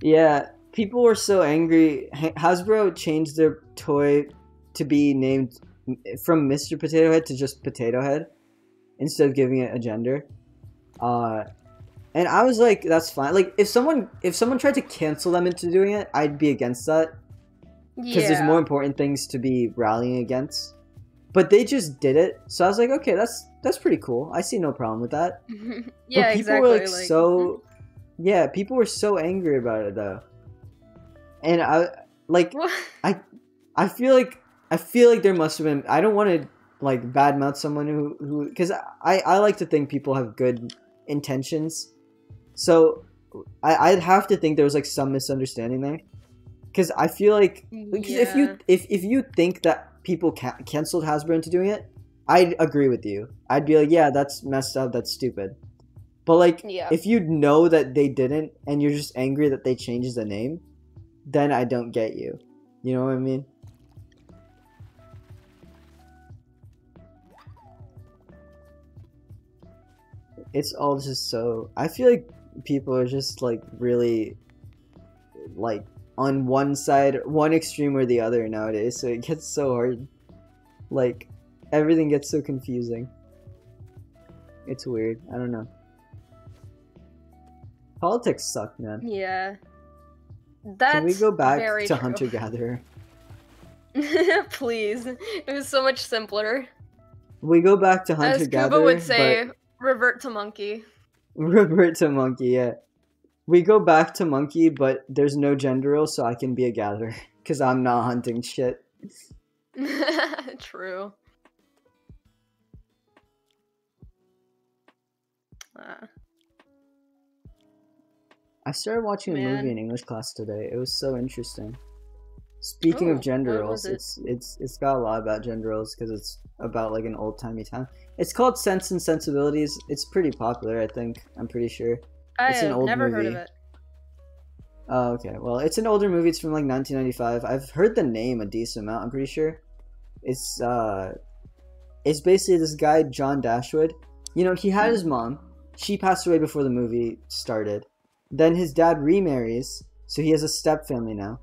Yeah, people were so angry. Hasbro changed their toy to be named from Mr. Potato Head to just Potato Head instead of giving it a gender. Uh, and I was like, that's fine. Like, if someone if someone tried to cancel them into doing it, I'd be against that because Yeah. there's more important things to be rallying against. But they just did it, so I was like, okay, that's that's pretty cool. I see no problem with that. yeah, but people exactly. were like, like- so yeah people were so angry about it though and i like What? i feel like i feel like there must have been i don't want to like badmouth someone who who because i i like to think people have good intentions so i i'd have to think there was like some misunderstanding there because i feel like because if you if, if you think that people ca- canceled hasbro into doing it i'd agree with you i'd be like yeah that's messed up that's stupid but like Yeah. if you know that they didn't and you're just angry that they changed the name, then I don't get you. You know what I mean? It's all just so I feel like people are just like really like on one side, one extreme or the other nowadays, so it gets so hard. Like everything gets so confusing. It's weird. I don't know. Politics suck, man. Yeah. That's Can we go back to true. hunter gatherer? Please. It was so much simpler. We go back to hunter As gatherer. Kuba would say, revert to monkey. revert to monkey. Yeah, we go back to monkey, but there's no gender role, so I can be a gatherer because I'm not hunting shit. True. Ah. I started watching a movie in English class today. It was so interesting. Speaking Oh, of gender roles, it? it's it's it's got a lot about gender roles because it's about like an old timey time. It's called Sense and Sensibilities. It's pretty popular, I think. I'm pretty sure. I It's an have old never heard of movie. it. Oh, okay. Well, it's an older movie. It's from like 1995. I've heard the name a decent amount. I'm pretty sure. It's uh, it's basically this guy John Dashwood. You know, he had his mom. She passed away before the movie started. Then his dad remarries, so he has a step family now,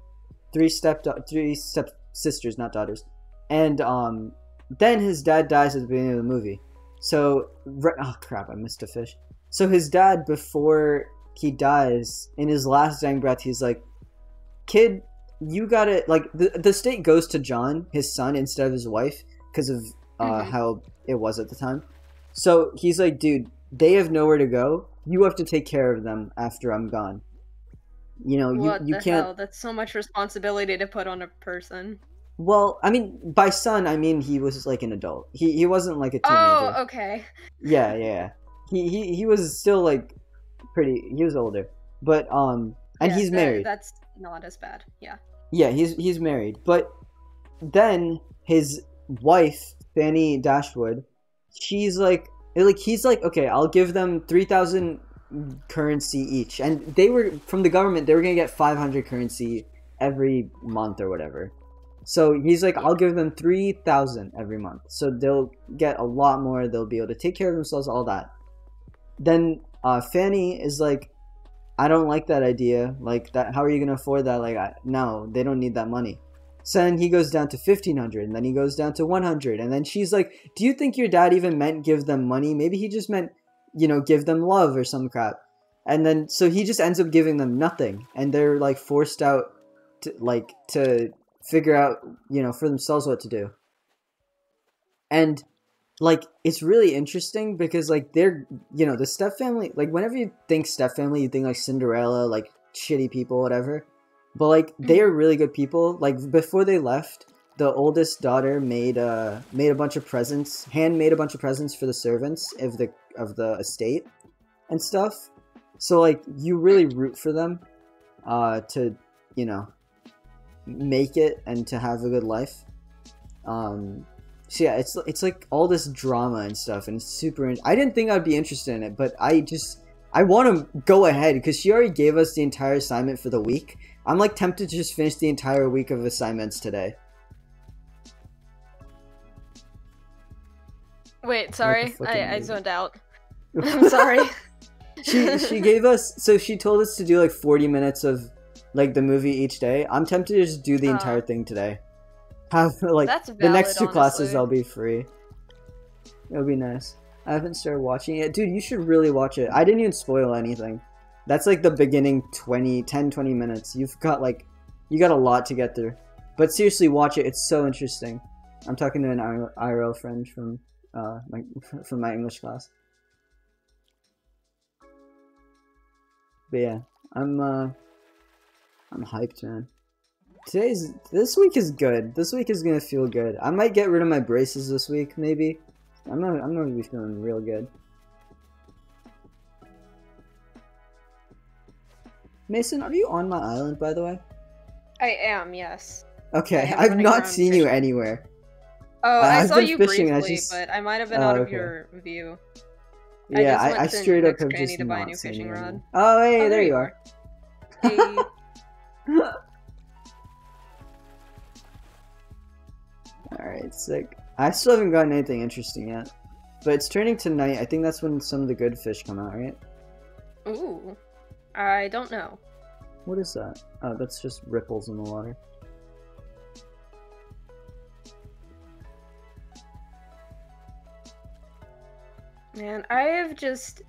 three step three step sisters, not daughters. And um, then his dad dies at the beginning of the movie. So oh crap, I missed a fish. So his dad, before he dies, in his last dying breath, he's like, "Kid, you gotta like the the state goes to John, his son, instead of his wife because of uh, mm-hmm. how it was at the time. So he's like, dude, they have nowhere to go. You have to take care of them after I'm gone. You know, what you, you can't. Hell? That's so much responsibility to put on a person. Well, I mean, by son, I mean he was like an adult. He he wasn't like a teenager. Oh, okay. Yeah, yeah. He he he was still like pretty. He was older, but um, and yeah, he's married. That's not as bad. Yeah. Yeah, he's he's married, but then his wife Fanny Dashwood, she's like like he's like okay, I'll give them three thousand currency each, and they were from the government. They were gonna get five hundred currency every month or whatever. So he's like, I'll give them three thousand every month, so they'll get a lot more. They'll be able to take care of themselves, all that. Then uh, Fanny is like, I don't like that idea. Like that, how are you gonna afford that? Like, I, no, they don't need that money. So then he goes down to 1500 and then he goes down to 100 and then she's like, "Do you think your dad even meant give them money? Maybe he just meant, you know, give them love or some crap." And then so he just ends up giving them nothing and they're like forced out to like to figure out, you know, for themselves what to do. And like it's really interesting because like they're, you know, the step family, like whenever you think step family, you think like Cinderella, like shitty people whatever but like they are really good people. Like before they left, the oldest daughter made uh made a bunch of presents, hand made a bunch of presents for the servants of the of the estate and stuff. So like you really root for them uh to, you know, make it and to have a good life. Um so yeah, it's it's like all this drama and stuff and it's super in- I didn't think I'd be interested in it, but I just I want to go ahead because she already gave us the entire assignment for the week I'm like tempted to just finish the entire week of assignments today. Wait, sorry, I, I zoned out. I'm sorry. she she gave us so she told us to do like 40 minutes of like the movie each day. I'm tempted to just do the uh, entire thing today. Have like valid, the next two honestly. classes I'll be free. It'll be nice. I haven't started watching it. Dude, you should really watch it. I didn't even spoil anything. That's like the beginning 20, 10, 20 minutes. You've got like, you got a lot to get through. But seriously, watch it. It's so interesting. I'm talking to an IRL friend from uh, my from my English class. But yeah, I'm uh, I'm hyped, man. Today's this week is good. This week is gonna feel good. I might get rid of my braces this week, maybe. I'm not. I'm gonna be feeling real good. Mason, are you on my island, by the way? I am, yes. Okay, I've not seen fishing. you anywhere. Oh, I, I saw you briefly, just... but I might have been oh, out of oh, okay. your view. Yeah, I, I, I straight up have just to buy a new fishing rod. Oh, hey, oh, there, there, you are. are. Hey. Alright, sick. I still haven't gotten anything interesting yet. But it's turning to night. I think that's when some of the good fish come out, right? Ooh. I don't know. What is that? Oh, that's just ripples in the water. Man, I have just.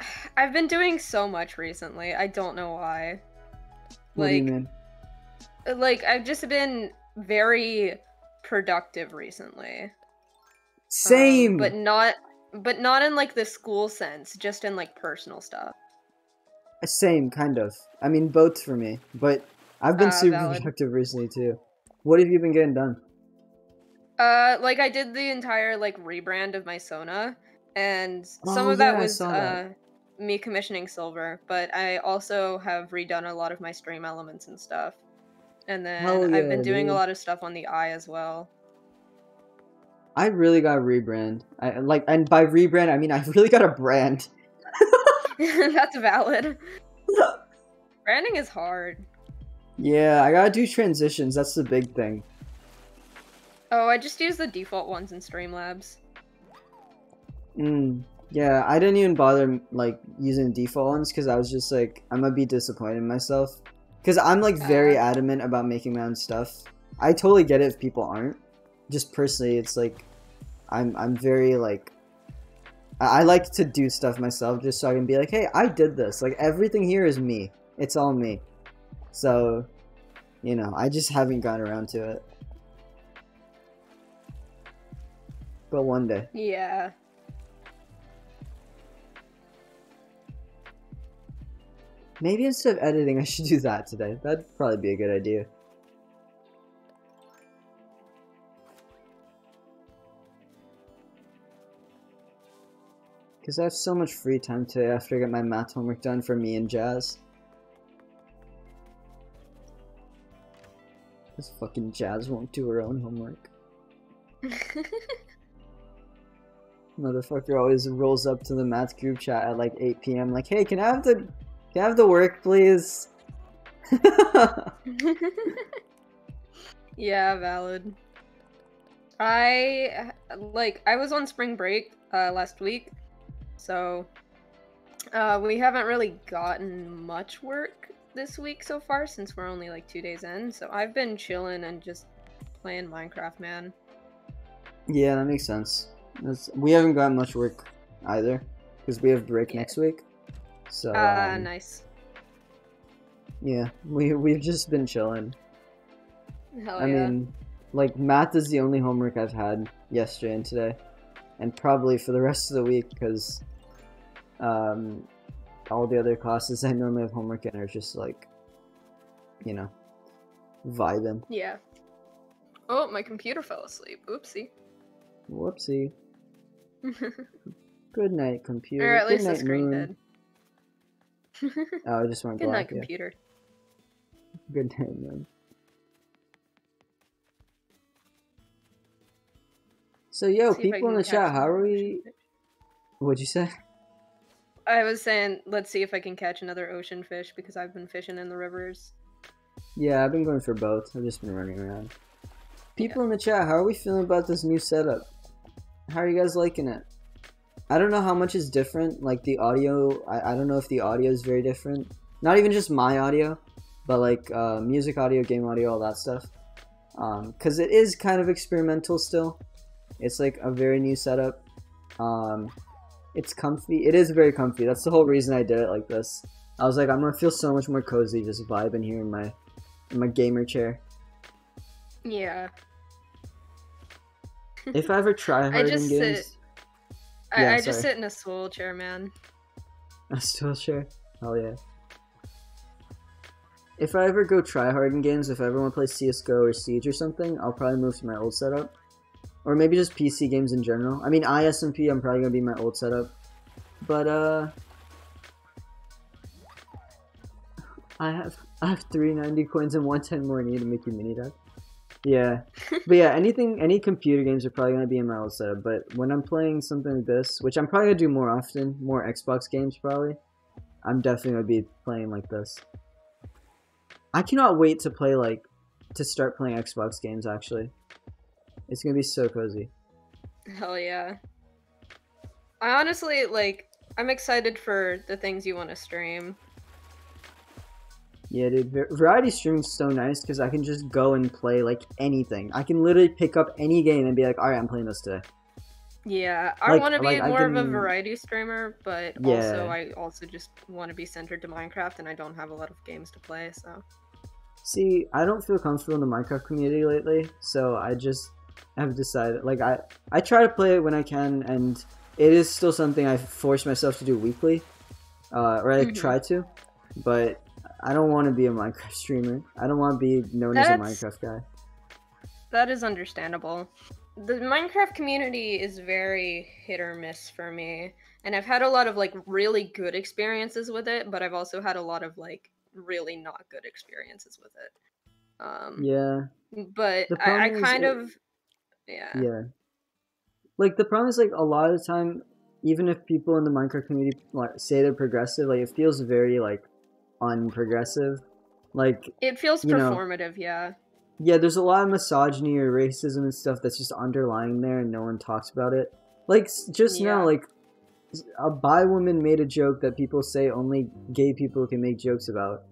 I've been doing so much recently. I don't know why. What like, Like, I've just been very productive recently. Same! Um, but not. But not in like the school sense, just in like personal stuff. Same, kind of. I mean, both for me, but I've been Uh, super valid. productive recently too. What have you been getting done? Uh, like I did the entire like rebrand of my Sona, and some Oh, of that yeah, I was uh that. Me commissioning silver, but I also have redone a lot of my stream elements and stuff. And then Hell I've been doing dude. a lot of stuff on the eye as well. I really got rebrand. I like, and by rebrand, I mean I really got a brand. That's valid. Branding is hard. Yeah, I gotta do transitions. That's the big thing. Oh, I just use the default ones in Streamlabs. Mm, yeah, I didn't even bother like using default ones because I was just like, I'm gonna be disappointed in myself. Because I'm like very Uh. adamant about making my own stuff. I totally get it if people aren't. Just personally, it's like, I'm I'm very like, I, I like to do stuff myself just so I can be like, hey, I did this. Like everything here is me. It's all me. So, you know, I just haven't gotten around to it. But one day. Yeah. Maybe instead of editing, I should do that today. That'd probably be a good idea. Because I have so much free time today after I get my math homework done for me and Jazz. This fucking Jazz won't do her own homework. Motherfucker always rolls up to the math group chat at like 8 p.m. like, hey, can I have the, I have the work, please? yeah, valid. I like I was on spring break uh, last week, so uh, we haven't really gotten much work this week so far since we're only like two days in. So I've been chilling and just playing Minecraft, man. yeah, that makes sense. That's, we haven't got much work either because we have break Yeah. next week. So Ah, um, nice. yeah, we we've just been chilling. Hell I yeah. mean, like math is the only homework I've had yesterday and today, and probably for the rest of the week because um, all the other classes I normally have homework in are just like, you know, vibing. yeah. Oh, my computer fell asleep. Oopsie. Whoopsie. Good night, computer. or at Good least the night, screen moon. did. Oh, I just went Good night, black. yeah. computer. Good night, man. So, yo, See if I people in the chat, how are we? What'd you say? I was saying, let's see if I can catch another ocean fish because I've been fishing in the rivers. Yeah, I've been going for both. I've just been running around. People in the chat, how are we feeling about this new setup? How are you guys liking it? I don't know how much is different. Like the audio, I, I don't know if the audio is very different. Not even just my audio, but like uh, music audio, game audio, all that stuff. Because it is kind of experimental still. It's like a very new setup. Um, it's comfy. It is very comfy. That's the whole reason I did it like this. I was like, I'm gonna feel so much more cozy just vibing here in my in my gamer chair. Yeah. If I ever try hard in just games, sit- I, Yeah, I just sit in a swivel chair, man. A still chair? Hell yeah. If I ever go try hard in games, if I ever want to play CSGO or Siege or something, I'll probably move to my old setup. Or maybe just PC games in general. I mean, ISMP, I'm probably going to be my old setup. But, uh... I have I have 390 coins and 110 more need to make you mini deck. Yeah. but yeah, anything, any computer games are probably going to be in my old setup. But when I'm playing something like this, which I'm probably going to do more often, more Xbox games probably, I'm definitely going to be playing like this. I cannot wait to play, like, to start playing Xbox games, actually. It's going to be so cozy. Hell yeah. I honestly, like, I'm excited for the things you want to stream. Yeah, dude. var- Variety streaming's so nice because I can just go and play, like, anything. I can literally pick up any game and be like, alright, I'm playing this today. Yeah, I Like- want to be like, more of a variety streamer, but Yeah. also I also just want to be centered to Minecraft, and I don't have a lot of games to play, so. See, I don't feel comfortable in the Minecraft community lately, so I just have decided like I I try to play it when I can, and it is still something I force myself to do weekly, uh, or I Mhm. try to, but I don't want to be a Minecraft streamer. I don't want to be known as a Minecraft guy. That is understandable. The Minecraft community is very hit or miss for me, and I've had a lot of like really good experiences with it, but I've also had a lot of like really not good experiences with it. Um, Yeah, but I, I kind it- of, yeah, yeah. Like the problem is like a lot of the time, even if people in the Minecraft community like, say they're progressive, like it feels very like unprogressive. Like it feels you know- performative. Yeah, yeah, there's a lot of misogyny or racism and stuff that's just underlying there, and no one talks about it. Like just Yeah. now, like a bi woman made a joke that people say only gay people can make jokes about,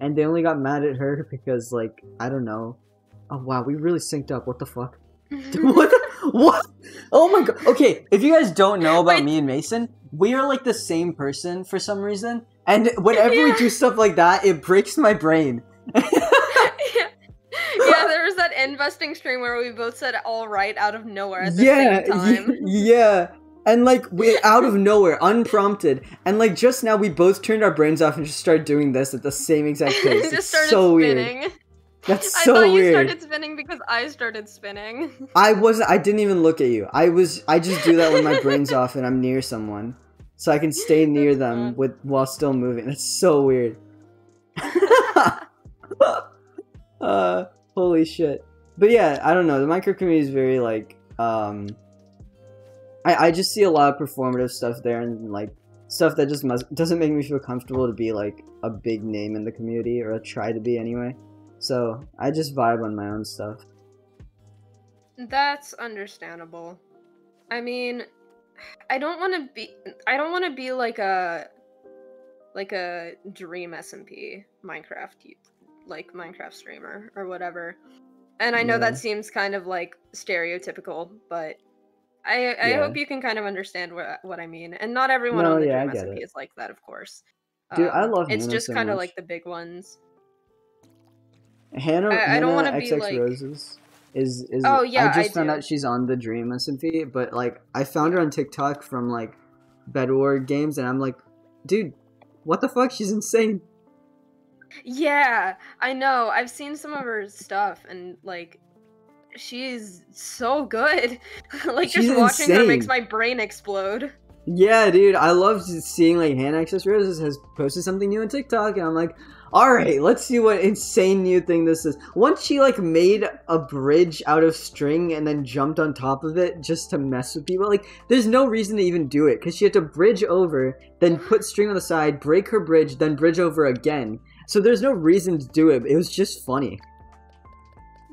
and they only got mad at her because, like, I don't know. Oh wow, we really synced up. What the fuck? what? the- what? Oh my god. Okay, if you guys don't know about Wait. me and Mason, we are like the same person for some reason, and whenever we do stuff like that, it breaks my brain. yeah. yeah, there was that investing stream where we both said all right out of nowhere at the yeah, same time. yeah. And like we out of nowhere, unprompted, and like just now we both turned our brains off and just started doing this at the same exact pace. just started so weird. That's I so thought you started spinning because I started spinning. I wasn't. I didn't even look at you. I was. I just do that when my brain's off and I'm near someone, so I can stay near That's them fun. with while still moving. That's so weird. uh, holy shit. But yeah, I don't know. The Minecraft community is very like. Um, I I just see a lot of performative stuff there and like stuff that just must, doesn't make me feel comfortable to be like a big name in the community or try to be anyway. So I just vibe on my own stuff. That's understandable. I mean, I don't want to be I don't want to be like a like a dream SMP Minecraft like Minecraft streamer or whatever. And I know Yeah. that seems kind of like stereotypical, but I I Yeah. hope you can kind of understand what what I mean. And not everyone No, on the yeah, dream SMP it. is like that, of course. Dude, I Um, love It's just so kind of like the big ones. Hannah, I- I don't wanna be, XX like- Roses is is. Oh, yeah, I just I found do. out she's on the Dream SMP, but like I found her on TikTok from like Bedwar games, and I'm like, dude, what the fuck? She's insane. Yeah, I know. I've seen some of her stuff and like she's so good. like She's just watching her makes my brain explode. Yeah, dude, I love seeing like Hannah XX Roses has posted something new on TikTok, and I'm like, all right, let's see what insane new thing this is. Once she like made a bridge out of string and then jumped on top of it just to mess with people, like there's no reason to even do it because she had to bridge over, then put string on the side, break her bridge, then bridge over again. So there's no reason to do it. It was just funny.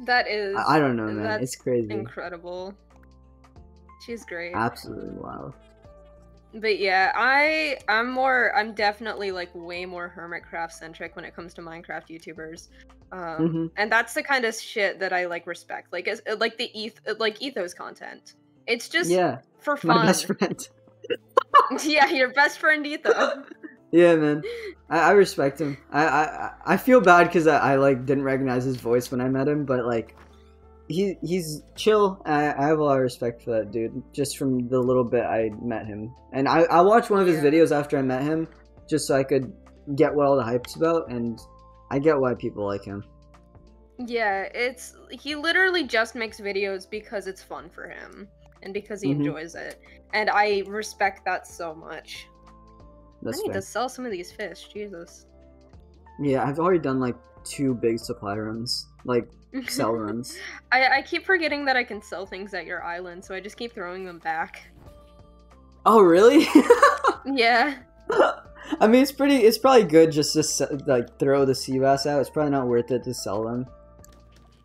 That is I, I don't know, man. It's crazy. incredible. She's great. Absolutely wild. But yeah, I I'm more I'm definitely like way more Hermitcraft centric when it comes to Minecraft YouTubers. Um Mhm. and that's the kind of shit that I like respect. Like it's like the eth like Etho's content. It's just Yeah, for fun. my best friend. yeah, your best friend Etho. Yeah, man. I, I respect him. I I, I feel bad because I, I like didn't recognize his voice when I met him, but like he he's chill. I, I have a lot of respect for that dude. Just from the little bit I met him, and I I watched one of his Yeah. videos after I met him, just so I could get what all the hype's about, and I get why people like him. Yeah, it's he literally just makes videos because it's fun for him and because he Mhm. enjoys it. And I respect that so much. That's I need fair. to sell some of these fish, Jesus. Yeah, I've already done like two big supply runs, like mm-hmm. sell runs. I, I keep forgetting that I can sell things at your island, so I just keep throwing them back. Oh, really? Yeah. I mean, it's pretty. It's probably good just to like throw the sea bass out. It's probably not worth it to sell them.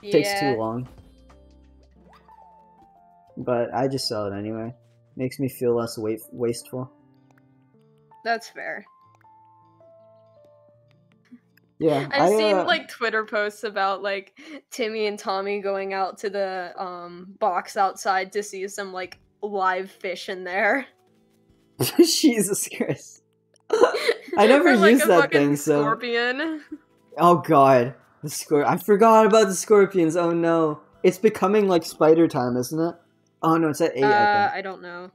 It takes too long. But I just sell it anyway. Makes me feel less wait- wasteful. That's fair. Yeah, I've I, seen uh, like Twitter posts about like Timmy and Tommy going out to the um box outside to see some like live fish in there. Jesus Christ. I never Or, like, used that thing, so- Scorpion. Oh God, the scor. I forgot about the scorpions. Oh no, it's becoming like spider time, isn't it? Oh no, it's at eight. I Uh, think. I don't know.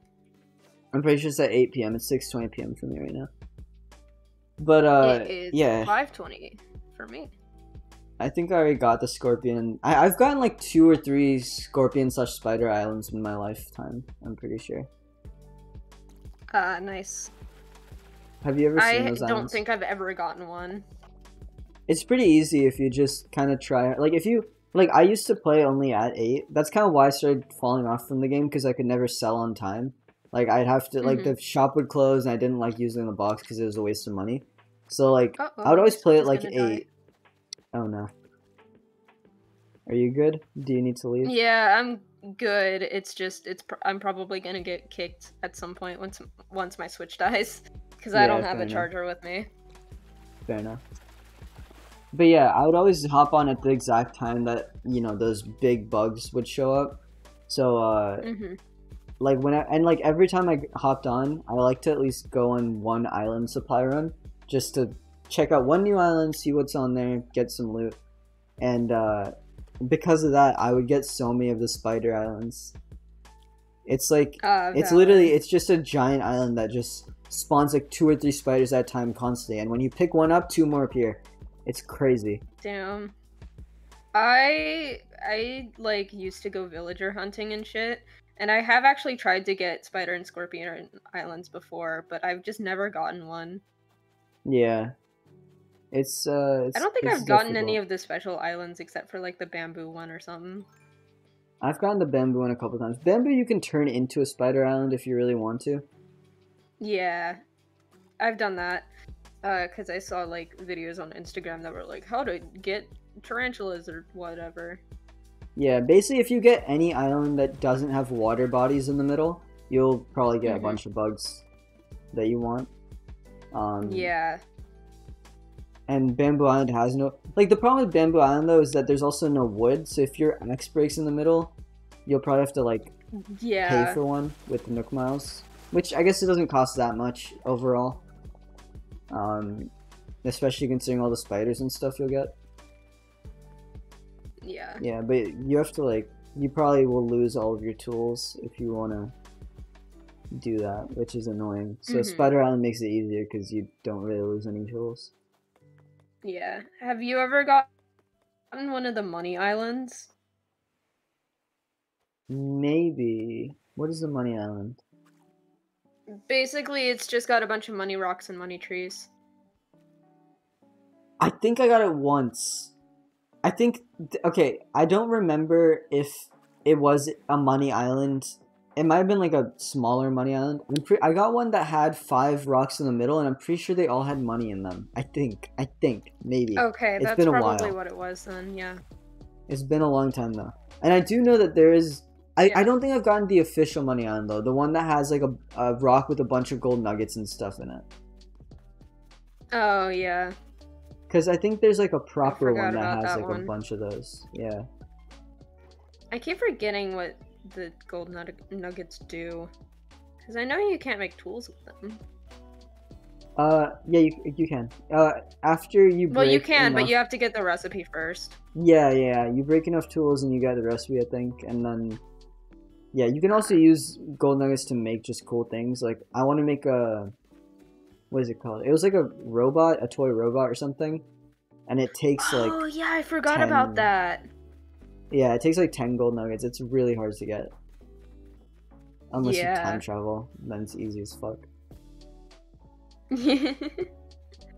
I'm pretty sure it's at eight p.m. It's six twenty p.m. for me right now. But uh, it is yeah. 520 for me. I think I already got the scorpion. I, I've gotten like two or three scorpion slash spider islands in my lifetime. I'm pretty sure. Uh, nice. Have you ever seen I those don't islands? think I've ever gotten one. It's pretty easy if you just kind of try. Like if you like, I used to play only at eight. That's kind of why I started falling off from the game because I could never sell on time. Like I'd have to like Mhm. the shop would close and I didn't like using the box because it was a waste of money. So like Uh-oh, I would always play it like gonna die. eight. Oh no. Are you good? Do you need to leave? Yeah, I'm good. It's just it's pr- I'm probably gonna get kicked at some point once once my Switch dies because I don't have a enough. charger with me. Fair enough. But yeah, I would always hop on at the exact time that you know those big bugs would show up. So uh, hmm like when I, and like every time I hopped on, I like to at least go on one island supply run just to check out one new island, see what's on there, get some loot, and uh, because of that, I would get so many of the spider islands. It's like Uh, it's literally it's just a giant island that just spawns like two or three spiders at a time constantly, and when you pick one up, two more appear. It's crazy. Damn. I I like used to go villager hunting and shit, and I have actually tried to get spider and scorpion islands before, but I've just never gotten one. Yeah, it's uh. It's, I don't think I've gotten any of the special islands except for like the bamboo one or something. I've gotten the bamboo one a couple times. Bamboo you can turn into a spider island if you really want to. Yeah, I've done that Uh, because I saw like videos on Instagram that were like how to get tarantulas or whatever. Yeah, basically, if you get any island that doesn't have water bodies in the middle, you'll probably get Mhm. a bunch of bugs that you want. Um, Yeah, And Bamboo Island has no like the problem with Bamboo Island though is that there's also no wood. So if your axe breaks in the middle, you'll probably have to like yeah. pay for one with the Nook Miles, which I guess it doesn't cost that much overall. Um, especially considering all the spiders and stuff you'll get. Yeah. Yeah, but you have to like you probably will lose all of your tools if you want to do that, which is annoying. So Mhm. Spider Island makes it easier because you don't really lose any tools. Yeah. Have you ever gotten one of the money islands? Maybe what is the Money Island? Basically, it's just got a bunch of money rocks and money trees. I think I got it once. I think okay. I don't remember if it was a Money Island. It might have been like a smaller Money Island. I got one that had five rocks in the middle, and I'm pretty sure they all had money in them. I think. I think maybe. Okay, It's that's been a probably while. what it was then. Yeah. It's been a long time though, and I do know that there is. I, Yeah. I don't think I've gotten the official Money Island though. The one that has like a, a rock with a bunch of gold nuggets and stuff in it. Oh yeah. Because I think there's like a proper one that has that like one. a bunch of those. Yeah. I keep forgetting what the gold nug- nuggets do. Because I know you can't make tools with them. Uh, yeah, you, you can. Uh, after you break Well, you can, but you have to get the recipe first. Yeah, yeah, you break enough tools and you get the recipe, I think, and then yeah, you can also use gold nuggets to make just cool things. Like I want to make a what is it called? It was like a robot, a toy robot or something, and it takes like oh yeah, I forgot 10 about that. yeah, it takes like ten gold nuggets. It's really hard to get. Unless Yeah. you time travel, then it's easy as fuck.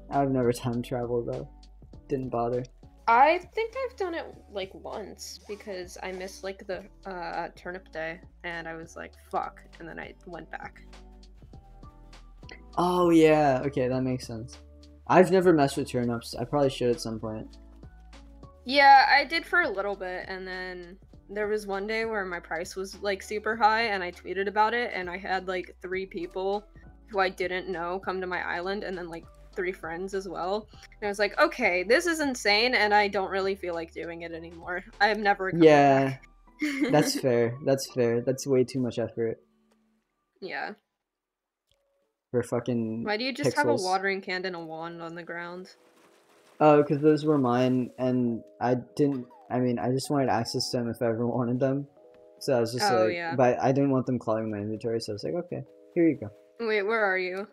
I've never time traveled though. Didn't bother. I think I've done it like once because I missed like the uh, turnip day and I was like, fuck. And then I went back. Oh yeah, okay, that makes sense. I've never messed with turnips. I probably should at some point. Yeah, I did for a little bit and then there was one day where my price was like super high and I tweeted about it and I had like three people who I didn't know come to my island and then like three friends as well. And I was like, okay, this is insane and I don't really feel like doing it anymore. I have never Yeah, that's fair. That's fair. That's way too much effort yeah. For fucking. Why do you just have a watering can and a wand on the ground? Oh, because those were mine, and I didn't. I mean, I just wanted access to them if I ever wanted them. So I was just Oh, like, yeah. but I didn't want them clogging my inventory. So I was like, okay, here you go. Wait, where are you?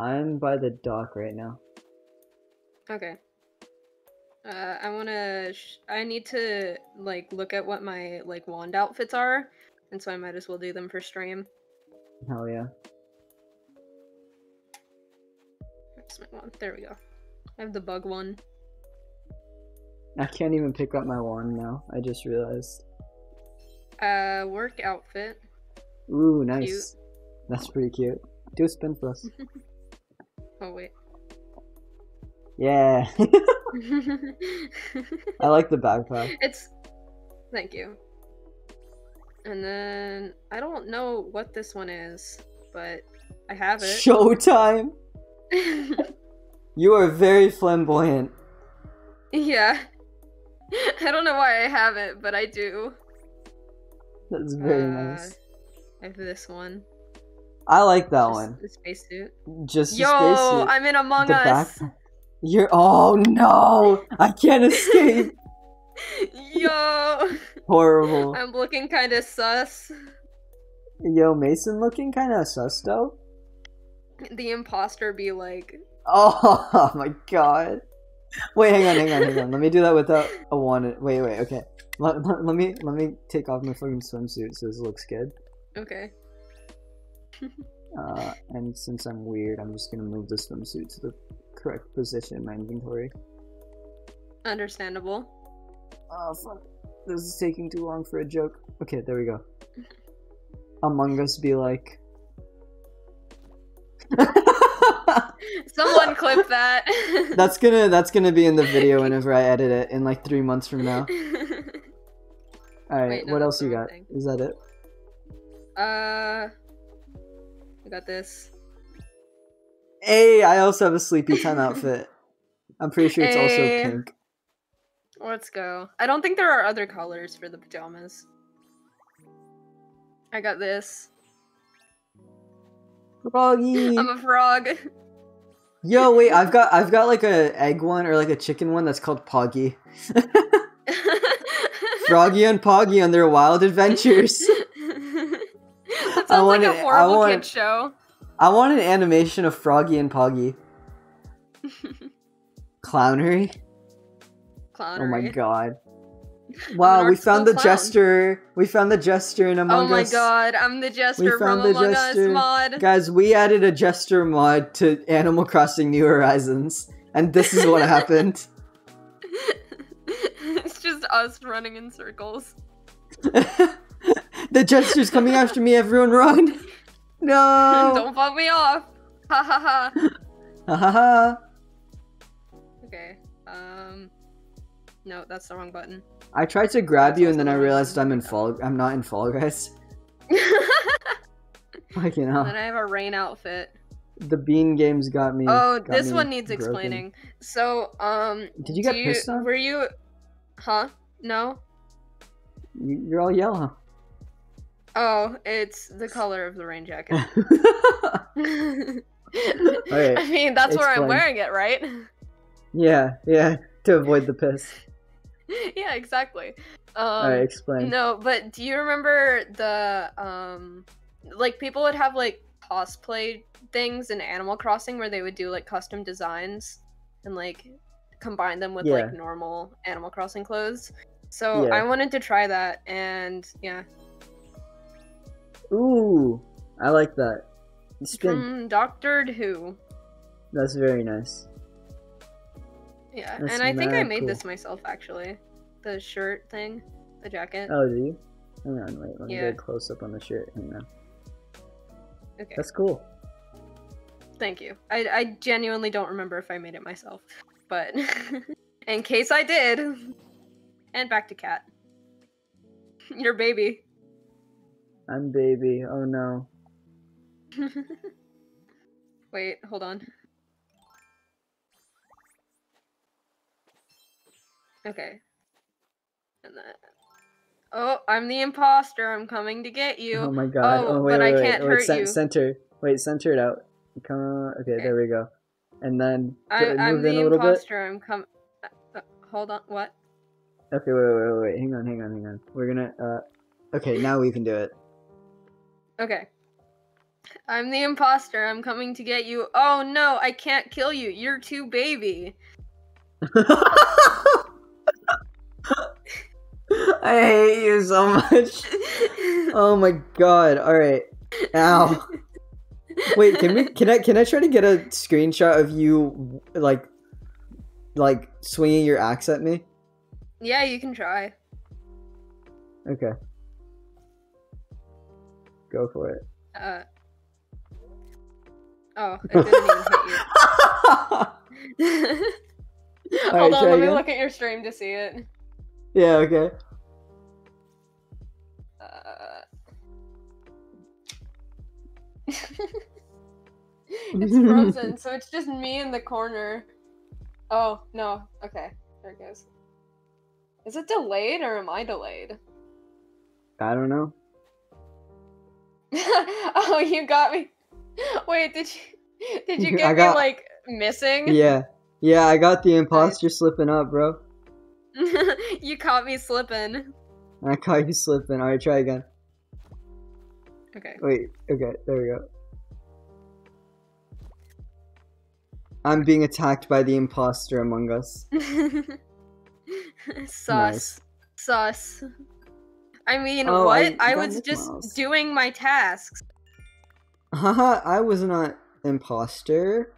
I'm by the dock right now. Okay. Uh, I wanna. Sh- I need to like look at what my like wand outfits are, and so I might as well do them for stream. Hell yeah. Where's my wand? There we go. I have the bug one. I can't even pick up my wand now. I just realized. Uh, work outfit. Ooh, nice. That's pretty cute. Do a spin for us. Oh wait. Yeah. I like the backpack. it's. Thank you. And then I don't know what this one is, but I have it. Showtime. You are very flamboyant. yeah. I don't know why I have it, but I do. That's very Uh, nice. I have this one. I like that Just one. The spacesuit. Just the Yo, spacesuit. I'm in Among the Us. back. You're. Oh no! I can't escape. Yo, Horrible. I'm looking kind of sus. Yo, Mason looking kind of sus though. The imposter be like, Oh, my god. Wait, hang on, hang on, hang on. Let me do that without a one. Wait, wait, okay. Let, let, let me let me take off my fucking swimsuit so this looks good. okay. Uh, and since I'm weird, I'm just gonna move the swimsuit to the correct position in my inventory. Understandable. Oh fuck! This is taking too long for a joke. Okay, there we go. Among Us be like. Someone clip that. that's gonna that's gonna be in the video whenever I edit it in like three months from now. All right, Wait, no, what else you got? thing. Is that it? uh, I got this. Hey, I also have a sleepy time outfit. I'm pretty sure it's Hey. also pink. Let's go. I don't think there are other colors for the pajamas. I got this. Froggy. I'm a frog. Yo, wait, I've got I've got like a egg one or like a chicken one that's called Poggy. Froggy and Poggy on their wild adventures. that sounds I like want a it- I horrible want- kid show. I want an animation of Froggy and Poggy. Clownery. Clownery. Oh my god. Wow, we found the clown. jester. We found the jester in Among Us. Oh my Us. god, I'm the jester from found the Among jester. Us mod. Guys, we added a jester mod to Animal Crossing New Horizons, and this is what happened. it's just us running in circles. the jester's coming after me, everyone run! No! Don't fuck me off. Ha ha ha. Ha ha ha! Okay. Um. No, that's the wrong button. I tried to grab you, and then I realized. I'm in Fall. I'm not in Fall Guys. and Fucking hell. then I have a rain outfit. The bean games got me. Oh, got this me one needs broken. explaining. So, um, Did you get do pissed on? Were you? Huh? No. You- You're all yellow. Oh, it's the color of the rain jacket. I mean, that's where I'm wearing it, right? yeah, yeah. To avoid the piss. yeah, exactly. Um, Alright, explain. No, but do you remember the um like people would have like cosplay things in Animal Crossing where they would do like custom designs and like combine them with Yeah. like normal Animal Crossing clothes. So Yeah. I wanted to try that and yeah. Ooh, I like that. Spin. From Doctor Who. That's very nice. Yeah. That's and I think I made cool. this myself actually. The shirt thing. The jacket. Oh, do you? Hang on, wait. Let me Yeah. get a close up on the shirt. Hang on. okay. That's cool. Thank you. I, I genuinely don't remember if I made it myself, but in case I did. And back to cat. Your baby. I'm baby. Oh no. Wait, hold on. Okay. And that. Oh, I'm the imposter. I'm coming to get you. Oh my god. Oh, Oh, wait, but I wait, wait. can't wait, hurt cen- you. Center. Wait, center it out. Come on. Okay, Okay. there we go. And then I, go- I'm move in the a little bit. imposter. I'm com. Uh, uh, hold on. What? Okay, wait, wait, wait, wait. Hang on, hang on, hang on. We're gonna. uh Okay, now we can do it. Okay. I'm the imposter. I'm coming to get you. Oh no, I can't kill you. You're too baby. I hate you so much. Oh my god. All right. Ow. Wait, can we? Can I? Can I try to get a screenshot of you like, like swinging your axe at me? yeah, you can try. Okay. Go for it. Uh. Oh, it didn't even hit you. Hold try on, let me again. look at your stream to see it. Yeah, okay. It's frozen, so it's just me in the corner. Oh, no. Okay, there it goes. Is it delayed or am I delayed? I don't know. oh, you got me. Wait, did you did you get got- me like missing? Yeah. Yeah, I got the imposter slipping up, bro. you caught me slipping. I caught you slipping. Alright, try again. Okay. Wait, okay, there we go. I'm being attacked by the imposter among us. Sus. Nice. Sus. I mean, Oh, what? I I, was just doing my tasks. Haha, I was not imposter.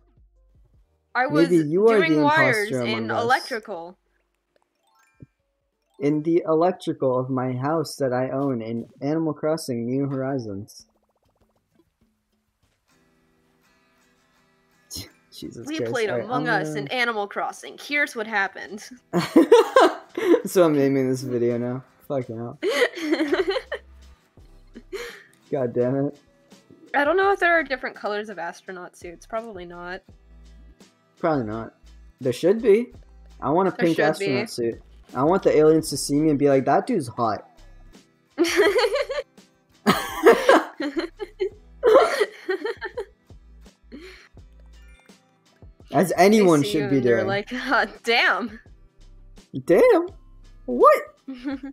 I was Maybe you are doing the wires in electrical. In the electrical of my house that I own in Animal Crossing New Horizons. Jesus We Christ. played Alright, Among Us in Animal Crossing. Here's what happened. so I'm naming this video now. Fucking hell. God damn it. I don't know if there are different colors of astronaut suits. Probably not. Probably not. There should be. I want a There pink astronaut be. suit. I want the aliens to see me and be like, that dude's hot. As anyone They see you should be doing. like, "Ah, damn. Damn. What? Aary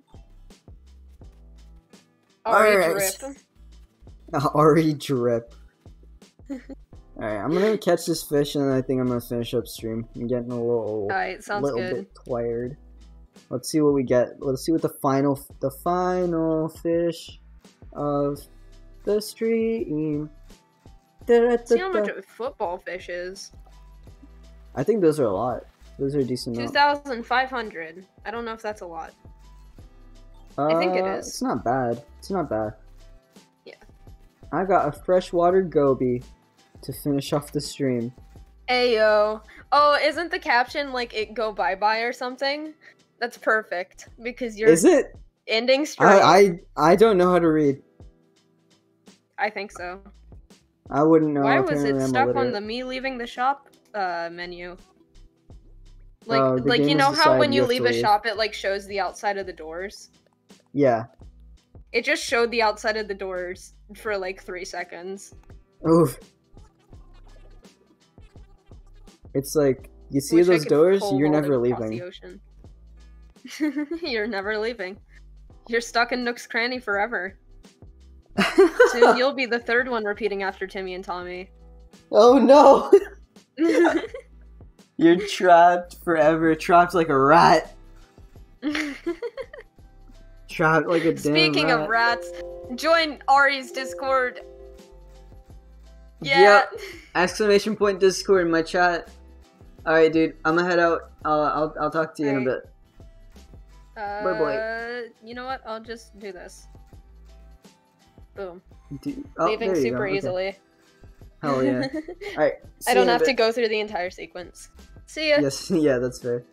Alright. drip. Aary drip. Alright, I'm gonna catch this fish and then I think I'm gonna finish up stream. I'm getting a little Alright, sounds little good. bit tired. Let's see what we get. Let's see what the final the final fish of the stream. See how much football fish is. I think those are a lot. Those are decent. 2,500. I don't know if that's a lot. I think it Uh. It's not bad. It's not bad. Yeah. I got a freshwater goby to finish off the stream. Ayo. Oh, isn't the caption like it go bye bye or something? That's perfect because you're Is it? ending stream. I, I I don't know how to read. I think so. I wouldn't know. Why was it I'm stuck on the me leaving the shop uh menu? Like Oh, like you know how when you you leave a leave. shop it like shows the outside of the doors? Yeah. It just showed the outside of the doors for like 3 seconds. Oof. It's like you see Wish those doors. You're never leaving. You're never leaving. You're stuck in Nook's Cranny forever. Soon you'll be the third one repeating after Timmy and Tommy. oh no! You're trapped forever. Trapped like a rat. Trapped like a damn Speaking rat. of rats, join Aary's Discord. Yeah. Yep. Exclamation point Discord in my chat. All right, dude. I'm gonna head out. Uh, I'll I'll talk to you in a bit. Uh, boy. You know what? I'll just do this. Boom. Dude, oh, Leaving super. Okay. easily. Hell yeah. All right. I don't have to go through the entire sequence. See ya. Yes, yeah, that's fair.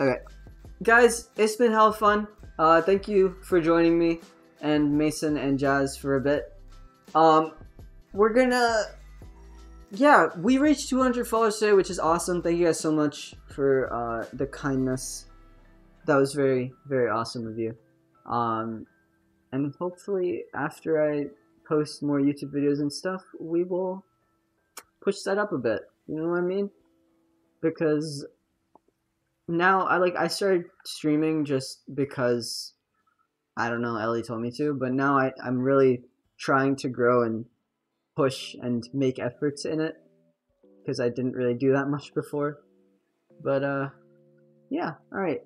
Okay, guys, it's been hell of fun. Uh, thank you for joining me and Mason and Jazz for a bit. Um, we're gonna, yeah, we reached 200 followers today, which is awesome. Thank you guys so much for uh, the kindness. That was very, very awesome of you. Um, and hopefully after I post more YouTube videos and stuff, we will push that up a bit. You know what I mean? because now I like I started streaming just because I don't know Ellie told me to, but now I I'm really trying to grow and push and make efforts in it because I didn't really do that much before. But uh yeah, all right.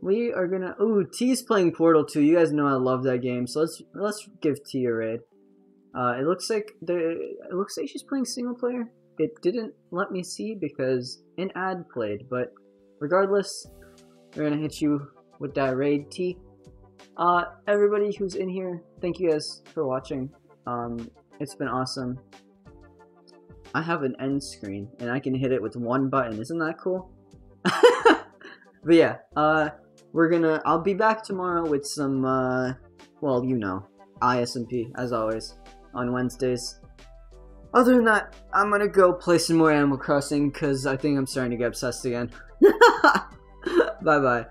We are gonna Ooh, T's playing Portal 2. You guys know I love that game. So let's let's give T a raid. Uh it looks like the it looks like she's playing single player it didn't let me see because an ad played, but regardless, we're gonna hit you with that raid T. Uh, everybody who's in here, thank you guys for watching. Um, it's been awesome. I have an end screen and I can hit it with one button. Isn't that cool? but yeah, uh, we're gonna. I'll be back tomorrow with some. Uh, well, you know, ISMP as always on Wednesdays. Other than that, I'm gonna go play some more Animal Crossing because I think I'm starting to get obsessed again. bye bye.